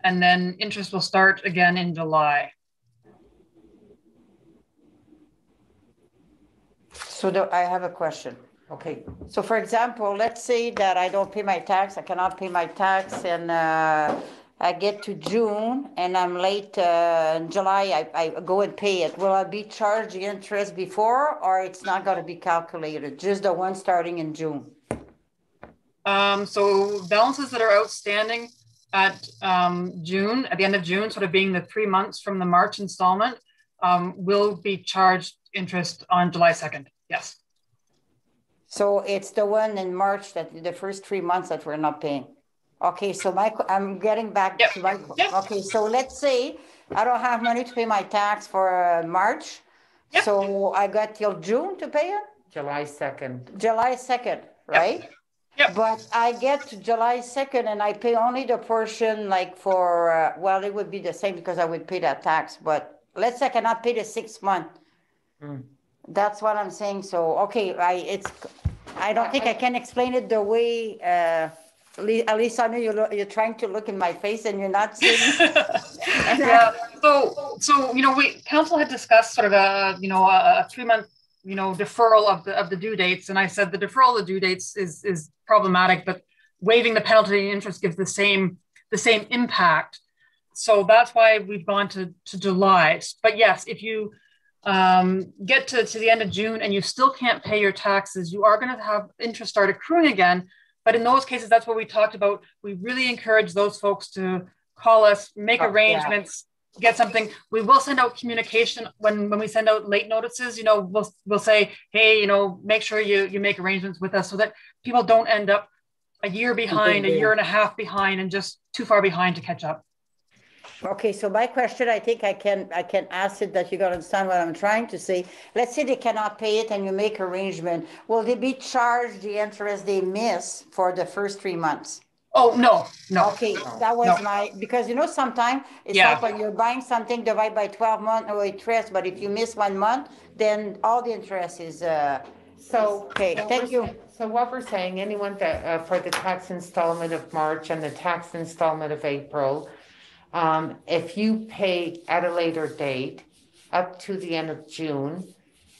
and then interest will start again in July. So do, I have a question. Okay, So for example, let's say that I don't pay my tax, I cannot pay my tax and uh, I get to June and I'm late uh, in July, I, I go and pay it. Will I be charged the interest before or it's not gonna be calculated? Just the one starting in June? Um, so balances that are outstanding at um, June, at the end of June, sort of being the three months from the March installment, um, will be charged interest on July 2nd. Yes. So it's the one in March that, the first three months that we're not paying. Okay, so my, I'm getting back to my, okay, so let's say I don't have money to pay my tax for uh, March. So I got till June to pay it? July 2nd. July 2nd, right? But I get to July 2nd and I pay only the portion like for, uh, well, it would be the same because I would pay that tax, but let's say I cannot pay the six month. Mm. That's what I'm saying. So, okay, I, it's, I don't think I can explain it the way, uh, Le- least I know you're, lo- you're trying to look in my face and you're not seeing. yeah. So, so you know, we council had discussed sort of a you know a, a three month you know deferral of the of the due dates, and I said the deferral of the due dates is is problematic, but waiving the penalty and interest gives the same the same impact. So that's why we've gone to to July. But yes, if you um, get to, to the end of June and you still can't pay your taxes, you are going to have interest start accruing again. But in those cases, that's what we talked about. We really encourage those folks to call us, make Oh, yeah. arrangements, get something. We will send out communication when when we send out late notices. You know, we'll we'll say, hey, you know, make sure you you make arrangements with us so that people don't end up a year behind, a year and a half behind, and just too far behind to catch up. Okay, so my question, I think I can, I can ask it that you gotta understand what I'm trying to say. Let's say they cannot pay it and you make arrangement, will they be charged the interest they miss for the first three months? Oh, no, no. Okay, that was No. my, because you know, sometimes it's Yeah. like when you're buying something, divide by twelve month or interest, but if you miss one month, then all the interest is, uh, So. Okay, so thank you. So what we're saying, anyone that, uh, for the tax installment of March and the tax installment of April, um, if you pay at a later date, up to the end of June,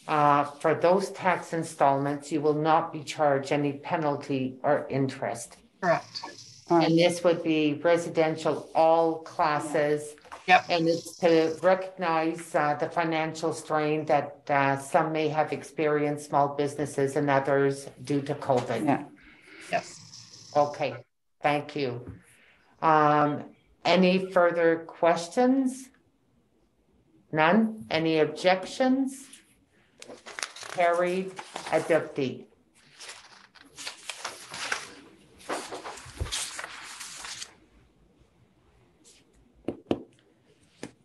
uh, for those tax installments, you will not be charged any penalty or interest. Correct. And this would be residential, all classes. Yep. And it's to recognize uh, the financial strain that uh, some may have experienced, small businesses and others due to COVID. Yeah. Yes. Okay, thank you. Um, any further questions? None? Any objections? Carried, adopted.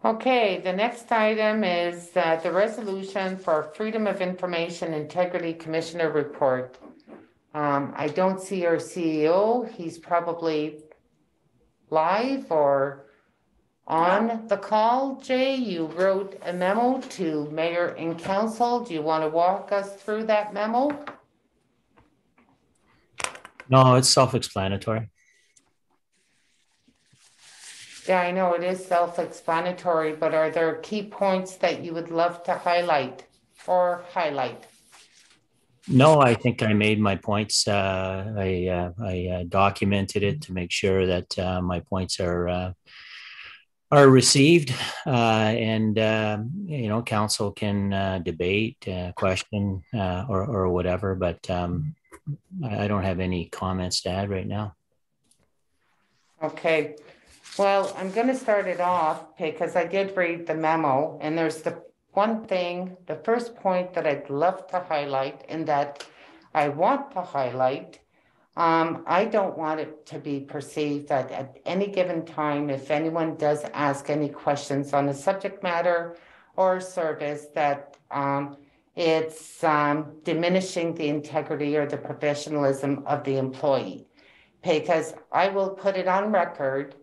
Okay, the next item is uh, the resolution for Freedom of Information Integrity Commissioner report. Um, I don't see our CEO. He's probably live or on the call. Jay, you wrote a memo to mayor and council. Do you want to walk us through that memo? No, it's self-explanatory. Yeah, I know it is self-explanatory, but are there key points that you would love to highlight or highlight? No, I think I made my points. Uh, I uh, I uh, documented it to make sure that uh, my points are uh, are received, uh, and you know, council can debate, question, or or whatever. But um, I don't have any comments to add right now. Okay. Well, I'm going to start it off because I did read the memo, and there's the one thing, the first point that I'd love to highlight, and that I want to highlight. Um, I don't want it to be perceived that at any given time, if anyone does ask any questions on the subject matter or service, that um, it's um, diminishing the integrity or the professionalism of the employee. Because I will put it on record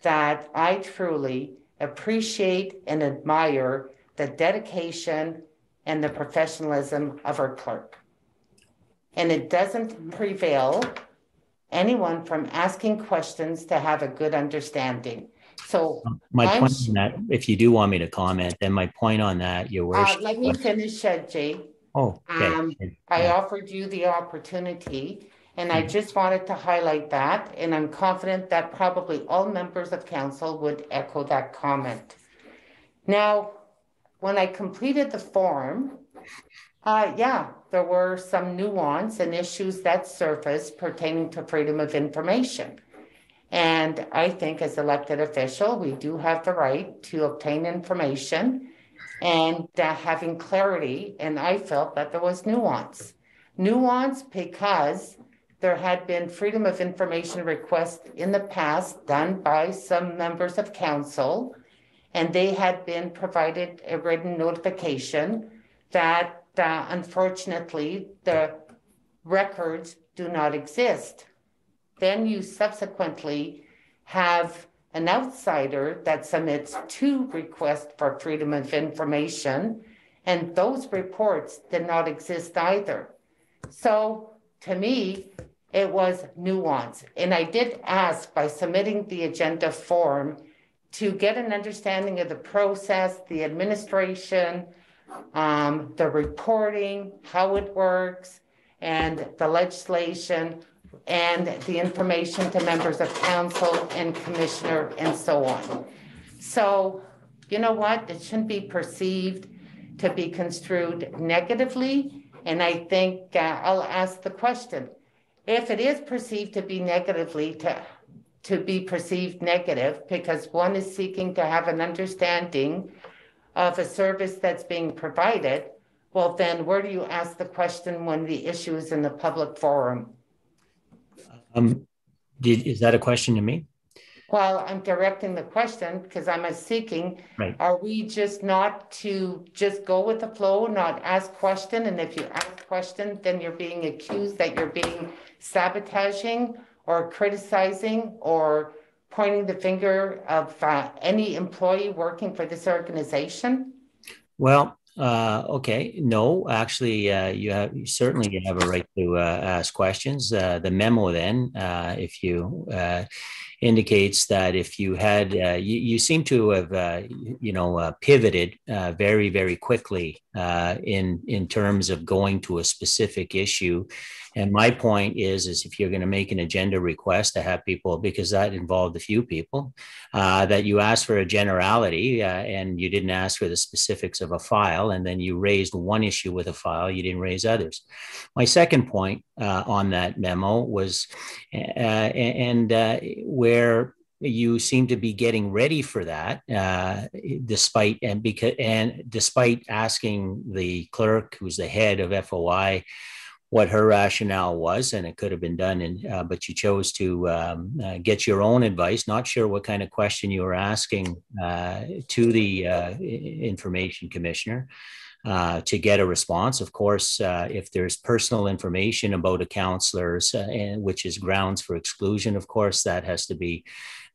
that I truly appreciate and admire the dedication and the professionalism of our clerk. And it doesn't prevail anyone from asking questions to have a good understanding. So my I'm, point on that, if you do want me to comment, then my point on that, your worship. Uh, let me finish, uh, Jay. Oh, okay. Um, I offered you the opportunity and I just wanted to highlight that, and I'm confident that probably all members of council would echo that comment. Now, when I completed the form, uh, yeah, there were some nuance and issues that surfaced pertaining to freedom of information. And I think as elected official, we do have the right to obtain information and uh, having clarity. And I felt that there was nuance. Nuance because there had been freedom of information requests in the past done by some members of council, and they had been provided a written notification that uh, unfortunately the records do not exist. Then you subsequently have an outsider that submits two requests for freedom of information, and those reports did not exist either. So to me, it was nuance. And I did ask by submitting the agenda form to get an understanding of the process, the administration, um, the reporting, how it works, and the legislation, and the information to members of council and commissioner, and so on. So, you know what? It shouldn't be perceived to be construed negatively. And I think uh, I'll ask the question if it is perceived to be negatively to to be perceived negative because one is seeking to have an understanding of a service that's being provided well then where do you ask the question when the issue is in the public forum? Um did is that a question to me? Well i'm directing the question because i'm a seeking right. are we just not to just go with the flow not ask question? And if you ask question then you're being accused that you're being sabotaging or criticizing or pointing the finger of uh, any employee working for this organization? Well, uh, okay, no, actually, uh, you have you certainly have a right to uh, ask questions. Uh, the memo, then, uh, if you indicates that if you had, you, you, seem to have, you know, pivoted very, very quickly in in terms of going to a specific issue. And my point is, is if you're going to make an agenda request to have people, because that involved a few people, uh, that you asked for a generality and you didn't ask for the specifics of a file, and then you raised one issue with a file, you didn't raise others. My second point on that memo was, and where where you seem to be getting ready for that, uh, despite and because and despite asking the clerk, who's the head of FOI, what her rationale was, and it could have been done. And uh, but you chose to um, uh, get your own advice. Not sure what kind of question you were asking uh, to the uh, information commissioner uh, to get a response. Of course, uh, if there's personal information about a counselor's, uh, and, which is grounds for exclusion, of course, that has to be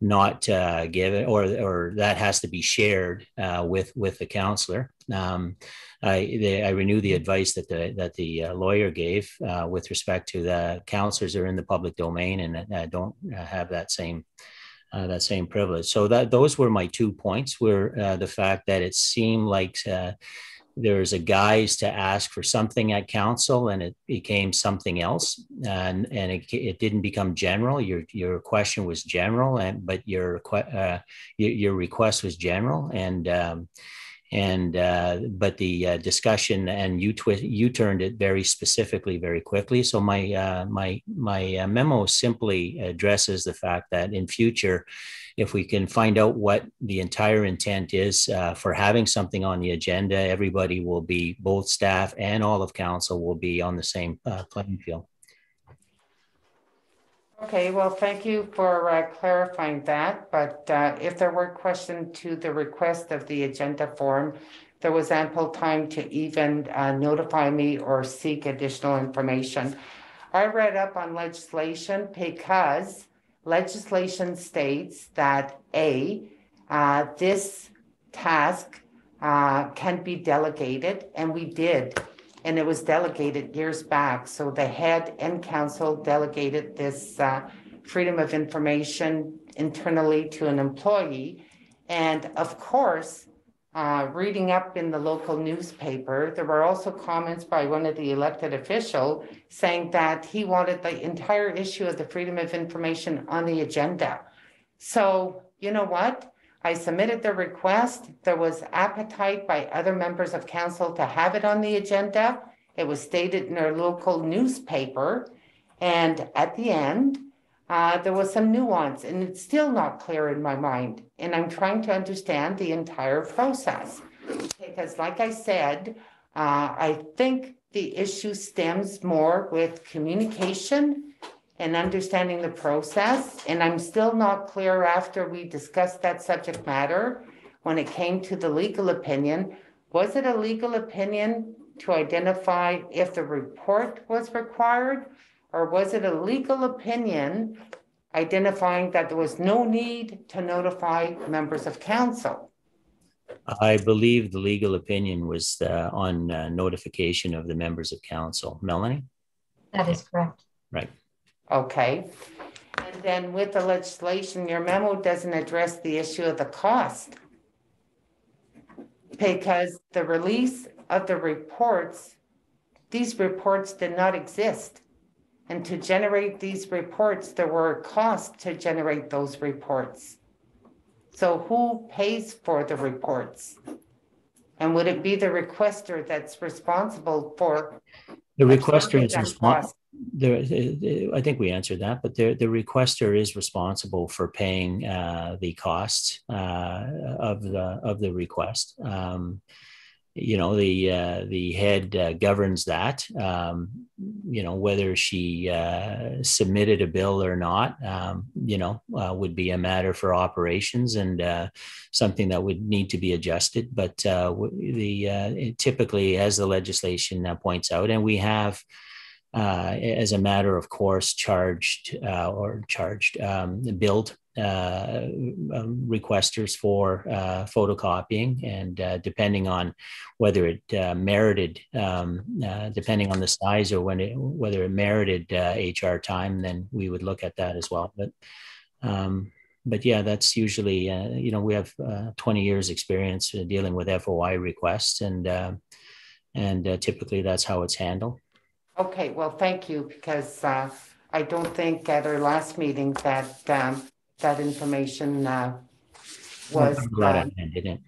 not uh, given or, or that has to be shared with, with the counselor. Um, I, they, I renew the advice that the, that the uh, lawyer gave with respect to the counselors are in the public domain and don't have that same uh, that same privilege. So that those were my two points. Were uh, the fact that it seemed like uh, there's a guise to ask for something at council and it became something else and and it, it didn't become general your your question was general and but your uh, your, your request was general and um, and uh, but the uh, discussion and you twi- you turned it very specifically very quickly so my uh, my my uh, memo simply addresses the fact that in future if we can find out what the entire intent is uh, for having something on the agenda, everybody will be, both staff and all of council will be on the same uh, playing field. Okay, well, thank you for uh, clarifying that. But uh, if there were questions to the request of the agenda form, there was ample time to even uh, notify me or seek additional information. I read up on legislation because legislation states that A, uh, this task uh, can be delegated, and we did. And it was delegated years back. So the head and council delegated this uh, freedom of information internally to an employee. And of course, uh, reading up in the local newspaper, there were also comments by one of the elected official saying that he wanted the entire issue of the freedom of information on the agenda. So you know what? I submitted the request. There was appetite by other members of council to have it on the agenda. It was stated in our local newspaper. And at the end, uh, there was some nuance and it's still not clear in my mind. And I'm trying to understand the entire process. Because, like I said, uh, I think the issue stems more with communication and understanding the process. And I'm still not clear after we discussed that subject matter when it came to the legal opinion. Was it a legal opinion to identify if the report was required? Or was it a legal opinion identifying that there was no need to notify members of council? I believe the legal opinion was uh, on uh, notification of the members of council. Melanie? That is correct. Right. Okay. And then with the legislation, your memo doesn't address the issue of the cost because the release of the reports, these reports did not exist. And to generate these reports, there were costs to generate those reports. So who pays for the reports? And would it be the requester that's responsible for? The requester is responsible. I think we answered that, but the, the requester is responsible for paying uh, the costs uh, of the of the request. Um, you know the uh, the head uh, governs that um, you know whether she uh, submitted a bill or not um, you know uh, would be a matter for operations and something that would need to be adjusted but the typically as the legislation points out and we have as a matter of course charged or charged um, uh, um, requesters for uh, photocopying, and uh, depending on whether it uh, merited, um, uh, depending on the size or when it, whether it merited HR uh, time, then we would look at that as well. But um, but yeah, that's usually you know we have 20 years experience dealing with FOI requests, and and typically that's how it's handled. Okay, well, thank you because. I don't think at our last meeting that um, that information uh, was. I'm glad um, I didn't.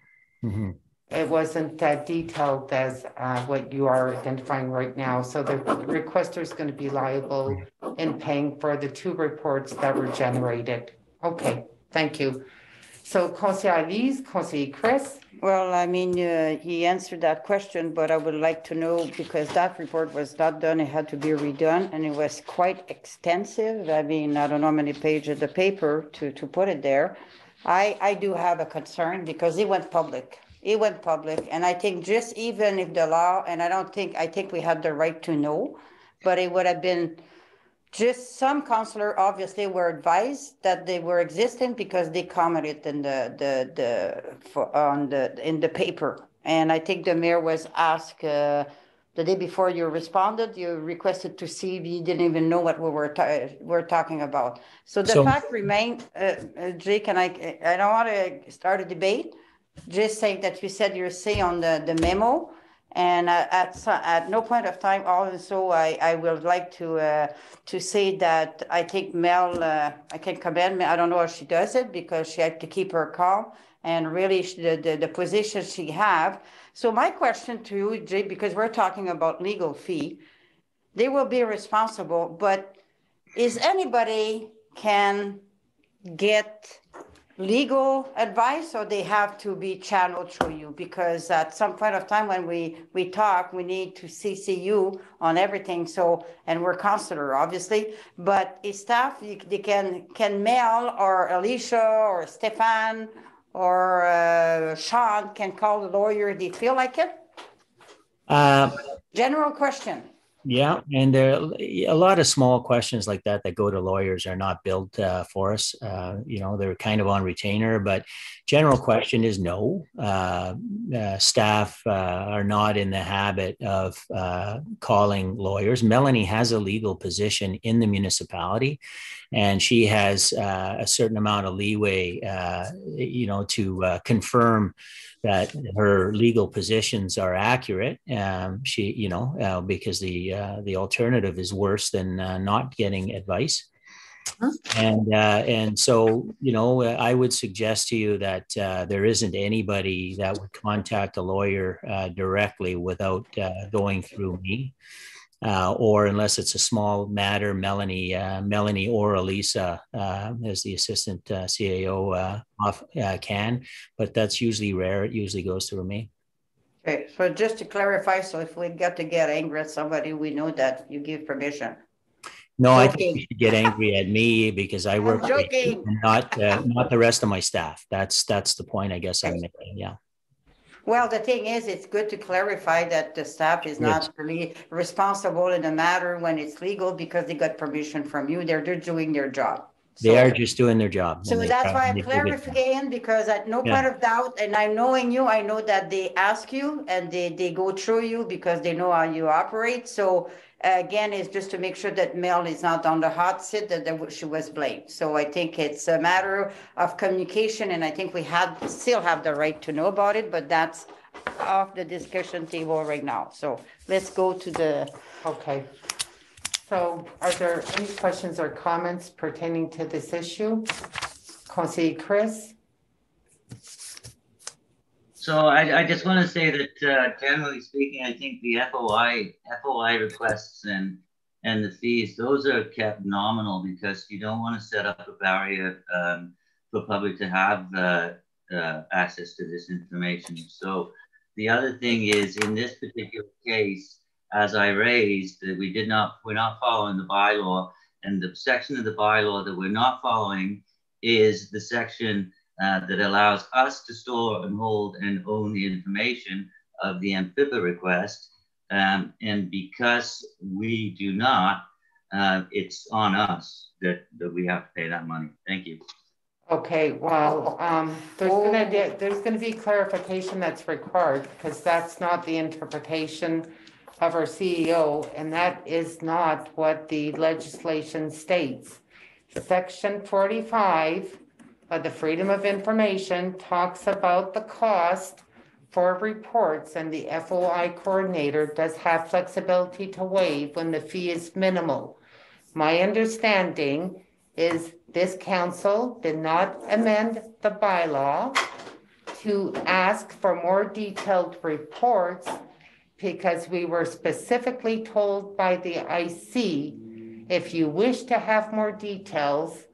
Mm-hmm. It wasn't uh, detailed as uh, what you are identifying right now. So the requester is going to be liable in paying for the two reports that were generated. Okay, thank you. So Conseiller Lise, Conseiller Chris. Well, I mean, uh, he answered that question, but I would like to know because that report was not done, it had to be redone, and it was quite extensive. I mean, I don't know how many pages of the paper to, to put it there. I, I do have a concern because it went public. It went public, and I think just even if the law, and I don't think, I think we have the right to know, but it would have been just some counselor obviously were advised that they were existing because they commented in the the the for, on the in the paper. And i think the mayor was asked uh, the day before you responded you requested to see if you didn't even know what we were ta- were talking about. So the So- fact remained uh, uh, jake and i i don't want to start a debate just saying that you said your say on the the memo and uh, at, at no point of time, also, I, I would like to, uh, to say that I think Mel, uh, I can commend me, I don't know if she does it because she had to keep her calm and really the, the, the position she have. So my question to you, Jay, because we're talking about legal fee, they will be responsible, but is anybody can get legal advice or they have to be channeled through you? Because at some point of time when we, we talk, we need to CC you on everything. So, and we're counselor, obviously, but is staff, you- they can, can Mel or Alicia or Stefan or uh, Sean can call the lawyer, they feel like it? Uh, General question. Yeah, and there a lot of small questions like that that go to lawyers are not built uh, for us. Uh, you know, they're kind of on retainer, but general question is no. Uh, uh, staff uh, are not in the habit of uh, calling lawyers. Melanie has a legal position in the municipality, and she has a certain amount of leeway, you know, to confirm that her legal positions are accurate. Um, she, you know, uh, because the uh, the alternative is worse than uh, not getting advice. And uh, and so you know, uh, I would suggest to you that uh, there isn't anybody that would contact a lawyer uh, directly without uh, going through me. Uh, or unless it's a small matter, Melanie, uh, Melanie or Elisa, uh, as the assistant uh, CAO, uh, off, uh, can, but that's usually rare. It usually goes through me. Okay, so just to clarify, so if we get to get angry at somebody, we know that you give permission. No, I think you should get angry at me because I work, joking. not uh, not the rest of my staff. That's that's the point I guess I'm making. Yeah. Well, the thing is, it's good to clarify that the staff is not really responsible in the matter when it's legal because they got permission from you. They're, they're doing their job. They are just doing their job. So that's why I'm clarifying, because at no Yeah. point of doubt, and I'm knowing you, I know that they ask you and they, they go through you because they know how you operate. So again, is just to make sure that Mel is not on the hot seat, that she was blamed. So I think it's a matter of communication, and I think we had, still have the right to know about it, but that's off the discussion table right now. So let's go to the, Okay. So are there any questions or comments pertaining to this issue? Conseiller Chris? So I, I just want to say that uh, generally speaking, I think the FOI FOI requests and and the fees those are kept nominal because you don't want to set up a barrier um, for public to have uh, uh, access to this information. So the other thing is in this particular case, as I raised, that we did not we're not following the bylaw, and the section of the bylaw that we're not following is the section uh, that allows us to store and hold and own the information of the MFIPPA request. Um, and because we do not, uh, it's on us that, that we have to pay that money. Thank you. Okay, well, um, there's gonna be, there's gonna be clarification that's required, because that's not the interpretation of our CEO, and that is not what the legislation states. Section forty-five the Freedom of Information talks about the cost for reports, and the FOI coordinator does have flexibility to waive when the fee is minimal. My understanding is this council did not amend the bylaw to ask for more detailed reports because we were specifically told by the IC, if you wish to have more details,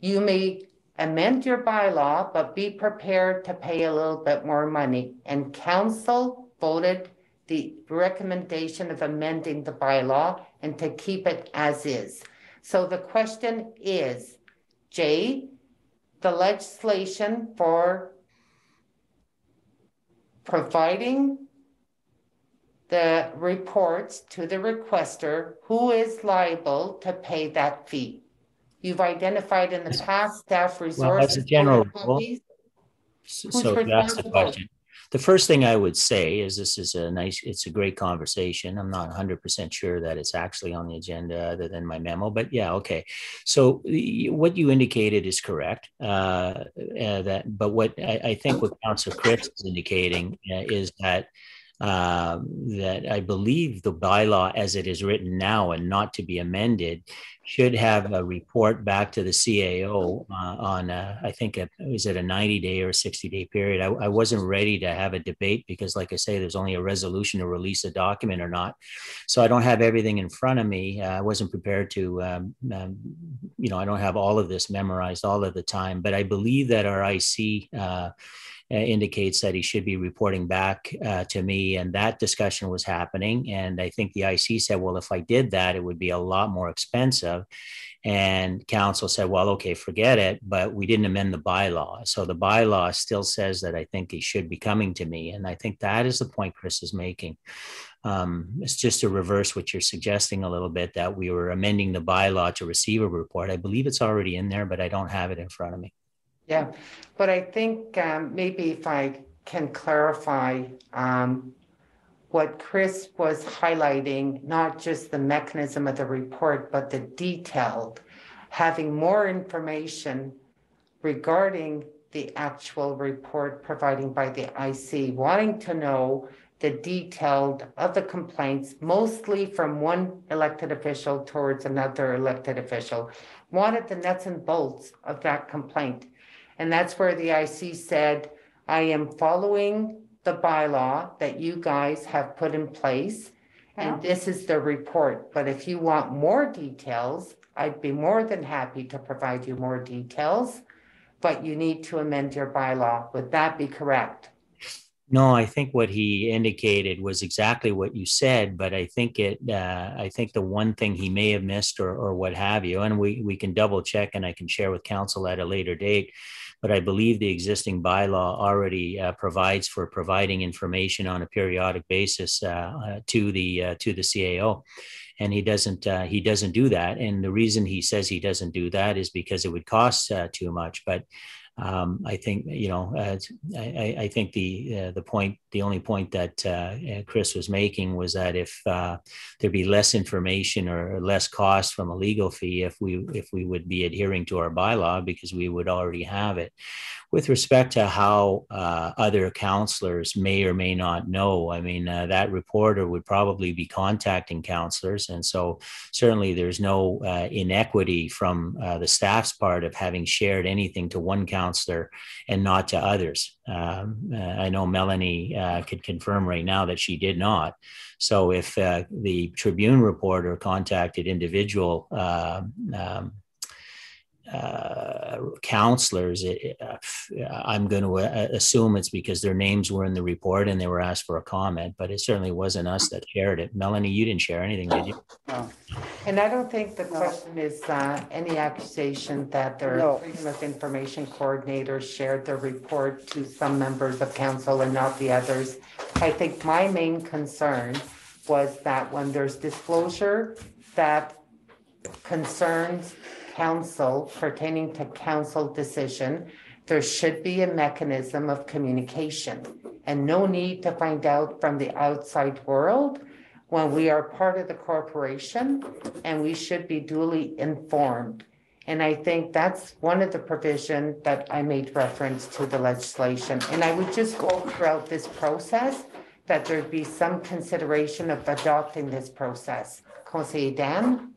you may amend your bylaw, but be prepared to pay a little bit more money. And council voted the recommendation of amending the bylaw and to keep it as is. So the question is, Jay, the legislation for providing the reports to the requester who is liable to pay that fee. You've identified in the past staff resources. Well, as a general rule, so that's the question. The first thing I would say is this is a nice, it's a great conversation. I'm not 100% sure that it's actually on the agenda other than my memo, but yeah, okay. So what you indicated is correct. Uh, uh, that, but what I, I think what Councilor Chris is indicating uh, is that um, that I believe the bylaw as it is written now and not to be amended should have a report back to the CAO uh, on, uh, I think, a, is it a 90 day or 60 day period? I, I wasn't ready to have a debate because, like I say, there's only a resolution to release a document or not. So I don't have everything in front of me. Uh, I wasn't prepared to, um, um, you know, I don't have all of this memorized all of the time, but I believe that our IC. Uh, indicates that he should be reporting back uh, to me. And that discussion was happening. And I think the IC said, well, if I did that, it would be a lot more expensive. And council said, well, okay, forget it. But we didn't amend the bylaw. So the bylaw still says that I think he should be coming to me. And I think that is the point Chris is making. Um, it's just to reverse what you're suggesting a little bit that we were amending the bylaw to receive a report. I believe it's already in there, but I don't have it in front of me. Yeah, but I think um, maybe if I can clarify um, what Chris was highlighting, not just the mechanism of the report, but the detailed, having more information regarding the actual report providing by the IC, wanting to know the detailed of the complaints, mostly from one elected official towards another elected official, wanted the nuts and bolts of that complaint. And that's where the IC said, I am following the bylaw that you guys have put in place. And this is the report. But if you want more details, I'd be more than happy to provide you more details. But you need to amend your bylaw. Would that be correct? No, I think what he indicated was exactly what you said, but I think it, uh, I think the one thing he may have missed or, or what have you, and we, we can double check and I can share with council at a later date. But I believe the existing bylaw already uh, provides for providing information on a periodic basis uh, uh, to the uh, to the CAO, and he doesn't uh, he doesn't do that. And the reason he says he doesn't do that is because it would cost too much. But um, I think you know. Uh, I, I, think the uh, the point, the only point that uh, Chris was making was that if uh, there'd be less information or less cost from a legal fee if we if we would be adhering to our bylaw because we would already have it. With respect to how uh, other counselors may or may not know, I mean uh, that reporter would probably be contacting counselors, and so certainly there's no inequity from the staff's part of having shared anything to one counselor counselor and not to others. Um, uh, I know Melanie uh, could confirm right now that she did not. So if uh, the Tribune reporter contacted individual um, uh, counselors, it, uh, I'm going to assume it's because their names were in the report and they were asked for a comment, but it certainly wasn't us that shared it. Melanie, you didn't share anything, did you? No. And I don't think the question is uh, any accusation that their No. Freedom of Information coordinators shared their report to some members of council and not the others. I think my main concern was that when there's disclosure that concerns council pertaining to council decision, there should be a mechanism of communication and no need to find out from the outside world when we are part of the corporation and we should be duly informed. And I think that's one of the provision that I made reference to the legislation. And I would just go throughout this process that there'd be some consideration of adopting this process. Conseiller Dan?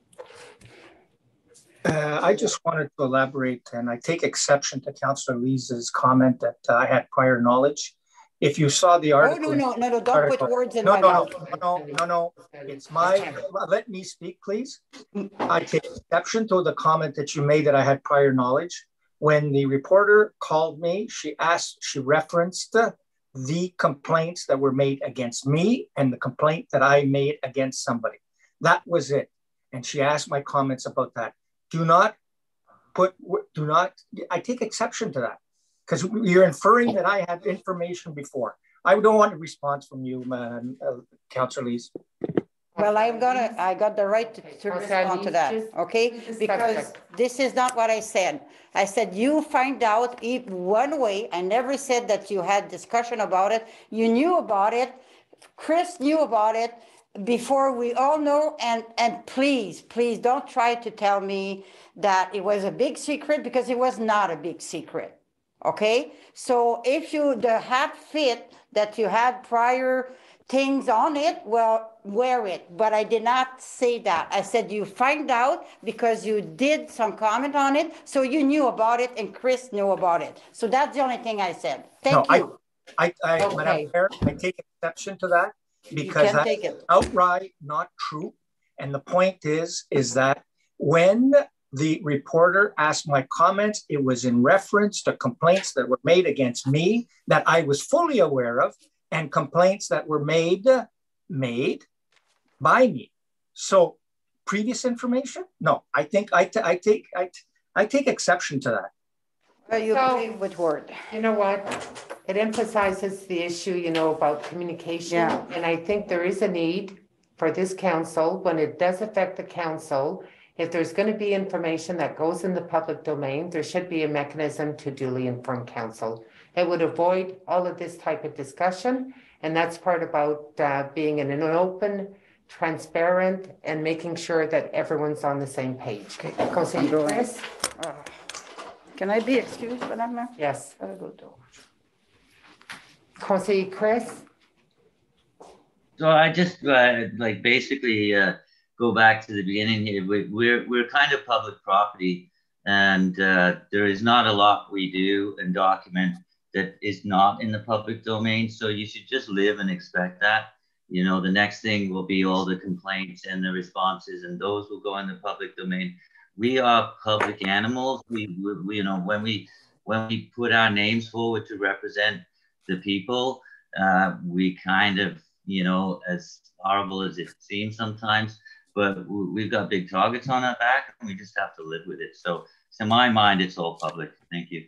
Uh, I just wanted to elaborate, and I take exception to Councillor Lee's comment that I had prior knowledge. If you saw the Oh, article. no, no, no, no, don't article- put words in No, my no, mouth. no, no, no, no, it's my, let me speak, please. I take exception to the comment that you made that I had prior knowledge. when the reporter called me, she asked, she referenced the complaints that were made against me and the complaint that I made against somebody. That was it. And she asked my comments about that. Do not put, do not, I take exception to that because you're inferring that I had information before. I don't want a response from you, man, uh, Councillor Lees. Well, I'm gonna, I got the right to, to respond to that, okay? Because this is not what I said. I said, you find out e- one way, I never said that you had discussion about it. You knew about it, Chris knew about it before we all know, and, and please, please don't try to tell me that it was a big secret because it was not a big secret, okay? So if you, the hat fit that you had prior things on it, well, wear it. But I did not say that. I said you find out because you did some comment on it, so you knew about it, and Chris knew about it. So that's the only thing I said. Thank No, you. I, I, Okay. Madam Chair, I take exception to that You because that's it. outright not true. And the point is, is that when the reporter asked my comments, it was in reference to complaints that were made against me that I was fully aware of and complaints that were made, made by me. So previous information? No, I think I, ta- I take, I, t- I take exception to that. Are you So- agree with word? You know what? It emphasizes the issue, you know, about communication. Yeah. And I think there is a need for this council, when it does affect the council, if there's going to be information that goes in the public domain, there should be a mechanism to duly inform council. It would avoid all of this type of discussion. And that's part about uh, being in an open, transparent, and making sure that everyone's on the same page. Councillor Chris? Uh, Can I be excused, Madam Mayor? Yes. I will go to- Councillor Chris? So I just uh, like basically uh, go back to the beginning here. We, we're we're kind of public property, and uh, there is not a lot we do and document that is not in the public domain. So you should just live and expect that. You know, the next thing will be all the complaints and the responses, and those will go in the public domain. We are public animals. We, we, you know when we when we put our names forward to represent the people, uh, we kind of you know, as horrible as it seems sometimes, but we've got big targets on our back and we just have to live with it. So, to my mind, it's all public. Thank you.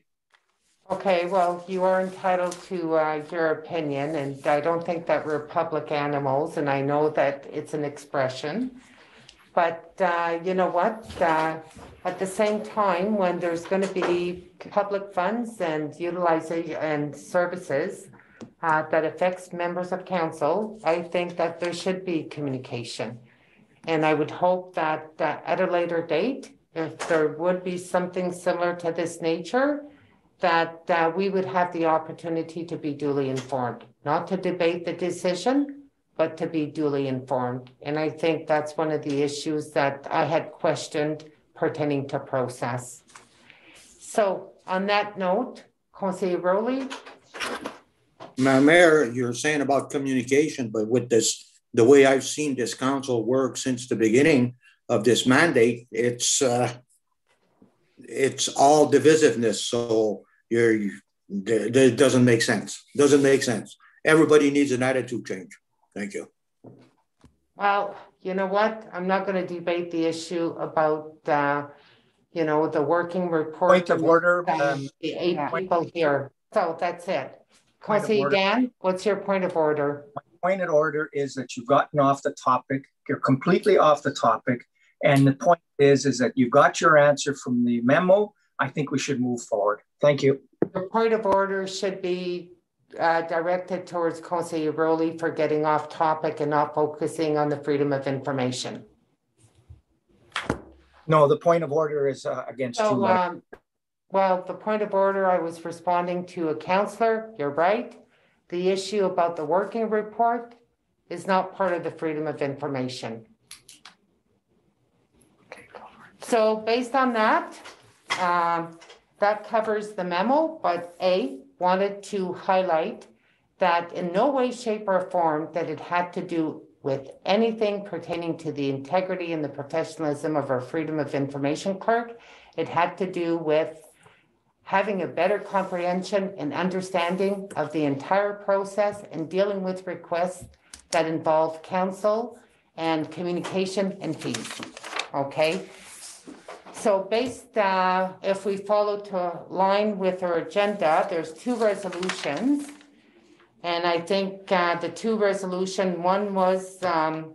Okay, well, you are entitled to uh, your opinion, and I don't think that we're public animals, and I know that it's an expression. But uh, you know what? Uh, At the same time, when there's going to be public funds and utilization and services uh, that affects members of council, I think that there should be communication. And I would hope that uh, at a later date, if there would be something similar to this nature, that uh, we would have the opportunity to be duly informed, not to debate the decision, but to be duly informed. And I think that's one of the issues that I had questioned pertaining to process. So on that note, Conseil Rowley, Ma- Mayor, you're saying about communication, but with this, the way I've seen this council work since the beginning of this mandate, it's uh, it's all divisiveness. So you're it doesn't make sense. Doesn't make sense. Everybody needs an attitude change. Thank you. well, you know what? I'm not going to debate the issue about, uh, you know, the working report. Point of order, and um, The eight people here. So that's it. Point of Conseil order. Dan, what's your point of order? My point of order is that you've gotten off the topic. You're completely off the topic. And the point is, is that you got your answer from the memo. I think we should move forward. Thank you. Your point of order should be uh, directed towards Conseil Rowley for getting off topic and not focusing on the freedom of information. No, the point of order is uh, against you. So, Mike. um, well, the point of order, I was responding to a counselor, you're right. The issue about the working report is not part of the freedom of information. Okay so based on that, um, that covers the memo, but A, wanted to highlight that in no way, shape or form that it had to do with anything pertaining to the integrity and the professionalism of our Freedom of Information clerk. It had to do with having a better comprehension and understanding of the entire process and dealing with requests that involve council and communication and fees. Okay? So based, uh, if we follow to line with our agenda, there's two resolutions. And I think uh, the two resolution, one was um,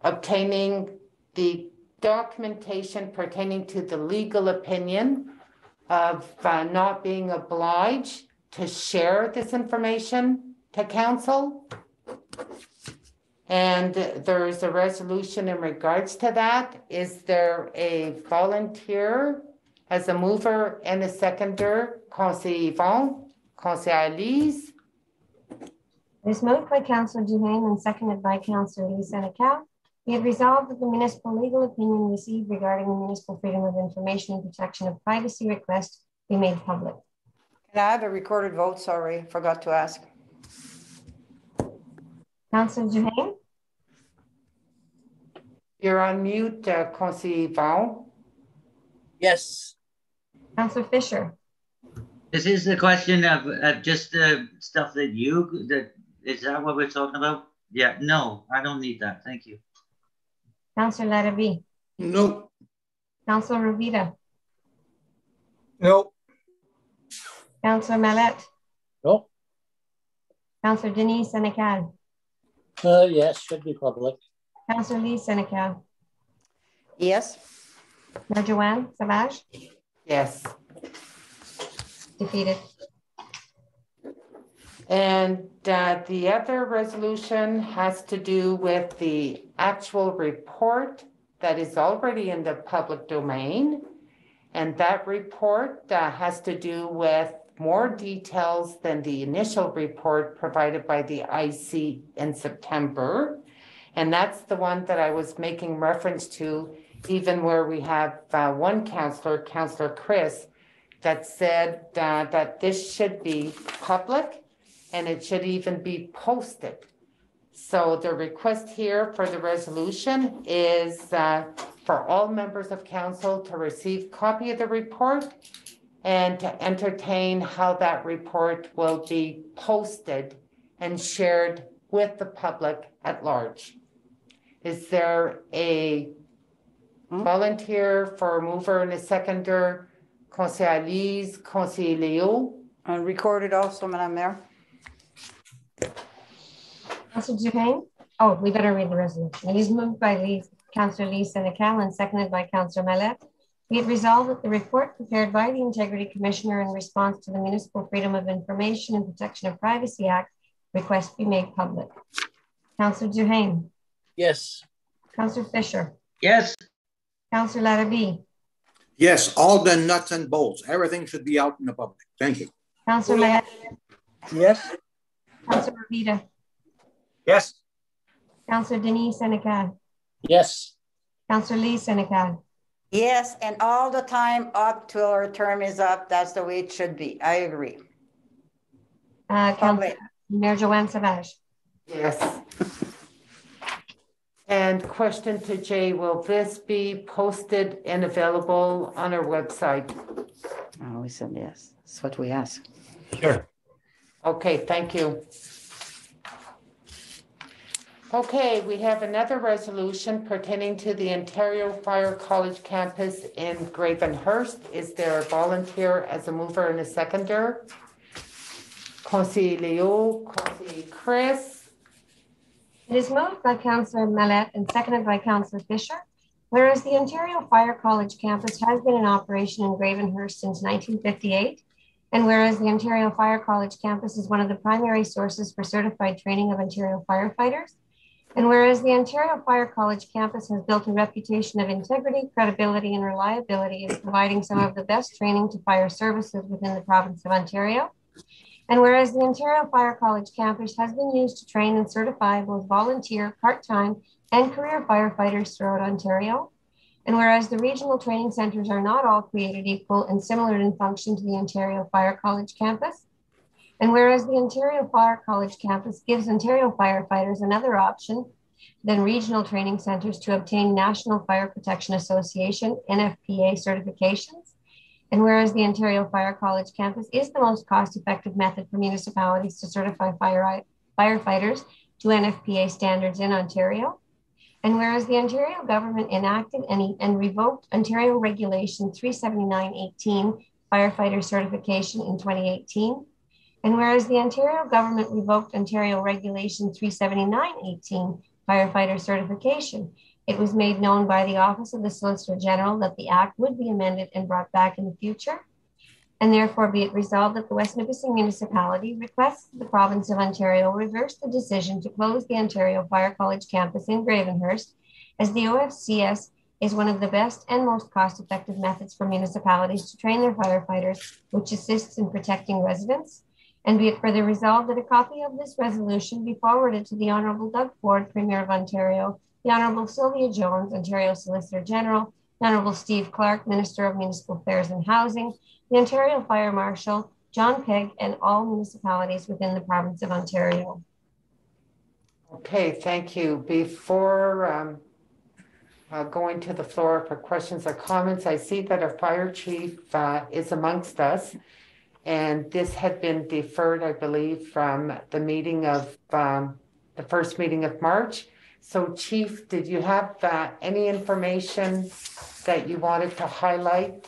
obtaining the documentation pertaining to the legal opinion of uh, not being obliged to share this information to council. And there's a resolution in regards to that. Is there a volunteer as a mover and a seconder? Conseil Yvon, Conseil Elise, It is moved by Councillor Duhaime and seconded by Councillor Lise Senecal. Be it resolved that the municipal legal opinion received regarding the municipal freedom of information and protection of privacy request be made public. Can I have a recorded vote? Sorry, forgot to ask. Councillor Duhaime, you're on mute, uh, Conseil Yvon. Yes. Councillor Fisher, This is the question of, of just the stuff that you, that, is that what we're talking about? Yeah, no, I don't need that. Thank you. Councillor Larabie, No. Councillor Roveda, No. Councillor Malette, No. Councillor Denis Senecal, Uh, yes, should be public. Councillor Lise Senecal, Yes. Mayor Joanne Savage, Yes. defeated. And uh, the other resolution has to do with the actual report that is already in the public domain. And that report uh, has to do with more details than the initial report provided by the IC in September. And that's the one that I was making reference to, even where we have uh, one counselor, Counselor Chris, that said uh, that this should be public and it should even be posted. So the request here for the resolution is uh, for all members of council to receive copy of the report and to entertain how that report will be posted and shared with the public at large. Is there a volunteer for a mover and a seconder? Conseil Elise, Conseil Leo? Uh, and recorded also, Madam Mayor. Councillor Duhaime, oh, we better read the resolution. It is moved by Lee, Councillor Lise Senecal and seconded by Councillor Malette. Be it resolved that the report prepared by the Integrity Commissioner in response to the Municipal Freedom of Information and Protection of Privacy Act request be made public. Councillor Duhaime, Yes. Councillor Fisher, Yes. Councillor Larabie, Yes, all the nuts and bolts. Everything should be out in the public. Thank you. Councillor Malette, Yes. Councillor Roveda, Yes. Councillor Denis Senecal, Yes. Councillor Lise Senecal, Yes, and all the time up till our term is up. That's the way it should be. I agree. uh, Councillor Mayor Joanne Savage. Yes. And question to Jay, will this be posted and available on our website? Oh, we said yes. That's what we asked. Sure. Okay, thank you. Okay, we have another resolution pertaining to the Ontario Fire College campus in Gravenhurst. Is there a volunteer as a mover and a seconder? Conseil Leo, Conseil Chris, It is moved by Councillor Malette and seconded by Councillor Fisher. Whereas the Ontario Fire College campus has been in operation in Gravenhurst since 1958, and whereas the Ontario Fire College campus is one of the primary sources for certified training of Ontario firefighters, and whereas the Ontario Fire College campus has built a reputation of integrity, credibility, and reliability in providing some of the best training to fire services within the province of Ontario, and whereas the Ontario Fire College campus has been used to train and certify both volunteer, part-time, and career firefighters throughout Ontario. And whereas the regional training centers are not all created equal and similar in function to the Ontario Fire College campus. And whereas the Ontario Fire College campus gives Ontario firefighters another option than regional training centers to obtain National Fire Protection Association, NFPA certifications. And whereas the Ontario Fire College campus is the most cost effective method for municipalities to certify fire, firefighters to NFPA standards in Ontario. And whereas the Ontario government enacted and, and revoked Ontario Regulation 37918 firefighter certification in 2018. And whereas the Ontario government revoked Ontario Regulation 37918 firefighter certification, it was made known by the Office of the Solicitor General that the Act would be amended and brought back in the future. And therefore be it resolved that the West Nipissing Municipality requests the Province of Ontario reverse the decision to close the Ontario Fire College campus in Gravenhurst as the OFCS is one of the best and most cost effective methods for municipalities to train their firefighters, which assists in protecting residents. And be it further resolved that a copy of this resolution be forwarded to the Honourable Doug Ford, Premier of Ontario, the Honourable Sylvia Jones, Ontario Solicitor General, the Honourable Steve Clark, Minister of Municipal Affairs and Housing, the Ontario Fire Marshal, Jon Pegg, and all municipalities within the province of Ontario. Okay, thank you. Before um, uh, going to the floor for questions or comments, I see that our fire chief uh, is amongst us. And this had been deferred, I believe, from the meeting of um, the first meeting of March. So, Chief, did you have uh, any information that you wanted to highlight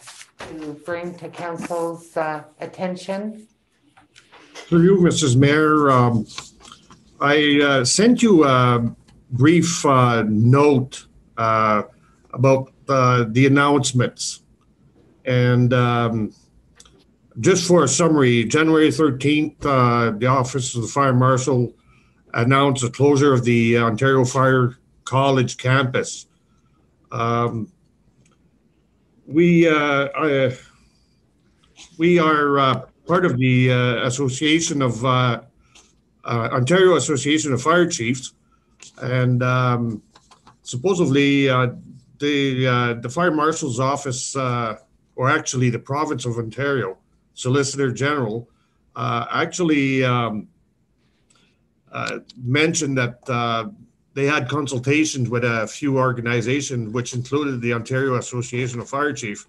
to bring to council's uh, attention? Through you, Mrs. Mayor, um, I uh, sent you a brief uh, note uh, about uh, the announcements. And um, just for a summary, January 13th, uh, the Office of the Fire Marshal announced the closure of the Ontario Fire College campus. Um, we uh, uh, we are uh, part of the uh, Association of uh, uh, Ontario Association of Fire Chiefs, and um, supposedly the the fire marshal's office, or actually the province of Ontario Solicitor General, actually um, mentioned that they had consultations with a few organizations, which included the Ontario Association of Fire Chief.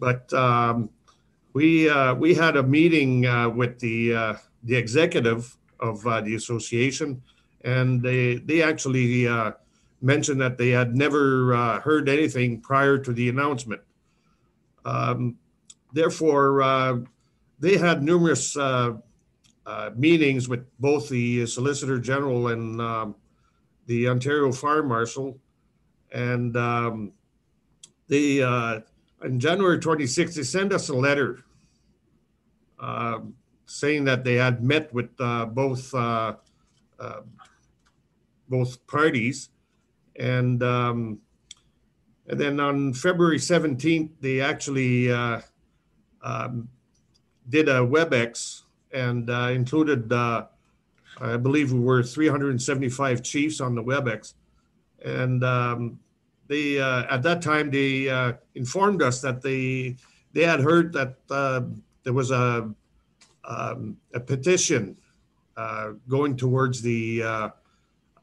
But um, we uh, we had a meeting uh, with the uh, the executive of uh, the association, and they they actually uh, mentioned that they had never uh, heard anything prior to the announcement. Um, therefore, they had numerous meetings with both the Solicitor General and um, the Ontario Fire Marshal, and um, they uh, on January 26th they sent us a letter uh, saying that they had met with uh, both uh, uh, both parties, and um, and then on February 17th they actually uh, um, did a WebEx and included I believe we were 375 chiefs on the WebEx. And um, they, uh, at that time, they uh, informed us that they, they had heard that uh, there was a, um, a petition uh, going towards the uh,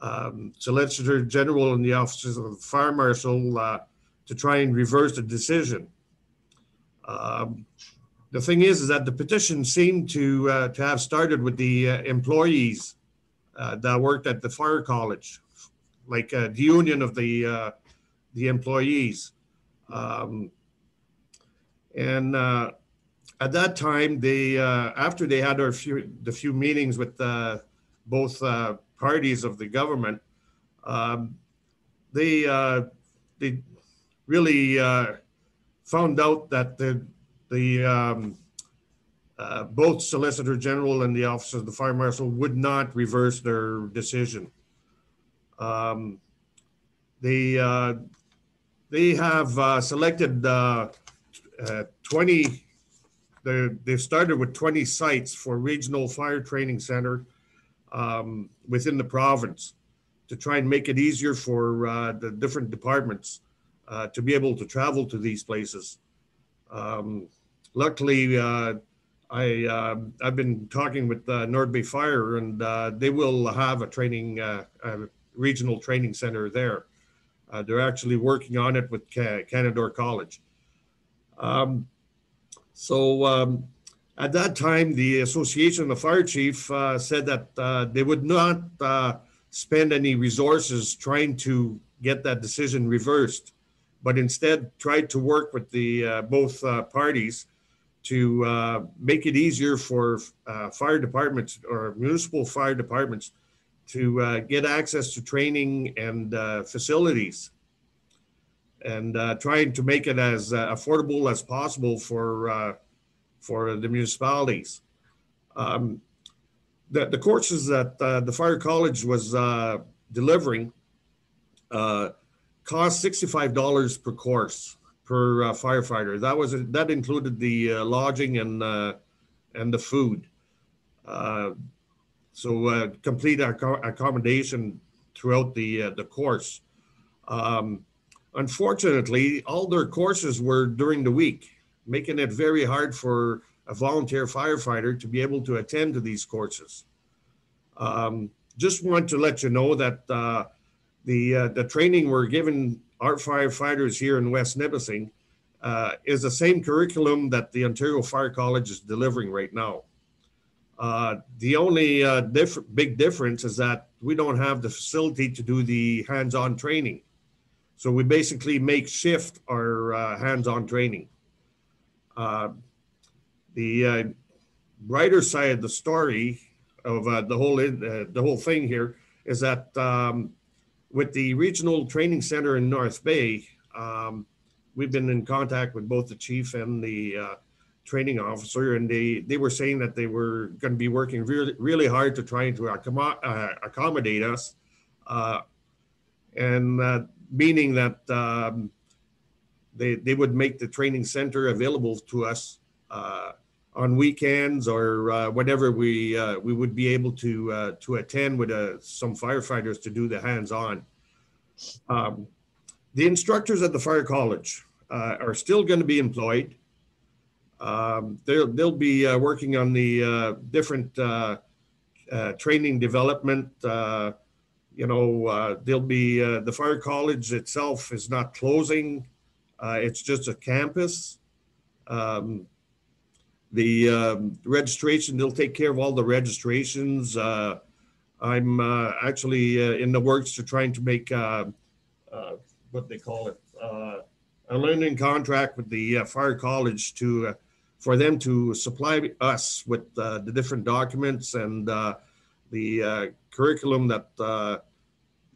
um, Solicitor General and the offices of the Fire Marshal uh, to try and reverse the decision. Um, the thing is, is that the petition seemed to uh, to have started with the uh, employees uh, that worked at the fire college, like uh, the union of the uh, the employees, um, and uh, at that time, they after they had their few the few meetings with both parties of the government, um, they they really found out that the the um, uh, both Solicitor General and the Office of the Fire Marshal would not reverse their decision. Um, they uh, they have uh, selected uh, uh, 20. They've started with 20 sites for regional fire training center um, within the province to try and make it easier for uh, the different departments to be able to travel to these places. Um, luckily, uh, I uh, I've been talking with uh, Nord Bay Fire, and uh, they will have a training uh, regional training center there. Uh, they're actually working on it with Ca- Canadore College. Um, so um, at that time, the Association of Fire Chief uh, said that they would not spend any resources trying to get that decision reversed, but instead tried to work with the both parties to uh, make it easier for uh, fire departments or municipal fire departments to uh, get access to training and uh, facilities and uh, trying to make it as uh, affordable as possible for for the municipalities. Um, the, the courses that the fire college was delivering cost $65 per course per uh, firefighter. That was that included the uh, lodging and uh, and the food. Uh, so uh, complete acco- accommodation throughout the the course. Um, unfortunately, all their courses were during the week, making it very hard for a volunteer firefighter to be able to attend to these courses. Um, just want to let you know that uh, the uh, the training we're giving our firefighters here in West Nipissing uh, is the same curriculum that the Ontario Fire College is delivering right now. Uh, the only uh, diff- big difference is that we don't have the facility to do the hands-on training. So we basically make shift our uh, hands-on training. Uh, the uh, brighter side of the story of the whole the whole thing here is that um, with the regional training center in North Bay, um, we've been in contact with both the chief and the uh, training officer, and they they were saying that they were going to be working really really hard to try to accom- uh, accommodate us, uh, and uh, meaning that um, they they would make the training center available to us uh, on weekends or uh, whenever we uh, we would be able to uh, to attend with uh, some firefighters to do the hands-on. Um, the instructors at the fire college uh, are still going to be employed. Um, they'll they'll be uh, working on the different training development. You know, there'll be the fire college itself is not closing. It's just a campus. Um, the um, registration, they'll take care of all the registrations. Uh, I'm uh, actually uh, in the works to trying to make uh, uh, what they call it uh, a learning contract with the fire college to for them to supply us with the different documents and the curriculum that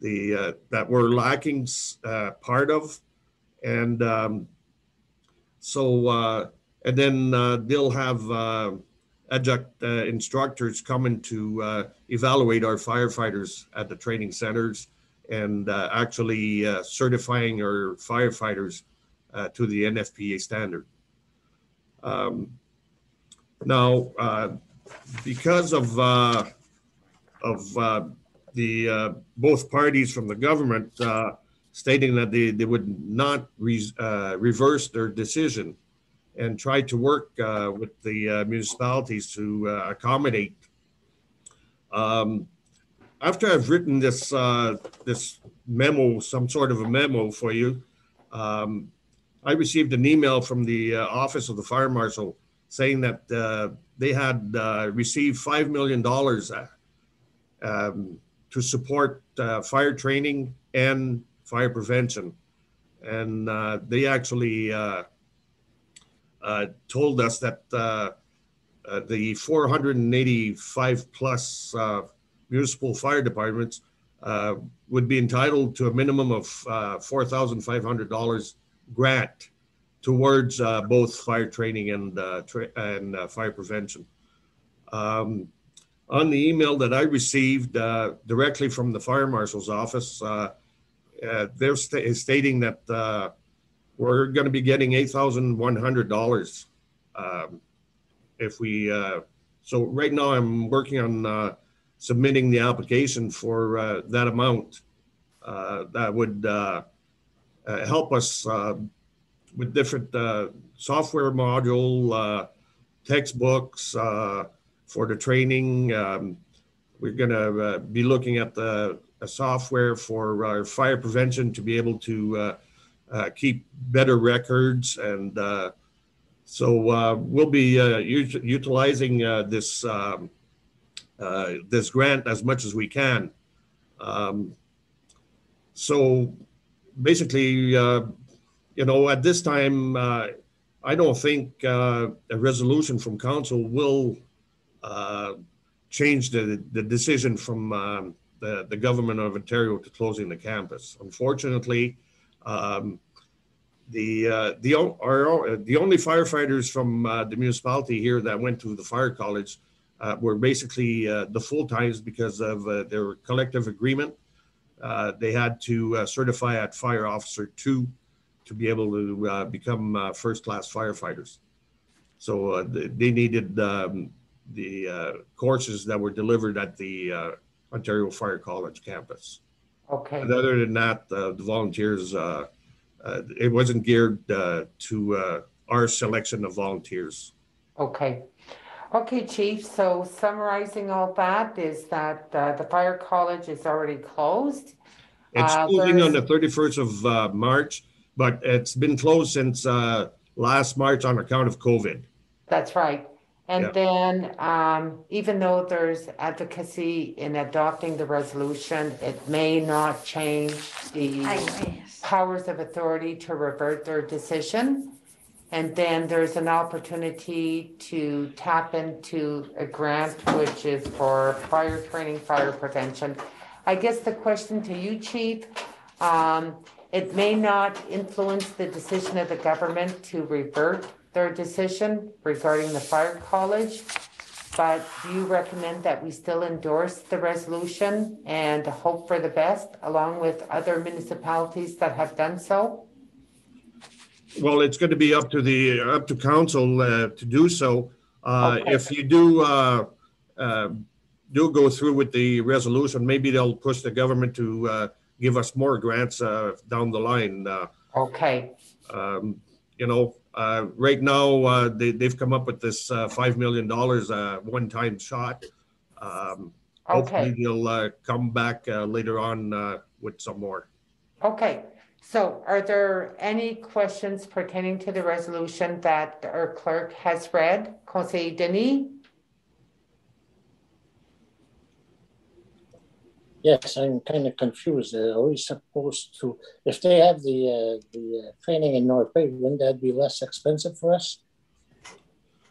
the that we're lacking part of, and um, so and then uh, they'll have uh, adjunct uh, instructors coming to evaluate our firefighters at the training centers and actually certifying our firefighters to the NFPA standard. Um, now, uh, because of uh, of uh, the both parties from the government stating that they, they would not re- reverse their decision and try to work uh, with the uh, municipalities to uh, accommodate. Um, after I've written this uh, this memo, some sort of a memo for you, um, I received an email from the uh, office of the fire marshal saying that uh, they had received five million dollars um, to support fire training and fire prevention, and they actually told us that uh, uh, the 485 plus uh, municipal fire departments uh, would be entitled to a minimum of uh, $4,500 grant towards uh, both fire training and, uh, tra- and uh, fire prevention. Um, on the email that I received uh, directly from the fire marshal's office, uh, uh, they're sta- stating that uh, we're going to be getting $8,100 um, if we, uh, so right now I'm working on uh, submitting the application for uh, that amount. Uh, that would uh, uh, help us with different software module, textbooks for the training. Um, we're going to be looking at the software for fire prevention to be able to uh, uh, keep better records. And uh, so uh, we'll be uh, ut- utilizing uh, this um, uh, this grant as much as we can. Um, so basically, uh, you know, at this time, uh, I don't think uh, a resolution from council will uh, change the, the decision from um, the, the government of Ontario to closing the campus. Unfortunately, um, the uh, the our, the only firefighters from uh, the municipality here that went to the fire college uh, were basically uh, the full times because of uh, their collective agreement. Uh, they had to uh, certify at fire officer two to be able to uh, become uh, first class firefighters. So uh, they, needed um, the uh, courses that were delivered at the uh, Ontario Fire College campus. Okay. And other than that, uh, the volunteers, uh, uh, it wasn't geared uh, to uh, our selection of volunteers. Okay. Okay, Chief, so summarizing all that is that uh, the fire college is already closed. It's Uh, closing on the 31st of uh, March, but it's been closed since uh, last March on account of COVID. That's right. And Yeah. then, um, even though there's advocacy in adopting the resolution, it may not change the powers of authority to revert their decision. And then there's an opportunity to tap into a grant, which is for fire training, fire prevention. I guess the question to you, Chief, um, it may not influence the decision of the government to revert their decision regarding the fire college. But do you recommend that we still endorse the resolution and hope for the best along with other municipalities that have done so? Well, it's going to be up to the, up to council uh, to do so. Uh, Okay. If you do, uh, uh, do go through with the resolution, maybe they'll push the government to uh, give us more grants uh, down the line. Uh, Okay, um, You know, uh, right now, uh, they, they've come up with this uh, $5 million uh, one-time shot. Um, Hopefully Okay. they'll uh, come back uh, later on uh, with some more. okay. So are there any questions pertaining to the resolution that our clerk has read? Conseil Denis? Yes, I'm kind of confused. Are we supposed to, if they have the, uh, the uh, training in North Bay, wouldn't that be less expensive for us?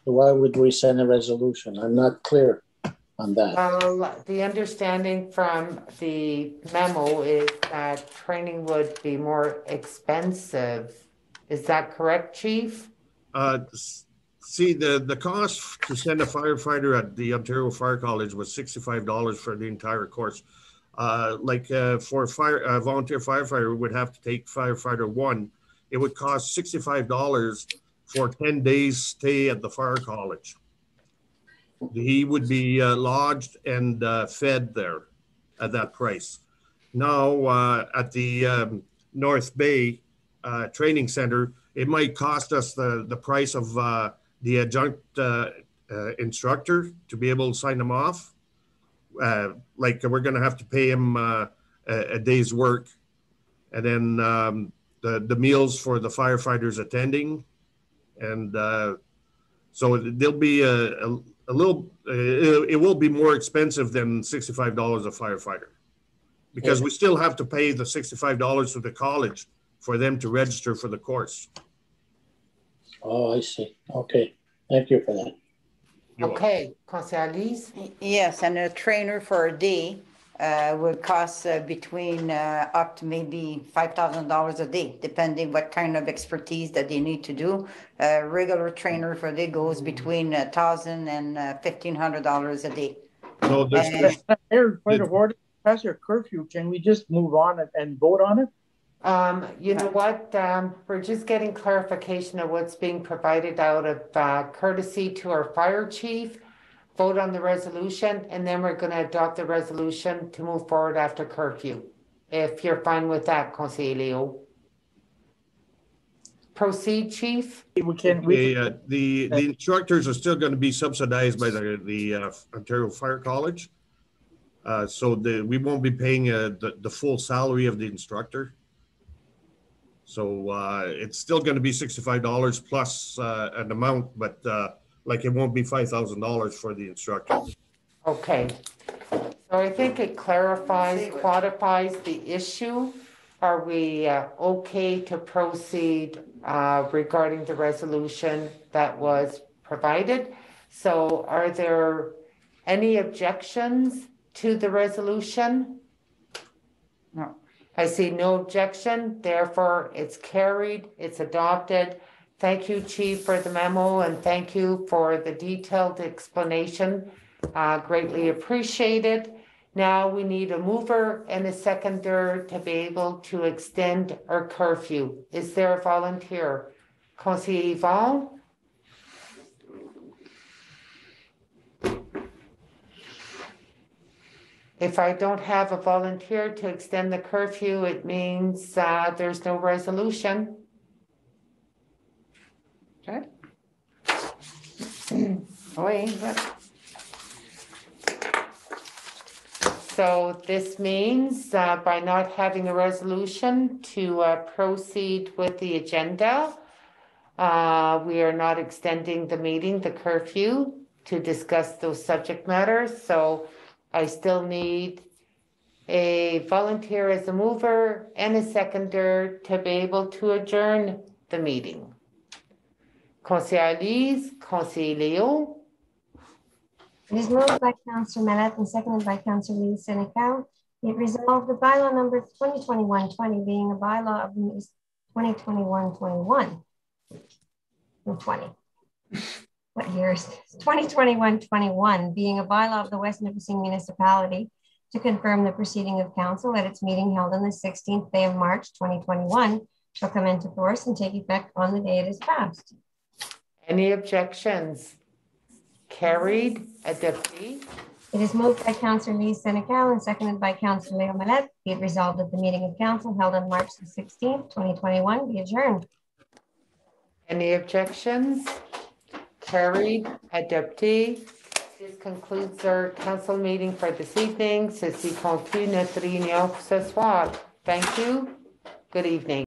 Why would we send a resolution? I'm not clear on that. Well, the understanding from the memo is that training would be more expensive. Is that correct, chief? Uh, See, the, the cost to send a firefighter at the Ontario Fire College was sixty-five dollars for the entire course. Uh, Like uh, for a fire, a volunteer firefighter would have to take firefighter one, it would cost sixty-five dollars for ten days stay at the fire college. He would be uh, lodged and uh, fed there at that price. Now, uh, at the um, North Bay uh, Training Center, it might cost us the, the price of the adjunct instructor to be able to sign them off. Uh, like we're going to have to pay him uh, a, a day's work, and then um, the the meals for the firefighters attending, and uh, so there'll be a, a, a little. Uh, it, it will be more expensive than sixty five dollars a firefighter, because we still have to pay the sixty five dollars to the college for them to register for the course. Oh, I see. Okay, thank you for that. Okay, Conseil Alice? Yes, and a trainer for a day uh, would cost uh, between uh, up to maybe $5,000 a day, depending what kind of expertise that they need to do. A regular trainer for a day goes between 1,000 and uh, $1,500 a day. So this And- Mayor, point of order, past your curfew, can we just move on and, and vote on it? Um, you know what, um, we're just getting clarification of what's being provided out of uh, courtesy to our fire chief. Vote on the resolution, and then we're gonna adopt the resolution to move forward after curfew. If you're fine with that, Conseil Leo. Proceed, chief? We can, The, uh, the, the instructors are still going to be subsidized by the, the uh, Ontario Fire College. Uh, so the, we won't be paying uh, the, the full salary of the instructor. So uh, it's still going to be sixty-five dollars plus uh, an amount, but uh, like it won't be five thousand dollars for the instructor. Okay. So I think it clarifies, quantifies the issue. Are we uh, okay to proceed uh, regarding the resolution that was provided? So are there any objections to the resolution? I see no objection, therefore it's carried, it's adopted. Thank you, Chief, for the memo, and thank you for the detailed explanation. Uh, Greatly appreciated. Now we need a mover and a seconder to be able to extend our curfew. Is there a volunteer? Conseiller Yvon? If I don't have a volunteer to extend the curfew, it means uh, there's no resolution. Okay. So this means uh, by not having a resolution to uh, proceed with the agenda, uh, we are not extending the meeting, the curfew, to discuss those subject matters. So I still need a volunteer as a mover and a seconder to be able to adjourn the meeting. Conseiller Lise, Conseiller Leo, It is moved by Councillor Malette and seconded by Councillor Lise Senecal. It resolved the bylaw number 2021-20 being a bylaw of the 2021-21. No, 20. What year is this? 2021-21 being a bylaw of the West Nipissing Municipality to confirm the proceeding of council at its meeting held on the 16th day of March 2021 shall come into force and take effect on the day it is passed. any objections? Carried, adopted. It is moved by Councillor Lise Senecal and seconded by Councillor Leo Malette. Be it resolved that the meeting of council held on March the 16th, 2021 be adjourned. Any objections? Carried, adopté. This concludes our council meeting for this evening. Ceci conclut notre réunion ce soir. Thank you. Good evening.